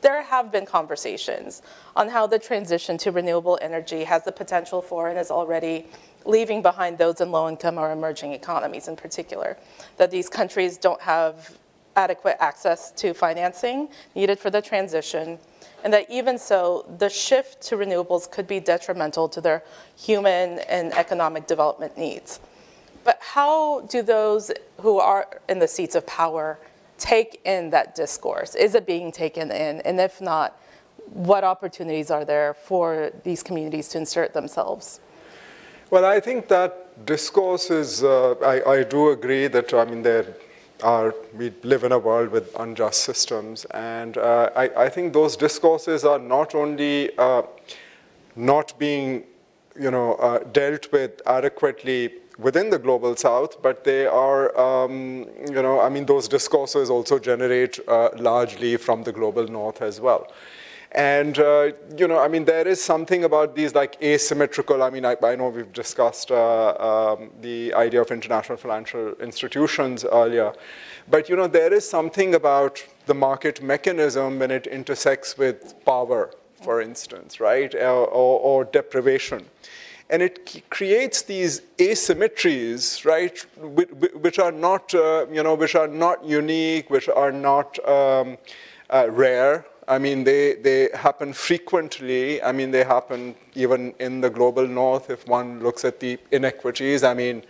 there have been conversations on how the transition to renewable energy has the potential for and is already leaving behind those in low-income or emerging economies in particular. That these countries don't have adequate access to financing needed for the transition, and that even so, the shift to renewables could be detrimental to their human and economic development needs. But how do those who are in the seats of power take in that discourse? Is it being taken in? And if not, what opportunities are there for these communities to insert themselves? Well, I think that discourse is, uh, I, I do agree that, I mean, there are, we live in a world with unjust systems. And uh, I, I, think those discourses are not only uh, not being you know, uh, dealt with adequately within the global south, but they are, um, you know, I mean, those discourses also generate uh, largely from the global north as well. And, uh, you know, I mean, there is something about these like asymmetrical, I mean, I, I know we've discussed uh, um, the idea of international financial institutions earlier, but, you know, there is something about the market mechanism when it intersects with power, for instance, right, or, or, deprivation. And it creates these asymmetries, right, which are not, uh, you know, which are not unique, which are not um, uh, rare, I mean, they, they happen frequently. I mean, they happen even in the global north if one looks at the inequities. I mean,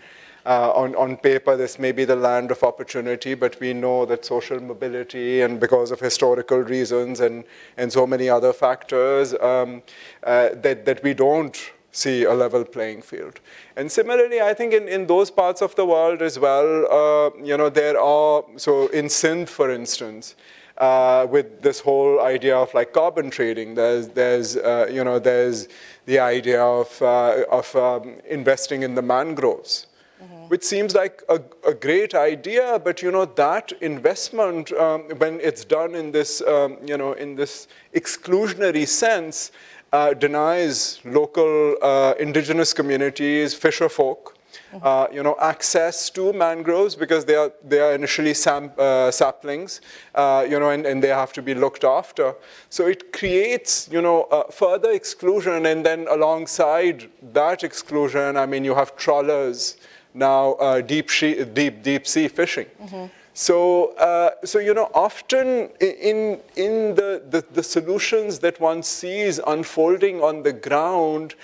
uh, on, on paper, this may be the land of opportunity, but we know that social mobility and because of historical reasons and, and so many other factors um, uh, that, that we don't see a level playing field. And similarly, I think in, in those parts of the world as well, uh, you know, there are, so in Sindh, for instance, uh, with this whole idea of like carbon trading, there's, there's uh, you know, there's the idea of, uh, of um, investing in the mangroves. Mm-hmm. Which seems like a, a, great idea, but you know that investment, um, when it's done in this, um, you know, in this exclusionary sense, uh, denies local uh, indigenous communities, fisher folk, mm-hmm. uh, you know, access to mangroves because they are, they are initially sam- uh, saplings, uh, you know, and, and they have to be looked after. So it creates, you know, further exclusion. And then alongside that exclusion, I mean, you have trawlers now deep, deep, deep sea fishing. Mm-hmm. So, uh, so you know, often in, in the, the, the, solutions that one sees unfolding on the ground,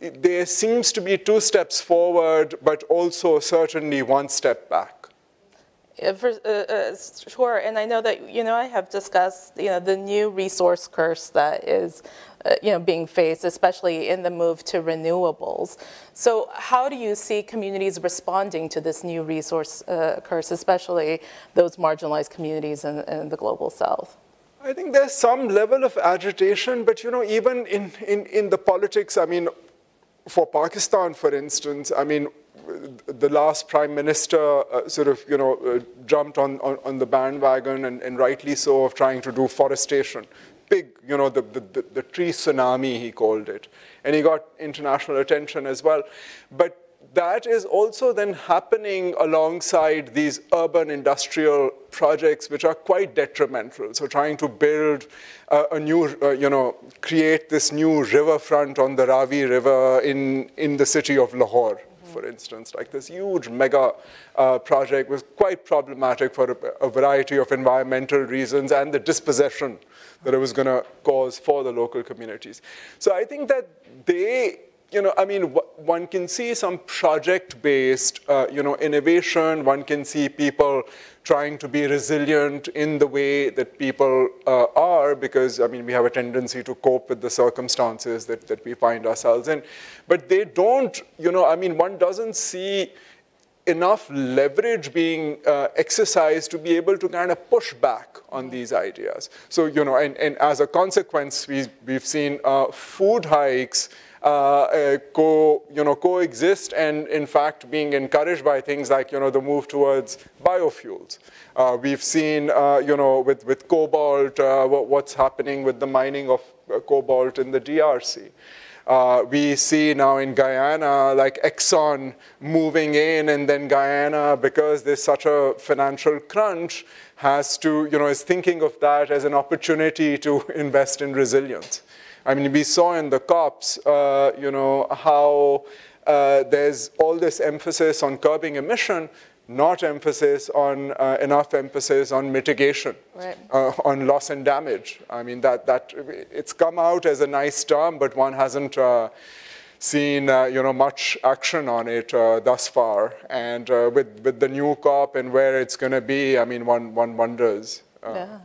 there seems to be two steps forward, but also certainly one step back. For, uh, uh, sure, and I know that, you know, I have discussed, you know, the new resource curse that is uh, you know, being faced, especially in the move to renewables. So how do you see communities responding to this new resource uh, curse, especially those marginalized communities in, in the global south? I think there's some level of agitation, but you know, even in, in, in the politics, I mean, for Pakistan, for instance, I mean, the last prime minister uh, sort of, you know, uh, jumped on, on, on, the bandwagon, and, and rightly so, of trying to do forestation big, you know, the, the, the, tree tsunami, he called it. And he got international attention as well. But that is also then happening alongside these urban industrial projects, which are quite detrimental. So trying to build a new, uh, you know, create this new riverfront on the Ravi River in, in the city of Lahore for instance, like this huge mega uh, project was quite problematic for a, a, variety of environmental reasons and the dispossession that it was going to cause for the local communities. So I think that they you know, I mean, one can see some project-based, uh, you know, innovation. One can see people trying to be resilient in the way that people uh, are, because, I mean, we have a tendency to cope with the circumstances that, that we find ourselves in. But they don't, you know, I mean, one doesn't see enough leverage being uh, exercised to be able to kind of push back on these ideas. So, you know, and, and as a consequence, we, we've seen uh, food hikes uh, uh, co, you know, coexist and in fact being encouraged by things like you know, the move towards biofuels. Uh, we've seen you know, with, with cobalt, what's happening with the mining of cobalt in the DRC. Uh, we see now in Guyana, like Exxon moving in, and then Guyana, because there's such a financial crunch, has to, you know, is thinking of that as an opportunity to invest in resilience. I mean, we saw in the COPs, uh, you know, how uh, there's all this emphasis on curbing emission, not emphasis on uh, enough emphasis on mitigation, right. uh, on loss and damage. I mean that that it's come out as a nice term, but one hasn't uh, seen uh, you know much action on it uh, thus far. And uh, with with the new COP and where it's going to be, I mean one one wonders. yeah.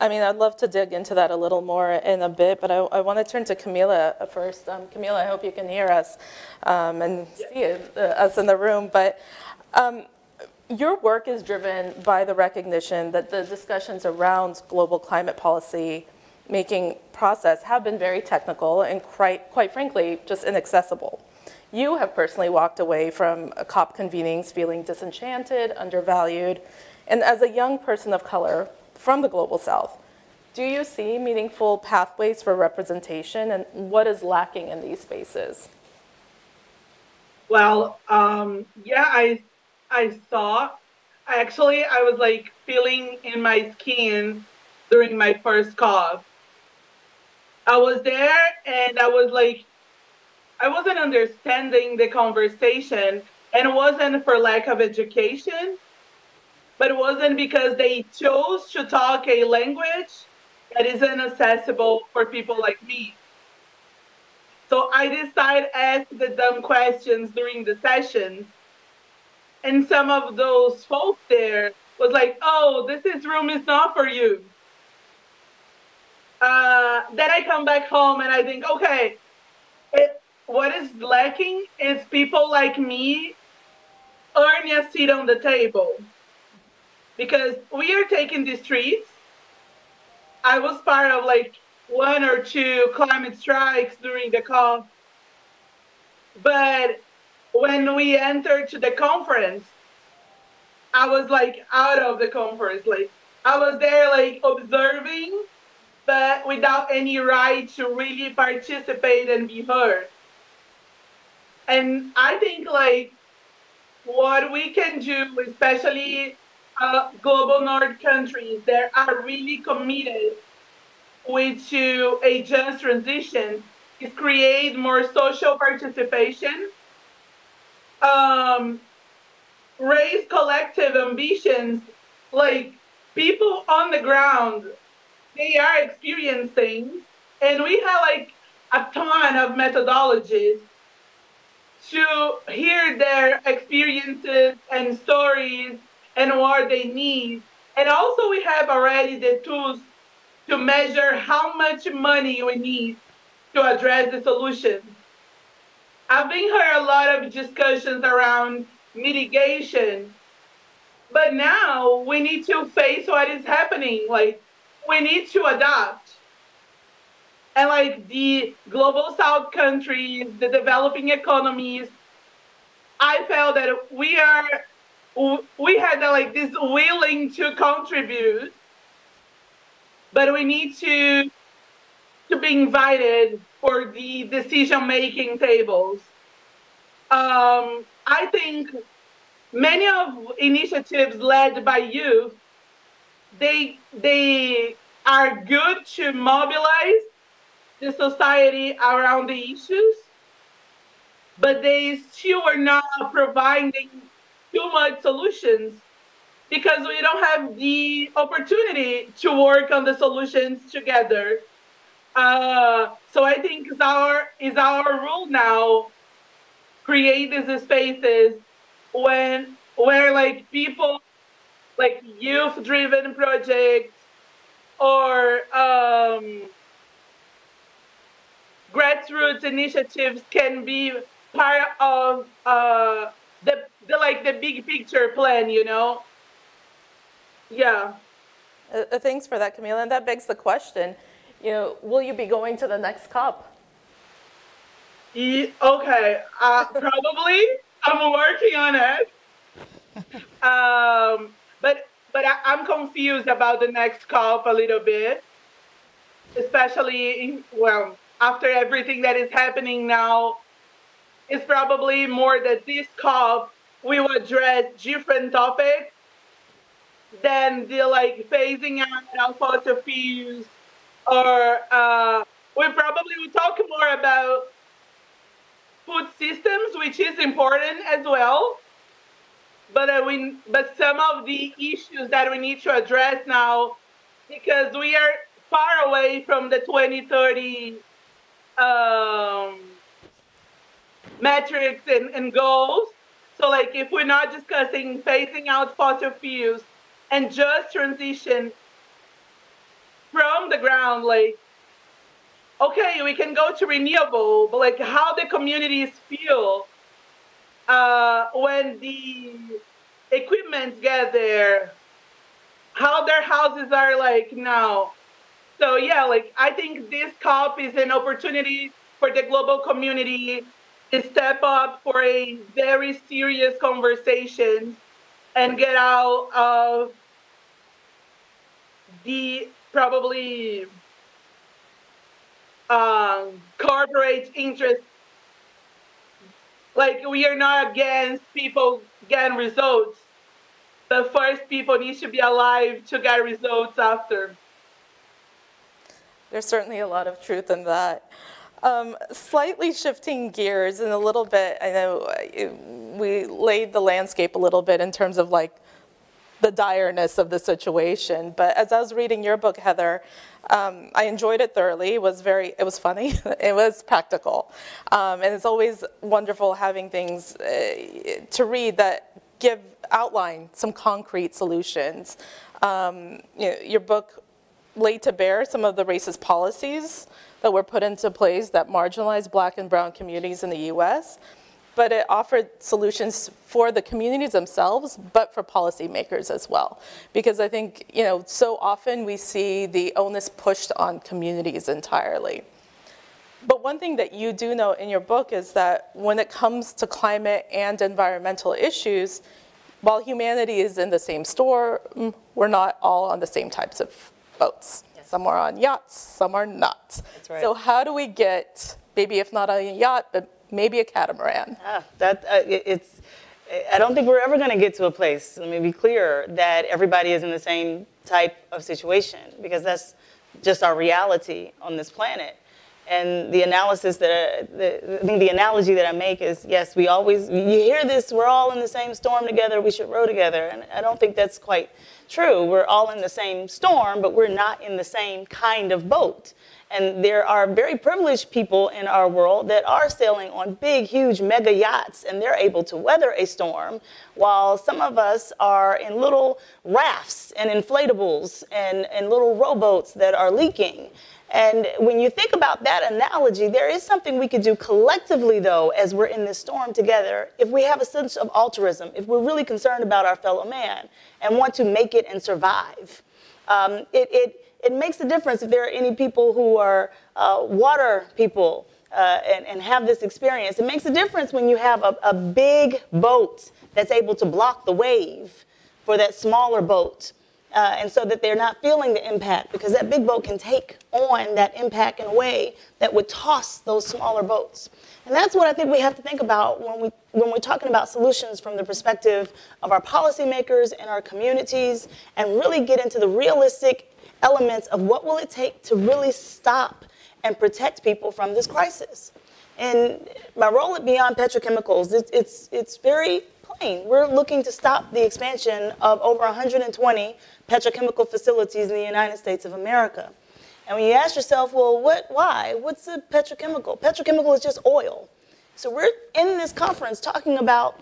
I mean, I'd love to dig into that a little more in a bit, but I, I want to turn to Camila first. Um, Camila, I hope you can hear us um, and see it, uh, us in the room. But um, your work is driven by the recognition that the discussions around global climate policy making process have been very technical and quite, quite frankly, just inaccessible. You have personally walked away from a COP convenings feeling disenchanted, undervalued, and as a young person of color, from the Global South. Do you see meaningful pathways for representation and what is lacking in these spaces? Well, um, yeah, I, I saw. Actually, I was like feeling in my skin during my first COP. I was there and I was like, I wasn't understanding the conversation and it wasn't for lack of education but it wasn't because they chose to talk a language that isn't accessible for people like me. So I decided to ask the dumb questions during the sessions. And some of those folks there was like, oh, this is room is not for you. Uh, then I come back home and I think, okay, it, what is lacking is people like me earn a seat on the table. Because we are taking the streets. I was part of like one or two climate strikes during the call. But when we entered to the conference, I was like out of the conference. Like I was there like observing, but without any right to really participate and be heard. And I think like what we can do, especially uh, global north countries that are really committed with to a just transition is create more social participation, um, raise collective ambitions, like people on the ground, they are experiencing, and we have like a ton of methodologies to hear their experiences and stories and what they need. And also we have already the tools to measure how much money we need to address the solution. I've been heard a lot of discussions around mitigation, but now we need to face what is happening. Like we need to adapt. And like the global south countries, the developing economies, I felt that we are we had like this willing to contribute but we need to to be invited for the decision making tables. Um, I think many of initiatives led by youth, they they are good to mobilize the society around the issues, but they still are not providing too much solutions because we don't have the opportunity to work on the solutions together. Uh, so I think is our is our rule now create these spaces when where like people like youth driven projects or um, grassroots initiatives can be part of uh, the, the like the big picture plan you know yeah. Uh, uh, thanks for that, Camila. And that begs the question, you know, will you be going to the next COP? Yeah, okay, uh, probably. I'm working on it. Um, but but I, am confused about the next COP a little bit, especially in, well after everything that is happening now. It's probably more that this COP will address different topics than the like phasing out fossil fuels, or uh, we probably will talk more about food systems, which is important as well. But uh, we, but some of the issues that we need to address now, because we are far away from the 2030 um, metrics and, and goals. So, like, if we're not discussing phasing out fossil fuels and just transition from the ground like okay we can go to renewable but like how the communities feel uh, when the equipment get there how their houses are like now. So yeah like i think this cop is an opportunity for the global community to step up for a very serious conversation and get out of the probably um, corporate interest. Like we are not against people getting results, but first people need to be alive to get results after. There's certainly a lot of truth in that. Um, slightly shifting gears in a little bit, I know uh, we laid the landscape a little bit in terms of like the direness of the situation. But as I was reading your book, Heather, um, I enjoyed it thoroughly. It was very, it was funny. it was practical. Um, and it's always wonderful having things uh, to read that give outline some concrete solutions. Um, you know, your book laid to bear some of the racist policies that were put into place that marginalized black and brown communities in the US but it offered solutions for the communities themselves, but for policymakers as well. Because I think, you know, so often we see the onus pushed on communities entirely. But one thing that you do note in your book is that when it comes to climate and environmental issues, while humanity is in the same storm, we're not all on the same types of boats. Yes. Some are on yachts, some are not. Right. So how do we get, maybe if not on a yacht, but maybe a catamaran. Yeah, that, uh, it's, I don't think we're ever going to get to a place, let me be clear, that everybody is in the same type of situation because that's just our reality on this planet. And the analysis that, the, I think the analogy that I make is yes, we always, you hear this, we're all in the same storm together, we should row together. And I don't think that's quite true. We're all in the same storm, but we're not in the same kind of boat. And there are very privileged people in our world that are sailing on big, huge mega yachts and they're able to weather a storm, while some of us are in little rafts and inflatables and, and little rowboats that are leaking. And when you think about that analogy, there is something we could do collectively, though, as we're in this storm together, if we have a sense of altruism, if we're really concerned about our fellow man and want to make it and survive. Um, it, it, it makes a difference if there are any people who are uh, water people uh, and, and, have this experience. It makes a difference when you have a, a big boat that's able to block the wave for that smaller boat. Uh, and so that they're not feeling the impact because that big boat can take on that impact in a way that would toss those smaller boats. And that's what I think we have to think about when, we, when we're talking about solutions from the perspective of our policymakers and our communities and really get into the realistic elements of what will it take to really stop and protect people from this crisis. And my role at Beyond Petrochemicals, it's, it's, it's very plain. We're looking to stop the expansion of over 120 petrochemical facilities in the United States of America. And when you ask yourself, well, what, why? What's a petrochemical? Petrochemical is just oil. So we're in this conference talking about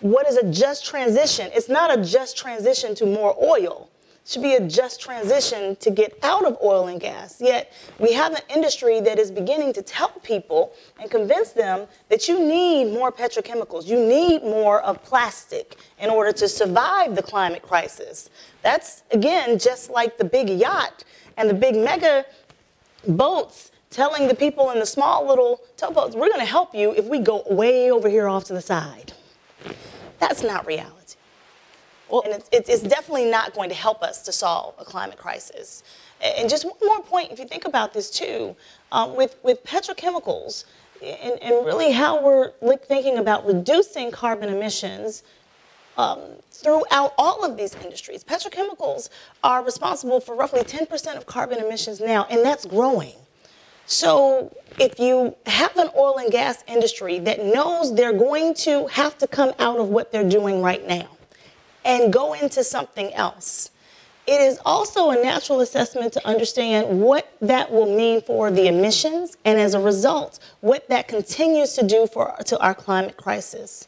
what is a just transition. It's not a just transition to more oil should be a just transition to get out of oil and gas. Yet we have an industry that is beginning to tell people and convince them that you need more petrochemicals, you need more of plastic in order to survive the climate crisis. That's, again, just like the big yacht and the big mega boats telling the people in the small little towboats, we're going to help you if we go way over here off to the side. That's not reality. Well, and it's, it's, definitely not going to help us to solve a climate crisis. And just one more point, if you think about this too, um, with, with petrochemicals and, and really how we're thinking about reducing carbon emissions um, throughout all of these industries. Petrochemicals are responsible for roughly 10% of carbon emissions now, and that's growing. So if you have an oil and gas industry that knows they're going to have to come out of what they're doing right now, and go into something else. It is also a natural assessment to understand what that will mean for the emissions and as a result, what that continues to do for to our climate crisis.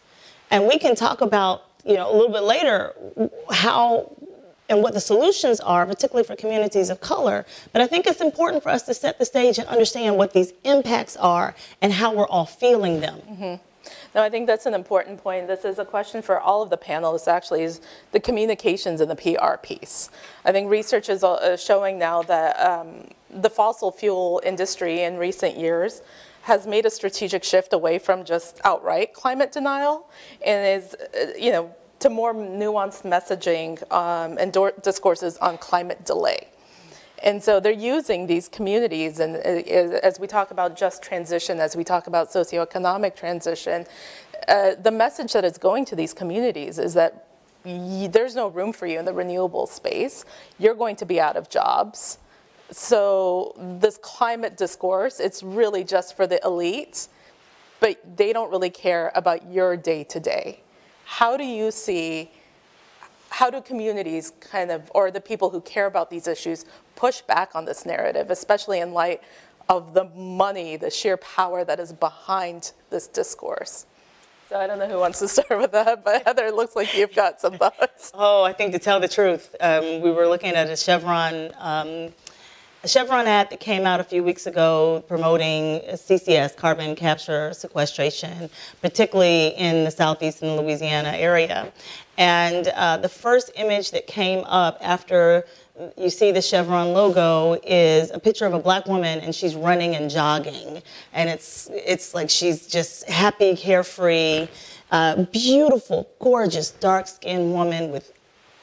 And we can talk about, you know, a little bit later how and what the solutions are, particularly for communities of color. But I think it's important for us to set the stage and understand what these impacts are and how we're all feeling them. Mm-hmm. No, I think that's an important point. This is a question for all of the panelists, actually, is the communications and the PR piece. I think research is uh, showing now that um, the fossil fuel industry in recent years has made a strategic shift away from just outright climate denial and is, uh, you know, to more nuanced messaging um, and discourses on climate delay. And so they're using these communities, and uh, as we talk about just transition, as we talk about socioeconomic transition, uh, the message that is going to these communities is that there's no room for you in the renewable space. You're going to be out of jobs. So this climate discourse, it's really just for the elite, but they don't really care about your day to day. How do you see how do communities kind of, or the people who care about these issues, push back on this narrative, especially in light of the money, the sheer power that is behind this discourse? So I don't know who wants to start with that, but Heather, it looks like you've got some thoughts. Oh, I think to tell the truth, um, we were looking at a Chevron um, a Chevron ad that came out a few weeks ago promoting CCS, carbon capture sequestration, particularly in the southeastern Louisiana area. And uh, the first image that came up after you see the Chevron logo is a picture of a black woman and she's running and jogging. And it's, it's like she's just happy, carefree, uh, beautiful, gorgeous, dark skinned woman with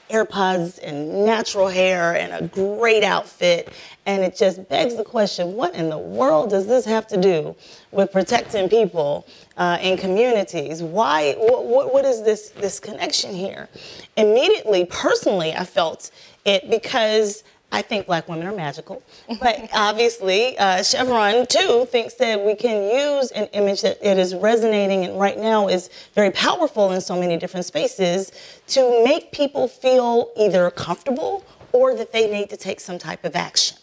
AirPods and natural hair and a great outfit. And it just begs the question what in the world does this have to do with protecting people uh, in communities? Why, what, what is this, this connection here? Immediately, personally, I felt it because I think black women are magical. But obviously, uh, Chevron too thinks that we can use an image that it is resonating and right now is very powerful in so many different spaces to make people feel either comfortable or that they need to take some type of action.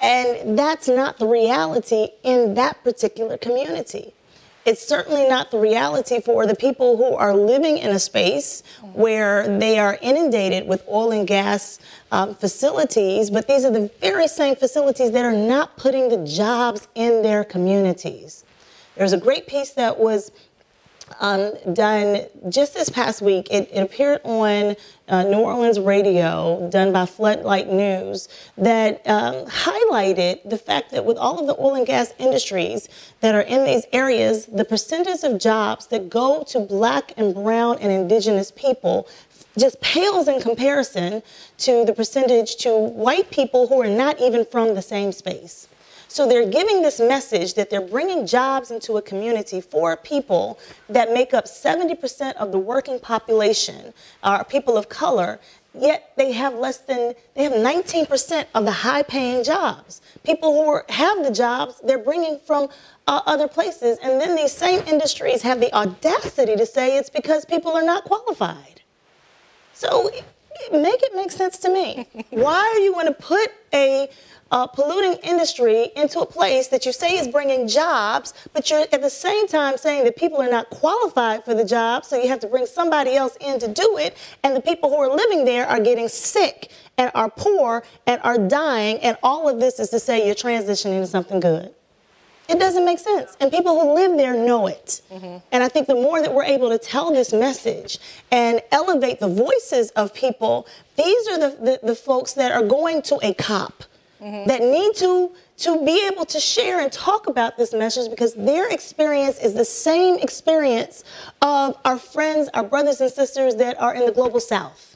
And that's not the reality in that particular community it's certainly not the reality for the people who are living in a space where they are inundated with oil and gas um, facilities, but these are the very same facilities that are not putting the jobs in their communities. There's a great piece that was um, done just this past week. It, it appeared on uh, New Orleans radio, done by Floodlight News, that um, highlighted the fact that with all of the oil and gas industries that are in these areas, the percentage of jobs that go to black and brown and indigenous people just pales in comparison to the percentage to white people who are not even from the same space. So they're giving this message that they're bringing jobs into a community for people that make up 70% of the working population, are people of color, yet they have less than, they have 19% of the high paying jobs. People who are, have the jobs, they're bringing from uh, other places. And then these same industries have the audacity to say it's because people are not qualified. So make it make sense to me. Why are you going to put a polluting industry into a place that you say is bringing jobs, but you're at the same time saying that people are not qualified for the job, so you have to bring somebody else in to do it, and the people who are living there are getting sick and are poor and are dying, and all of this is to say you're transitioning to something good. It doesn't make sense. And people who live there know it. Mm-hmm. And I think the more that we're able to tell this message and elevate the voices of people, these are the, the, the folks that are going to a COP mm-hmm. that need to to be able to share and talk about this message because their experience is the same experience of our friends, our brothers and sisters that are in the global south.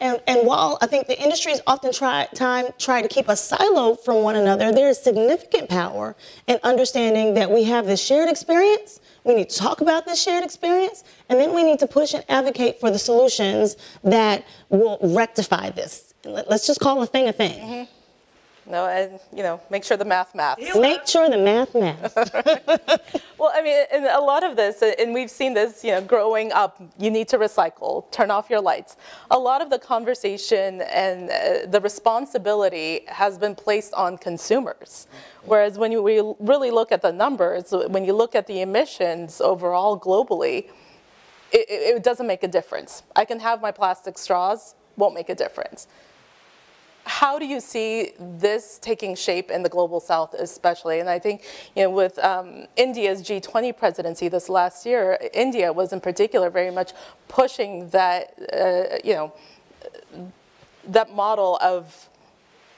And, and while I think the industries often try time try to keep us siloed from one another, there is significant power in understanding that we have this shared experience. We need to talk about this shared experience, and then we need to push and advocate for the solutions that will rectify this. Let's just call a thing a thing. Mm-hmm. No, and you know, make sure the math math. Make sure the math math. well, I mean, and a lot of this, and we've seen this, you know, growing up. You need to recycle. Turn off your lights. A lot of the conversation and uh, the responsibility has been placed on consumers. Whereas when you really look at the numbers, when you look at the emissions overall globally, it, it doesn't make a difference. I can have my plastic straws, won't make a difference how do you see this taking shape in the global south especially? And I think you know, with um, India's G20 presidency this last year, India was in particular very much pushing that, uh, you know, that model of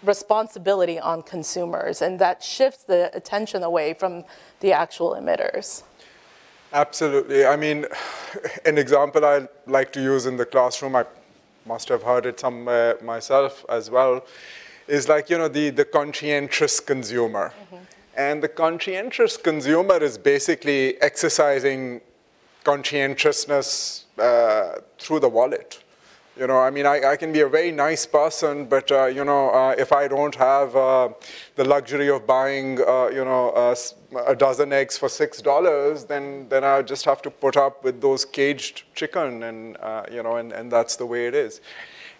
responsibility on consumers, and that shifts the attention away from the actual emitters. Absolutely. I mean, an example I like to use in the classroom, I must have heard it somewhere myself as well, is like, you know, the, the conscientious consumer. Mm-hmm. And the conscientious consumer is basically exercising conscientiousness uh, through the wallet. You know, I mean, I, I can be a very nice person, but, uh, you know, uh, if I don't have uh, the luxury of buying, uh, you know, uh, a dozen eggs for $6, then, then I just have to put up with those caged chicken, and, uh, you know, and, and that's the way it is.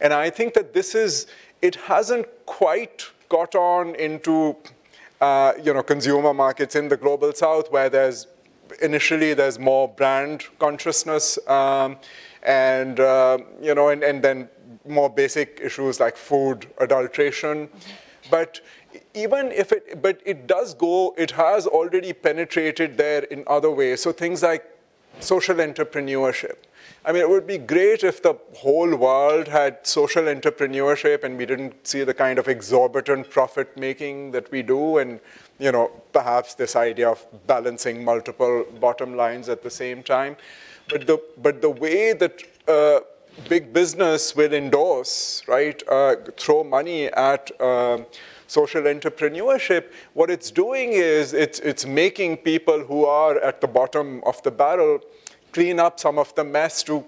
And I think that this is, it hasn't quite got on into, you know, consumer markets in the global south where there's, initially there's more brand consciousness. Um, and uh, you know, and, and then more basic issues like food adulteration. But even if it, but it does go, it has already penetrated there in other ways. So things like social entrepreneurship. I mean, it would be great if the whole world had social entrepreneurship and we didn't see the kind of exorbitant profit making that we do and, you know, perhaps this idea of balancing multiple bottom lines at the same time. But the, but the way that uh, big business will endorse, right, uh, throw money at um, social entrepreneurship, what it's doing is it's, it's making people who are at the bottom of the barrel clean up some of the mess to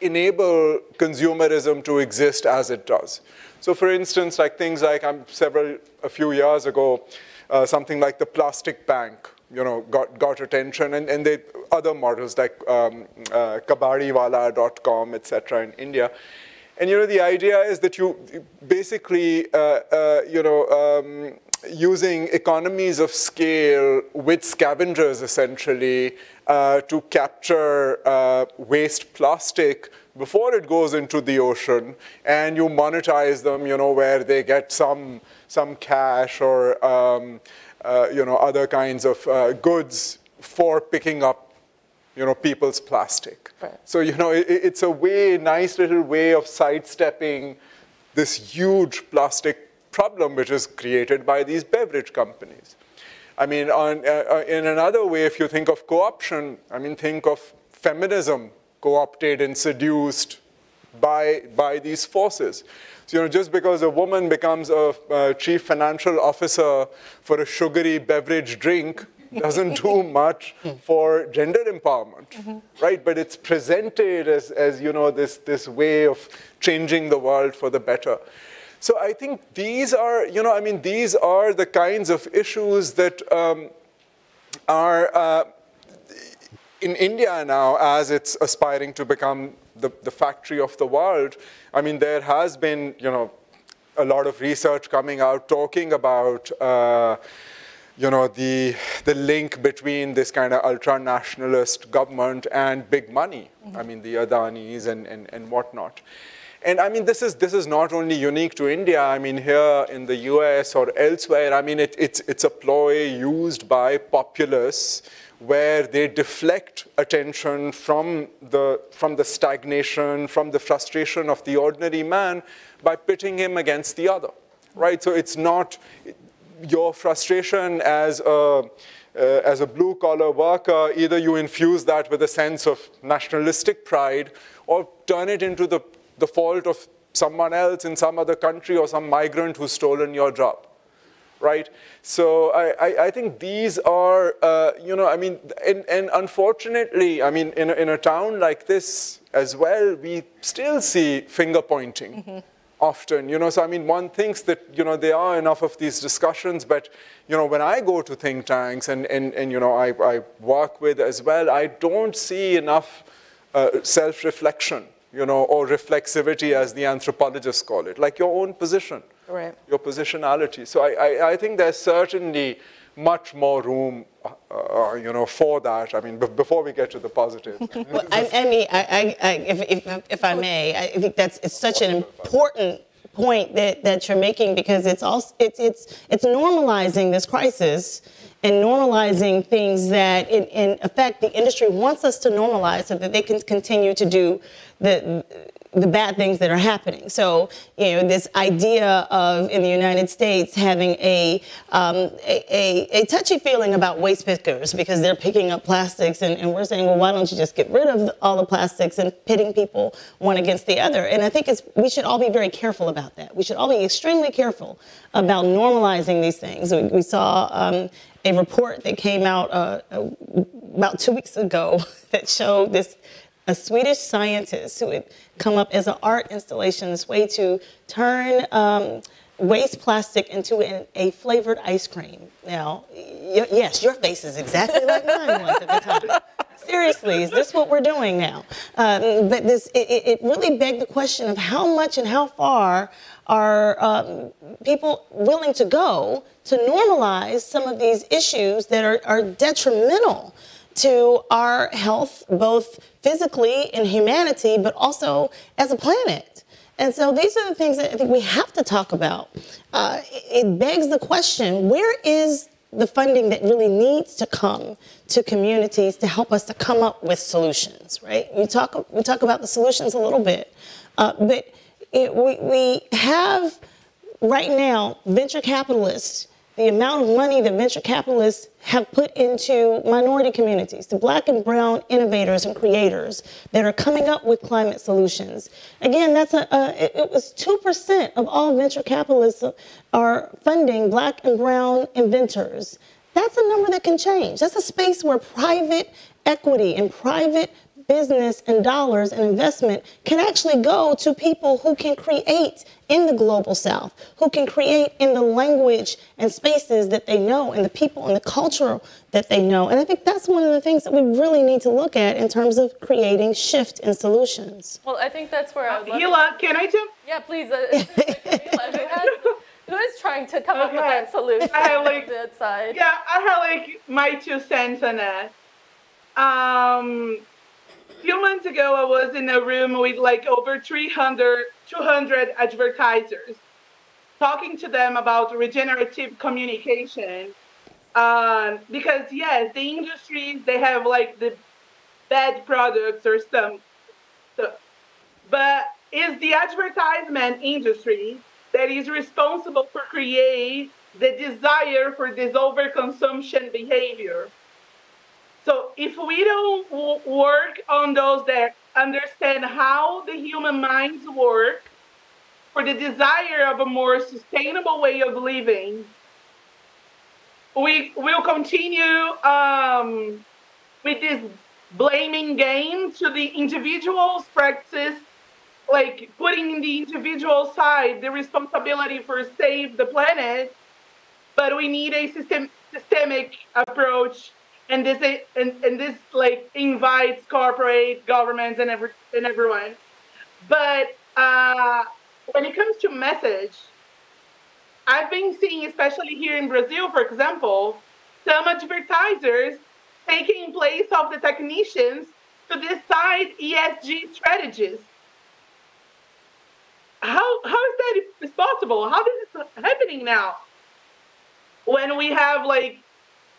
enable consumerism to exist as it does. So for instance, like things like um, several, a few years ago, uh, something like the plastic bank, you know, got, got attention, and, and they, other models like um, uh, kabadiwala.com, et cetera, in India. And, you know, the idea is that you basically, uh, uh, you know, um, using economies of scale with scavengers, essentially, uh, to capture uh, waste plastic before it goes into the ocean, and you monetize them, you know, where they get some, some cash or, um, you know, other kinds of uh, goods for picking up, you know, people's plastic. Right. So, you know, it, it's a way, nice little way of sidestepping this huge plastic problem which is created by these beverage companies. I mean, on, uh, uh in another way, if you think of co-option, I mean, think of feminism co-opted and seduced by, by these forces. So, you know, just because a woman becomes a, a chief financial officer for a sugary beverage drink doesn't do much for gender empowerment, mm -hmm. right? But it's presented as, as, you know, this, this way of changing the world for the better. So I think these are, you know, I mean, these are the kinds of issues that um, are uh, in India now, as it's aspiring to become the, the factory of the world, I mean, there has been, you know, a lot of research coming out talking about, uh, you know, the, the link between this kind of ultra-nationalist government and big money. Mm -hmm. I mean, the Adanis and, and, and whatnot. And I mean, this is, this is not only unique to India. I mean, here in the US or elsewhere, I mean, it, it's, it's a ploy used by populists where they deflect attention from the, from the stagnation, from the frustration of the ordinary man by pitting him against the other, right? So it's not your frustration as a, uh, as a blue collar worker, either you infuse that with a sense of nationalistic pride or turn it into the, the fault of someone else in some other country or some migrant who's stolen your job right? So I, I, I think these are, uh, you know, I mean, and, and unfortunately, I mean, in a, in a town like this as well, we still see finger pointing. Mm -hmm. Often, you know, so I mean, one thinks that, you know, there are enough of these discussions, but, you know, when I go to think tanks and, and, and you know, I, I work with as well, I don't see enough uh, self-reflection, you know, or reflexivity as the anthropologists call it, like your own position right. your positionality. So I, I, I, think there's certainly much more room, uh, uh you know, for that. I mean, before we get to the positive. well, I, I mean, I, I, if, if, if I may, I think that's it's such an important point that, that you're making because it's also it's it's it's normalizing this crisis and normalizing things that in, in effect the industry wants us to normalize so that they can continue to do the the bad things that are happening. So, you know, this idea of in the United States having a, um, a, a, a, touchy feeling about waste pickers because they're picking up plastics, and, and, we're saying, well, why don't you just get rid of all the plastics and pitting people one against the other? And I think it's, we should all be very careful about that. We should all be extremely careful about normalizing these things. We, we saw um, a report that came out uh, about two weeks ago that showed this a Swedish scientist who had come up as an art installation, this way to turn um, waste plastic into an, a flavored ice cream. Now, yes, your face is exactly like mine was at the time. Seriously, is this what we're doing now? Um, but this, it, it really begged the question of how much and how far are um, people willing to go to normalize some of these issues that are, are detrimental to our health, both physically in humanity, but also as a planet. And so these are the things that I think we have to talk about. Uh, it begs the question where is the funding that really needs to come to communities to help us to come up with solutions, right? You talk, we talk about the solutions a little bit, uh, but it, we, we have right now venture capitalists the amount of money that venture capitalists have put into minority communities, the black and brown innovators and creators that are coming up with climate solutions. Again, that's a, a it was 2% of all venture capitalists are funding black and brown inventors. That's a number that can change. That's a space where private equity and private business and dollars and investment can actually go to people who can create in the global south, who can create in the language and spaces that they know and the people and the culture that they know. And I think that's one of the things that we really need to look at in terms of creating shift and solutions. Well, I think that's where I would love Hila, can I jump? Yeah, please. Uh, Camila, who, has, who is trying to come up with that solution I have like, that side? Yeah, I have like my two cents on that. Um, few months ago, I was in a room with like over 300, 200 advertisers, talking to them about regenerative communication. Um, because yes, the industries they have like the bad products or some stuff, but is the advertisement industry that is responsible for create the desire for this overconsumption behavior. So if we don't work on those that understand how the human minds work for the desire of a more sustainable way of living, we will continue um, with this blaming game to the individual's practice, like putting the individual side the responsibility for save the planet. But we need a system, systemic approach and this and, and this like invites corporate governments and every and everyone. But uh, when it comes to message i've been seeing especially here in brazil for example some advertisers taking place of the technicians to decide esg strategies. How how is that possible? How is this happening now? When we have like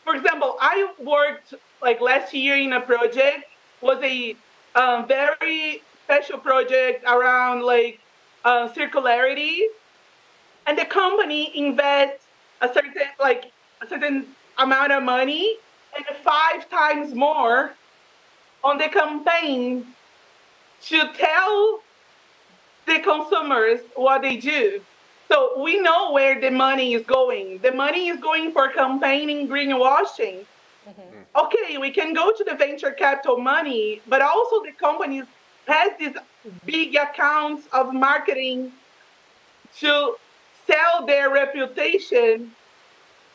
for example, I worked like last year in a project was a um, very special project around like uh, circularity, and the company invests a certain like a certain amount of money and five times more on the campaign to tell the consumers what they do. So we know where the money is going. The money is going for campaigning greenwashing. Mm-hmm. Okay, we can go to the venture capital money, but also the companies has these big accounts of marketing to sell their reputation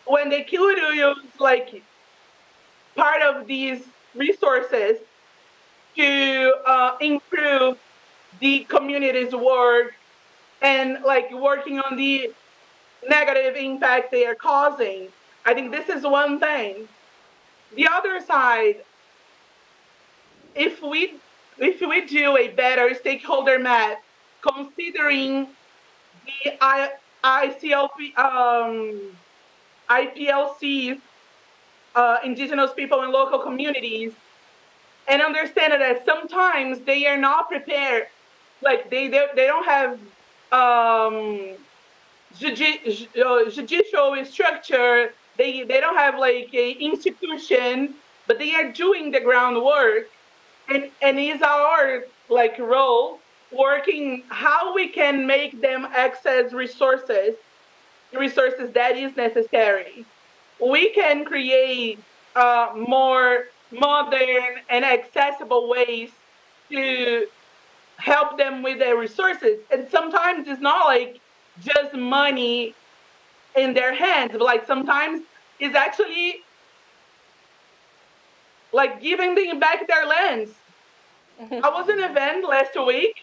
when they could use like part of these resources to uh, improve the community's work and like working on the negative impact they are causing. I think this is one thing. The other side, if we if we do a better stakeholder map, considering the I, ICLP, um, IPLC, uh, indigenous people and local communities, and understand that sometimes they are not prepared, like they, they, they don't have um, uh, judicial structure. They they don't have like a institution, but they are doing the groundwork, and and it's our like role working how we can make them access resources, resources that is necessary. We can create uh, more modern and accessible ways to help them with their resources. And sometimes it's not like just money in their hands, but like sometimes it's actually like giving them back their lands. Mm-hmm. I was in an event last week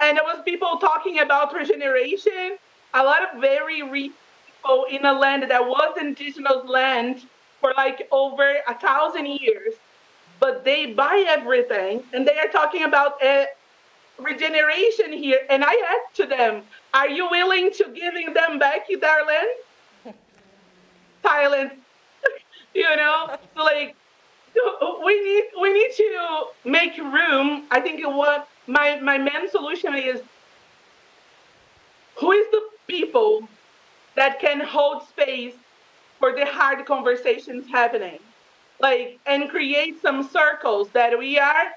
and there was people talking about regeneration. A lot of very rich people in a land that was indigenous land for like over a thousand years, but they buy everything and they are talking about a regeneration here. And I asked to them, are you willing to giving them back their lands? Silence. you know, so like we need we need to make room. I think what my my main solution is who is the people that can hold space for the hard conversations happening like and create some circles that we are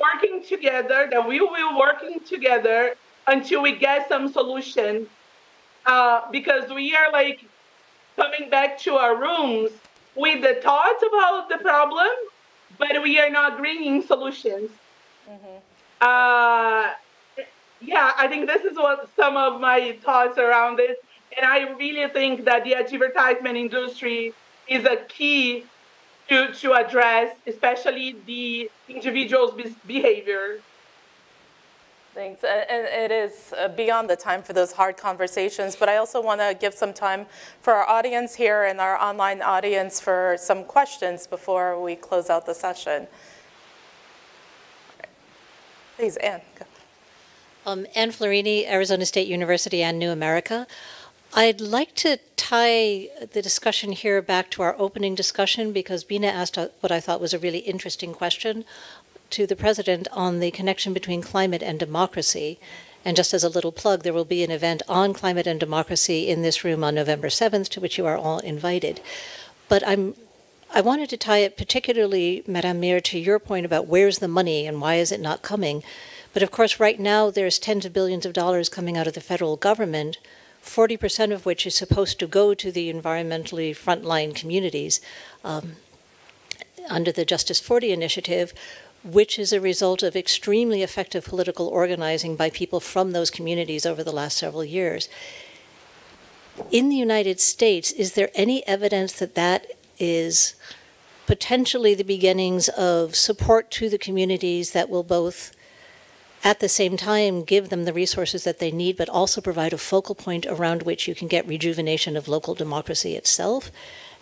working together that we will be working together until we get some solution uh, because we are like coming back to our rooms with the thoughts about the problem but we are not bringing solutions mm-hmm. uh, yeah i think this is what some of my thoughts around this and I really think that the advertisement industry is a key to, to address, especially the individual's behavior. Thanks. And it is uh, beyond the time for those hard conversations, but I also want to give some time for our audience here and our online audience for some questions before we close out the session. Please, Anne. Um, Anne Florini, Arizona State University and New America. I'd like to tie the discussion here back to our opening discussion because Bina asked what I thought was a really interesting question to the President on the connection between climate and democracy. And just as a little plug, there will be an event on climate and democracy in this room on November 7th, to which you are all invited. But I'm, I wanted to tie it particularly, Madame Mir, to your point about where's the money and why is it not coming. But of course, right now, there's tens of billions of dollars coming out of the federal government 40% of which is supposed to go to the environmentally frontline communities um, under the Justice 40 initiative, which is a result of extremely effective political organizing by people from those communities over the last several years. In the United States, is there any evidence that that is potentially the beginnings of support to the communities that will both at the same time give them the resources that they need, but also provide a focal point around which you can get rejuvenation of local democracy itself.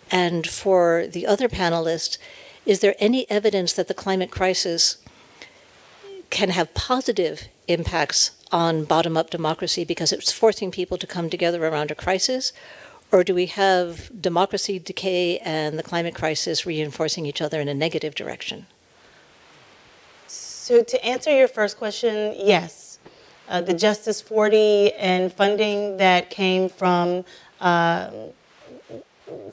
And for the other panelists, is there any evidence that the climate crisis can have positive impacts on bottom up democracy because it's forcing people to come together around a crisis? Or do we have democracy decay and the climate crisis reinforcing each other in a negative direction? So to answer your first question, yes. Uh, the Justice 40 and funding that came from uh,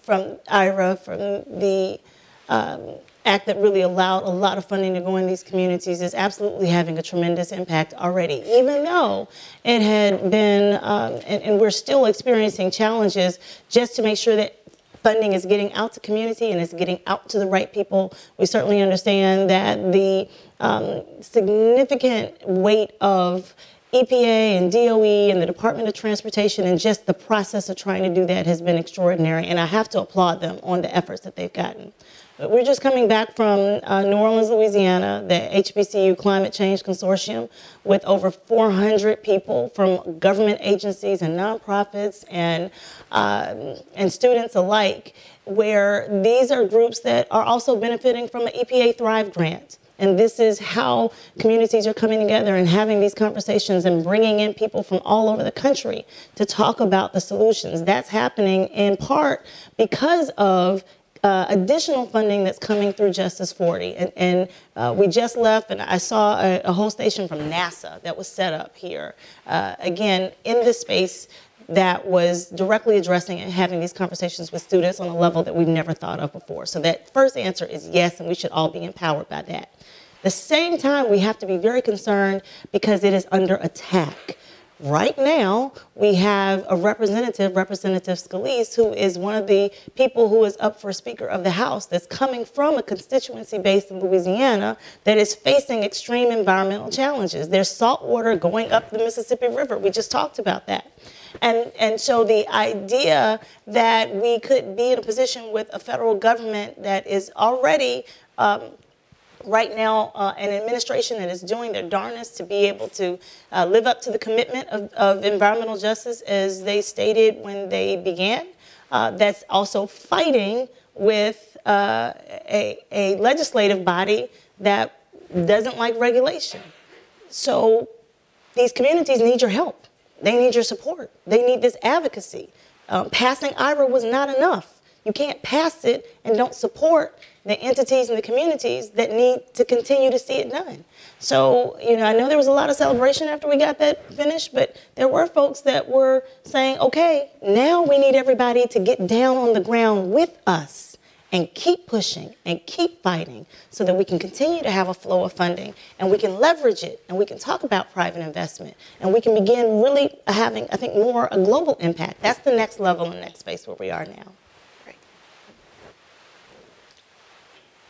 from IRA, from the um, act that really allowed a lot of funding to go in these communities is absolutely having a tremendous impact already, even though it had been, um, and, and, we're still experiencing challenges just to make sure that funding is getting out to community and it's getting out to the right people. We certainly understand that the um, significant weight of EPA and DOE and the Department of Transportation and just the process of trying to do that has been extraordinary. And I have to applaud them on the efforts that they've gotten. But we're just coming back from uh, New Orleans, Louisiana, the HBCU Climate Change Consortium, with over 400 people from government agencies and nonprofits and, um, and students alike, where these are groups that are also benefiting from an EPA Thrive grant. And this is how communities are coming together and having these conversations and bringing in people from all over the country to talk about the solutions. That's happening in part because of uh, additional funding that's coming through Justice 40. And, and uh, we just left, and I saw a, a, whole station from NASA that was set up here. Uh, again, in this space that was directly addressing and having these conversations with students on a level that we've never thought of before. So that first answer is yes, and we should all be empowered by that. the same time, we have to be very concerned because it is under attack right now we have a representative, Representative Scalise, who is one of the people who is up for Speaker of the House that's coming from a constituency based in Louisiana that is facing extreme environmental challenges. There's salt water going up the Mississippi River. We just talked about that. And, and so the idea that we could be in a position with a federal government that is already um, right now uh, an administration that is doing their darnest to be able to uh, live up to the commitment of, of, environmental justice as they stated when they began. Uh, that's also fighting with uh, a, a legislative body that doesn't like regulation. So these communities need your help. They need your support. They need this advocacy. Um, passing IRA was not enough. You can't pass it and don't support the entities and the communities that need to continue to see it done. So, you know, I know there was a lot of celebration after we got that finished, but there were folks that were saying, okay, now we need everybody to get down on the ground with us and keep pushing and keep fighting so that we can continue to have a flow of funding and we can leverage it and we can talk about private investment and we can begin really having, I think, more a global impact. That's the next level and next space where we are now. Great.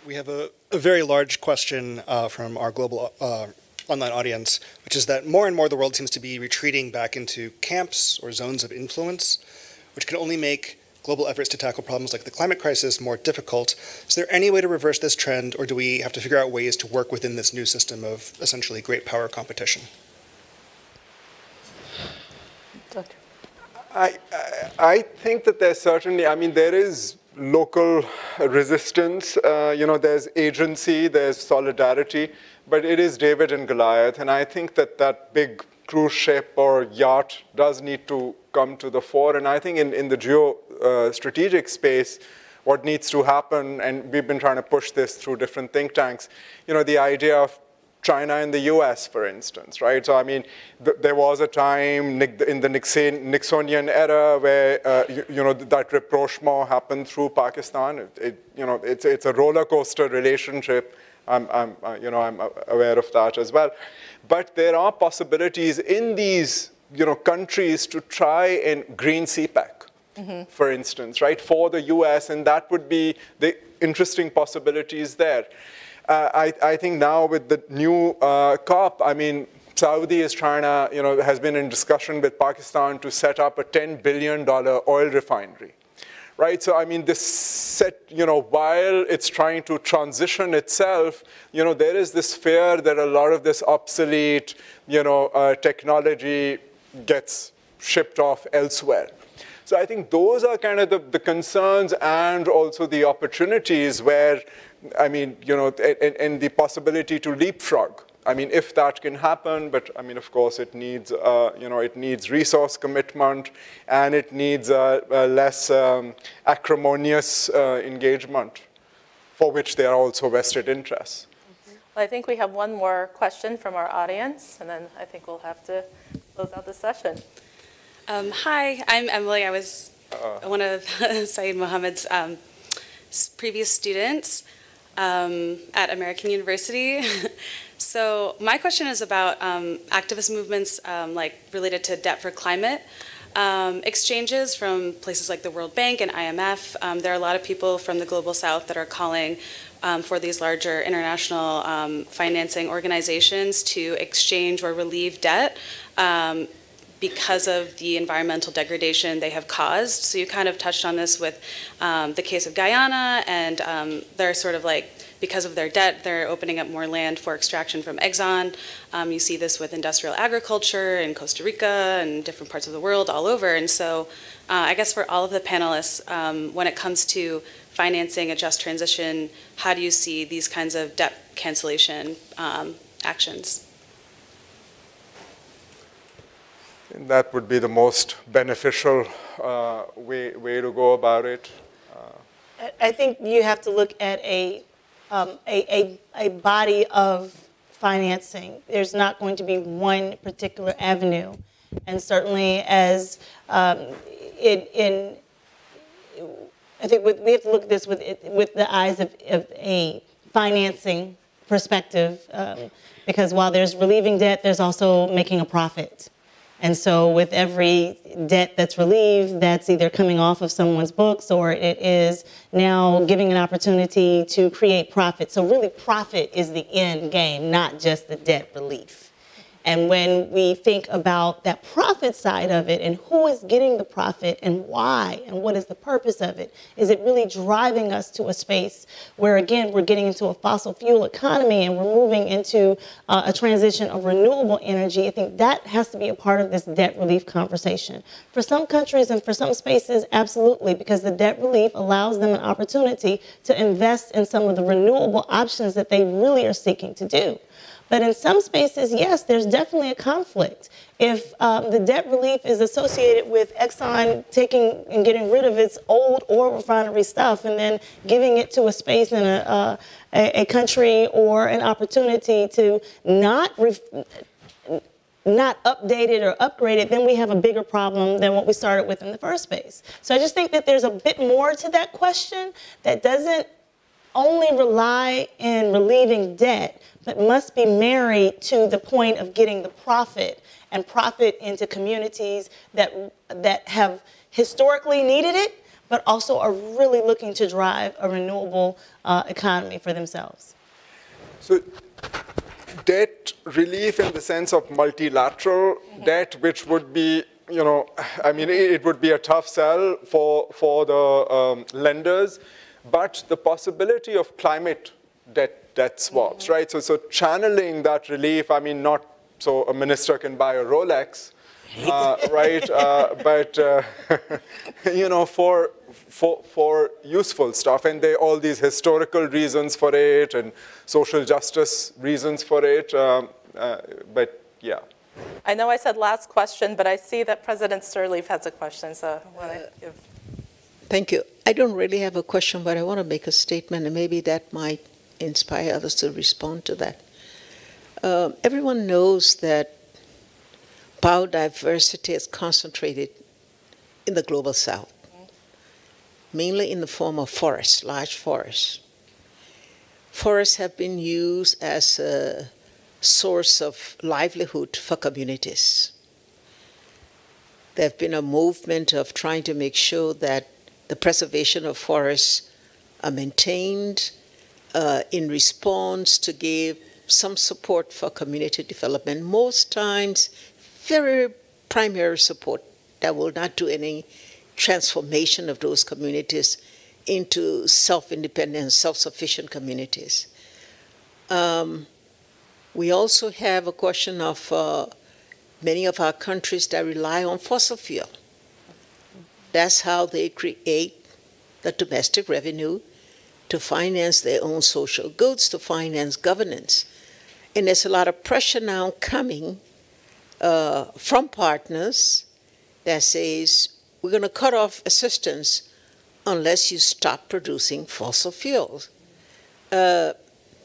We have a, a very large question uh, from our global uh, online audience, which is that more and more the world seems to be retreating back into camps or zones of influence, which can only make global efforts to tackle problems like the climate crisis more difficult. Is there any way to reverse this trend, or do we have to figure out ways to work within this new system of essentially great power competition? I, I, I think that there's certainly, I mean, there is local resistance. Uh, you know, there's agency, there's solidarity, but it is David and Goliath. And I think that that big cruise ship or yacht does need to come to the fore. And I think in, in the geo uh, strategic space, what needs to happen, and we've been trying to push this through different think tanks, you know, the idea of China and the US, for instance, right? So, I mean, th there was a time in the Nixon, Nixonian era where, uh, you, you, know, that rapprochement happened through Pakistan. It, it, you know, it's, it's a roller coaster relationship. I'm, I'm uh, you know, I'm aware of that as well. But there are possibilities in these, you know, countries to try and green CPEC. Mm -hmm. for instance, right, for the US, and that would be the interesting possibilities there. Uh, I, I, think now with the new uh, COP, I mean, Saudi is trying to, you know, has been in discussion with Pakistan to set up a $10 billion oil refinery. Right, so I mean, this set, you know, while it's trying to transition itself, you know, there is this fear that a lot of this obsolete, you know, uh, technology gets shipped off elsewhere. So I think those are kind of the, the concerns and also the opportunities where I mean, you know, and, and, the possibility to leapfrog. I mean, if that can happen, but I mean, of course, it needs, uh, you know, it needs resource commitment and it needs a, a less um, acrimonious uh, engagement for which there are also vested interests. Well, I think we have one more question from our audience, and then I think we'll have to close out the session. Um, hi, I'm Emily. I was uh, one of Saeed Mohammed's um, previous students um, at American University. so my question is about um, activist movements um, like related to debt for climate. Um, exchanges from places like the World Bank and IMF. Um, there are a lot of people from the Global South that are calling um, for these larger international financing organizations to exchange or relieve debt because of the environmental degradation they have caused. So you kind of touched on this with um, the case of Guyana, and um, they're sort of like, because of their debt, they're opening up more land for extraction from Exxon. Um, you see this with industrial agriculture in Costa Rica and different parts of the world all over. And so uh, I guess for all of the panelists, um, when it comes to financing a just transition, how do you see these kinds of debt cancellation um, that would be the most beneficial uh, way, way to go about it. Uh, I think you have to look at a, um, a, a, a, body of financing. There's not going to be one particular avenue. And certainly as um, in, I think we have to look at this with, with the eyes of, of a financing perspective. Um, because while there's relieving debt, there's also making a profit. And so, with every debt that's relieved, that's either coming off of someone's books or it is now giving an opportunity to create profit. So, really, profit is the end game, not just the debt relief. And when we think about that profit side of it and who is getting the profit and why and what is the purpose of it, is it really driving us to a space where, again, we're getting into a fossil fuel economy and we're moving into uh, a transition of renewable energy? I think that has to be a part of this debt relief conversation. For some countries and for some spaces, absolutely, because the debt relief allows them an opportunity to invest in some of the renewable options that they really are seeking to do. But in some spaces, yes, there's definitely a conflict. If um, the debt relief is associated with Exxon taking and getting rid of its old oil refinery stuff and then giving it to a space in a, uh, a, a, country or an opportunity to not not updated or upgraded, then we have a bigger problem than what we started with in the first place. So I just think that there's a bit more to that question that doesn't only rely in relieving debt, but must be married to the point of getting the profit and profit into communities that, that have historically needed it, but also are really looking to drive a renewable uh, economy for themselves. So, debt relief in the sense of multilateral mm-hmm. debt, which would be you know, I mean, it would be a tough sell for, for the um, lenders, but the possibility of climate debt, debt swaps, right? So, so channeling that relief, I mean, not so a minister can buy a Rolex, uh, right? Uh, but, uh, you know, for, for, for useful stuff. And there are all these historical reasons for it and social justice reasons for it. Um, uh, but yeah. I know I said last question, but I see that President Sirleaf has a question, so I want. Thank you. I don't really have a question, but I want to make a statement, and maybe that might inspire others to respond to that. Uh, everyone knows that biodiversity is concentrated in the global south, mainly in the form of forests, large forests. Forests have been used as a source of livelihood for communities. There have been a movement of trying to make sure that the preservation of forests are maintained uh, in response to give some support for community development. Most times, very primary support that will not do any transformation of those communities into self-independent, self-sufficient communities. Um, we also have a question of uh, many of our countries that rely on fossil fuel. That's how they create the domestic revenue to finance their own social goods, to finance governance. And there's a lot of pressure now coming uh, from partners that says we're going to cut off assistance unless you stop producing fossil fuels. Uh,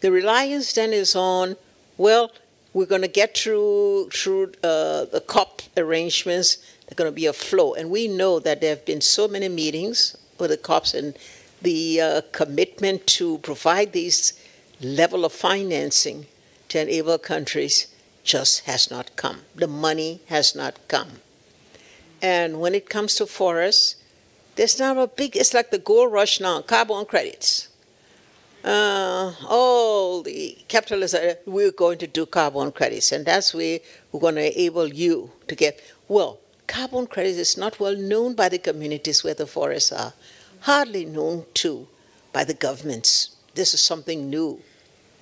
the reliance then is on, well, we're going to get through through uh, the COP arrangements. There's going to be a flow, and we know that there have been so many meetings with the COPs and the uh, commitment to provide these level of financing to enable countries just has not come. The money has not come. And when it comes to forests, there's now a big, it's like the gold rush now, carbon credits. Uh, all the capitalists are, we're going to do carbon credits, and that's where we're going to enable you to get, well, carbon credits is not well known by the communities where the forests are hardly known to by the governments. This is something new.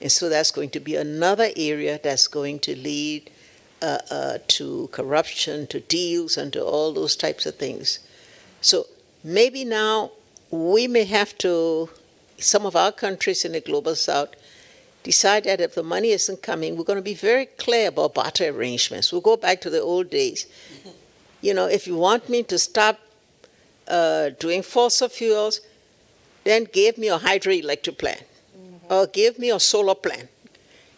And so that's going to be another area that's going to lead uh, uh, to corruption, to deals, and to all those types of things. So maybe now we may have to, some of our countries in the global south, decide that if the money isn't coming, we're going to be very clear about barter arrangements. We'll go back to the old days. You know, if you want me to stop uh, doing fossil fuels, then give me a hydroelectric plant mm-hmm. or give me a solar plant.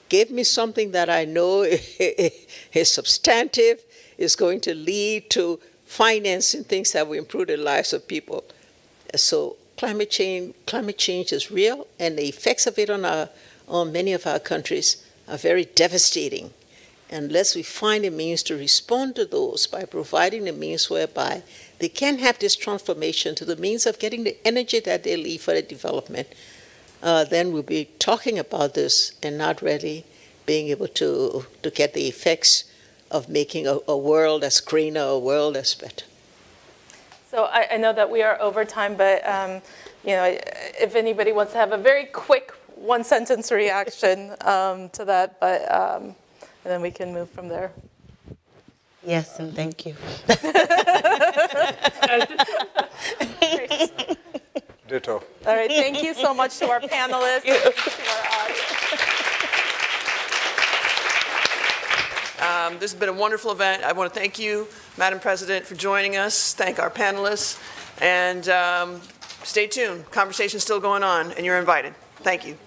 Give me something that I know is substantive, is going to lead to financing things that will improve the lives of people. So climate change, climate change is real, and the effects of it on, our, on many of our countries are very devastating. unless we find a means to respond to those by providing a means whereby they can have this transformation to the means of getting the energy that they need for the development, uh, then we'll be talking about this and not really being able to, to get the effects of making a, a world that's greener, a world that's better. So I, I know that we are over time, but um, you know, if anybody wants to have a very quick one sentence reaction um, to that, but um, and then we can move from there. Yes, and thank you. Ditto. All right, thank you so much to our panelists. to our Um, this has been a wonderful event. I want to thank you, Madam President, for joining us. Thank our panelists. And um, stay tuned. Conversation's still going on, and you're invited. Thank you.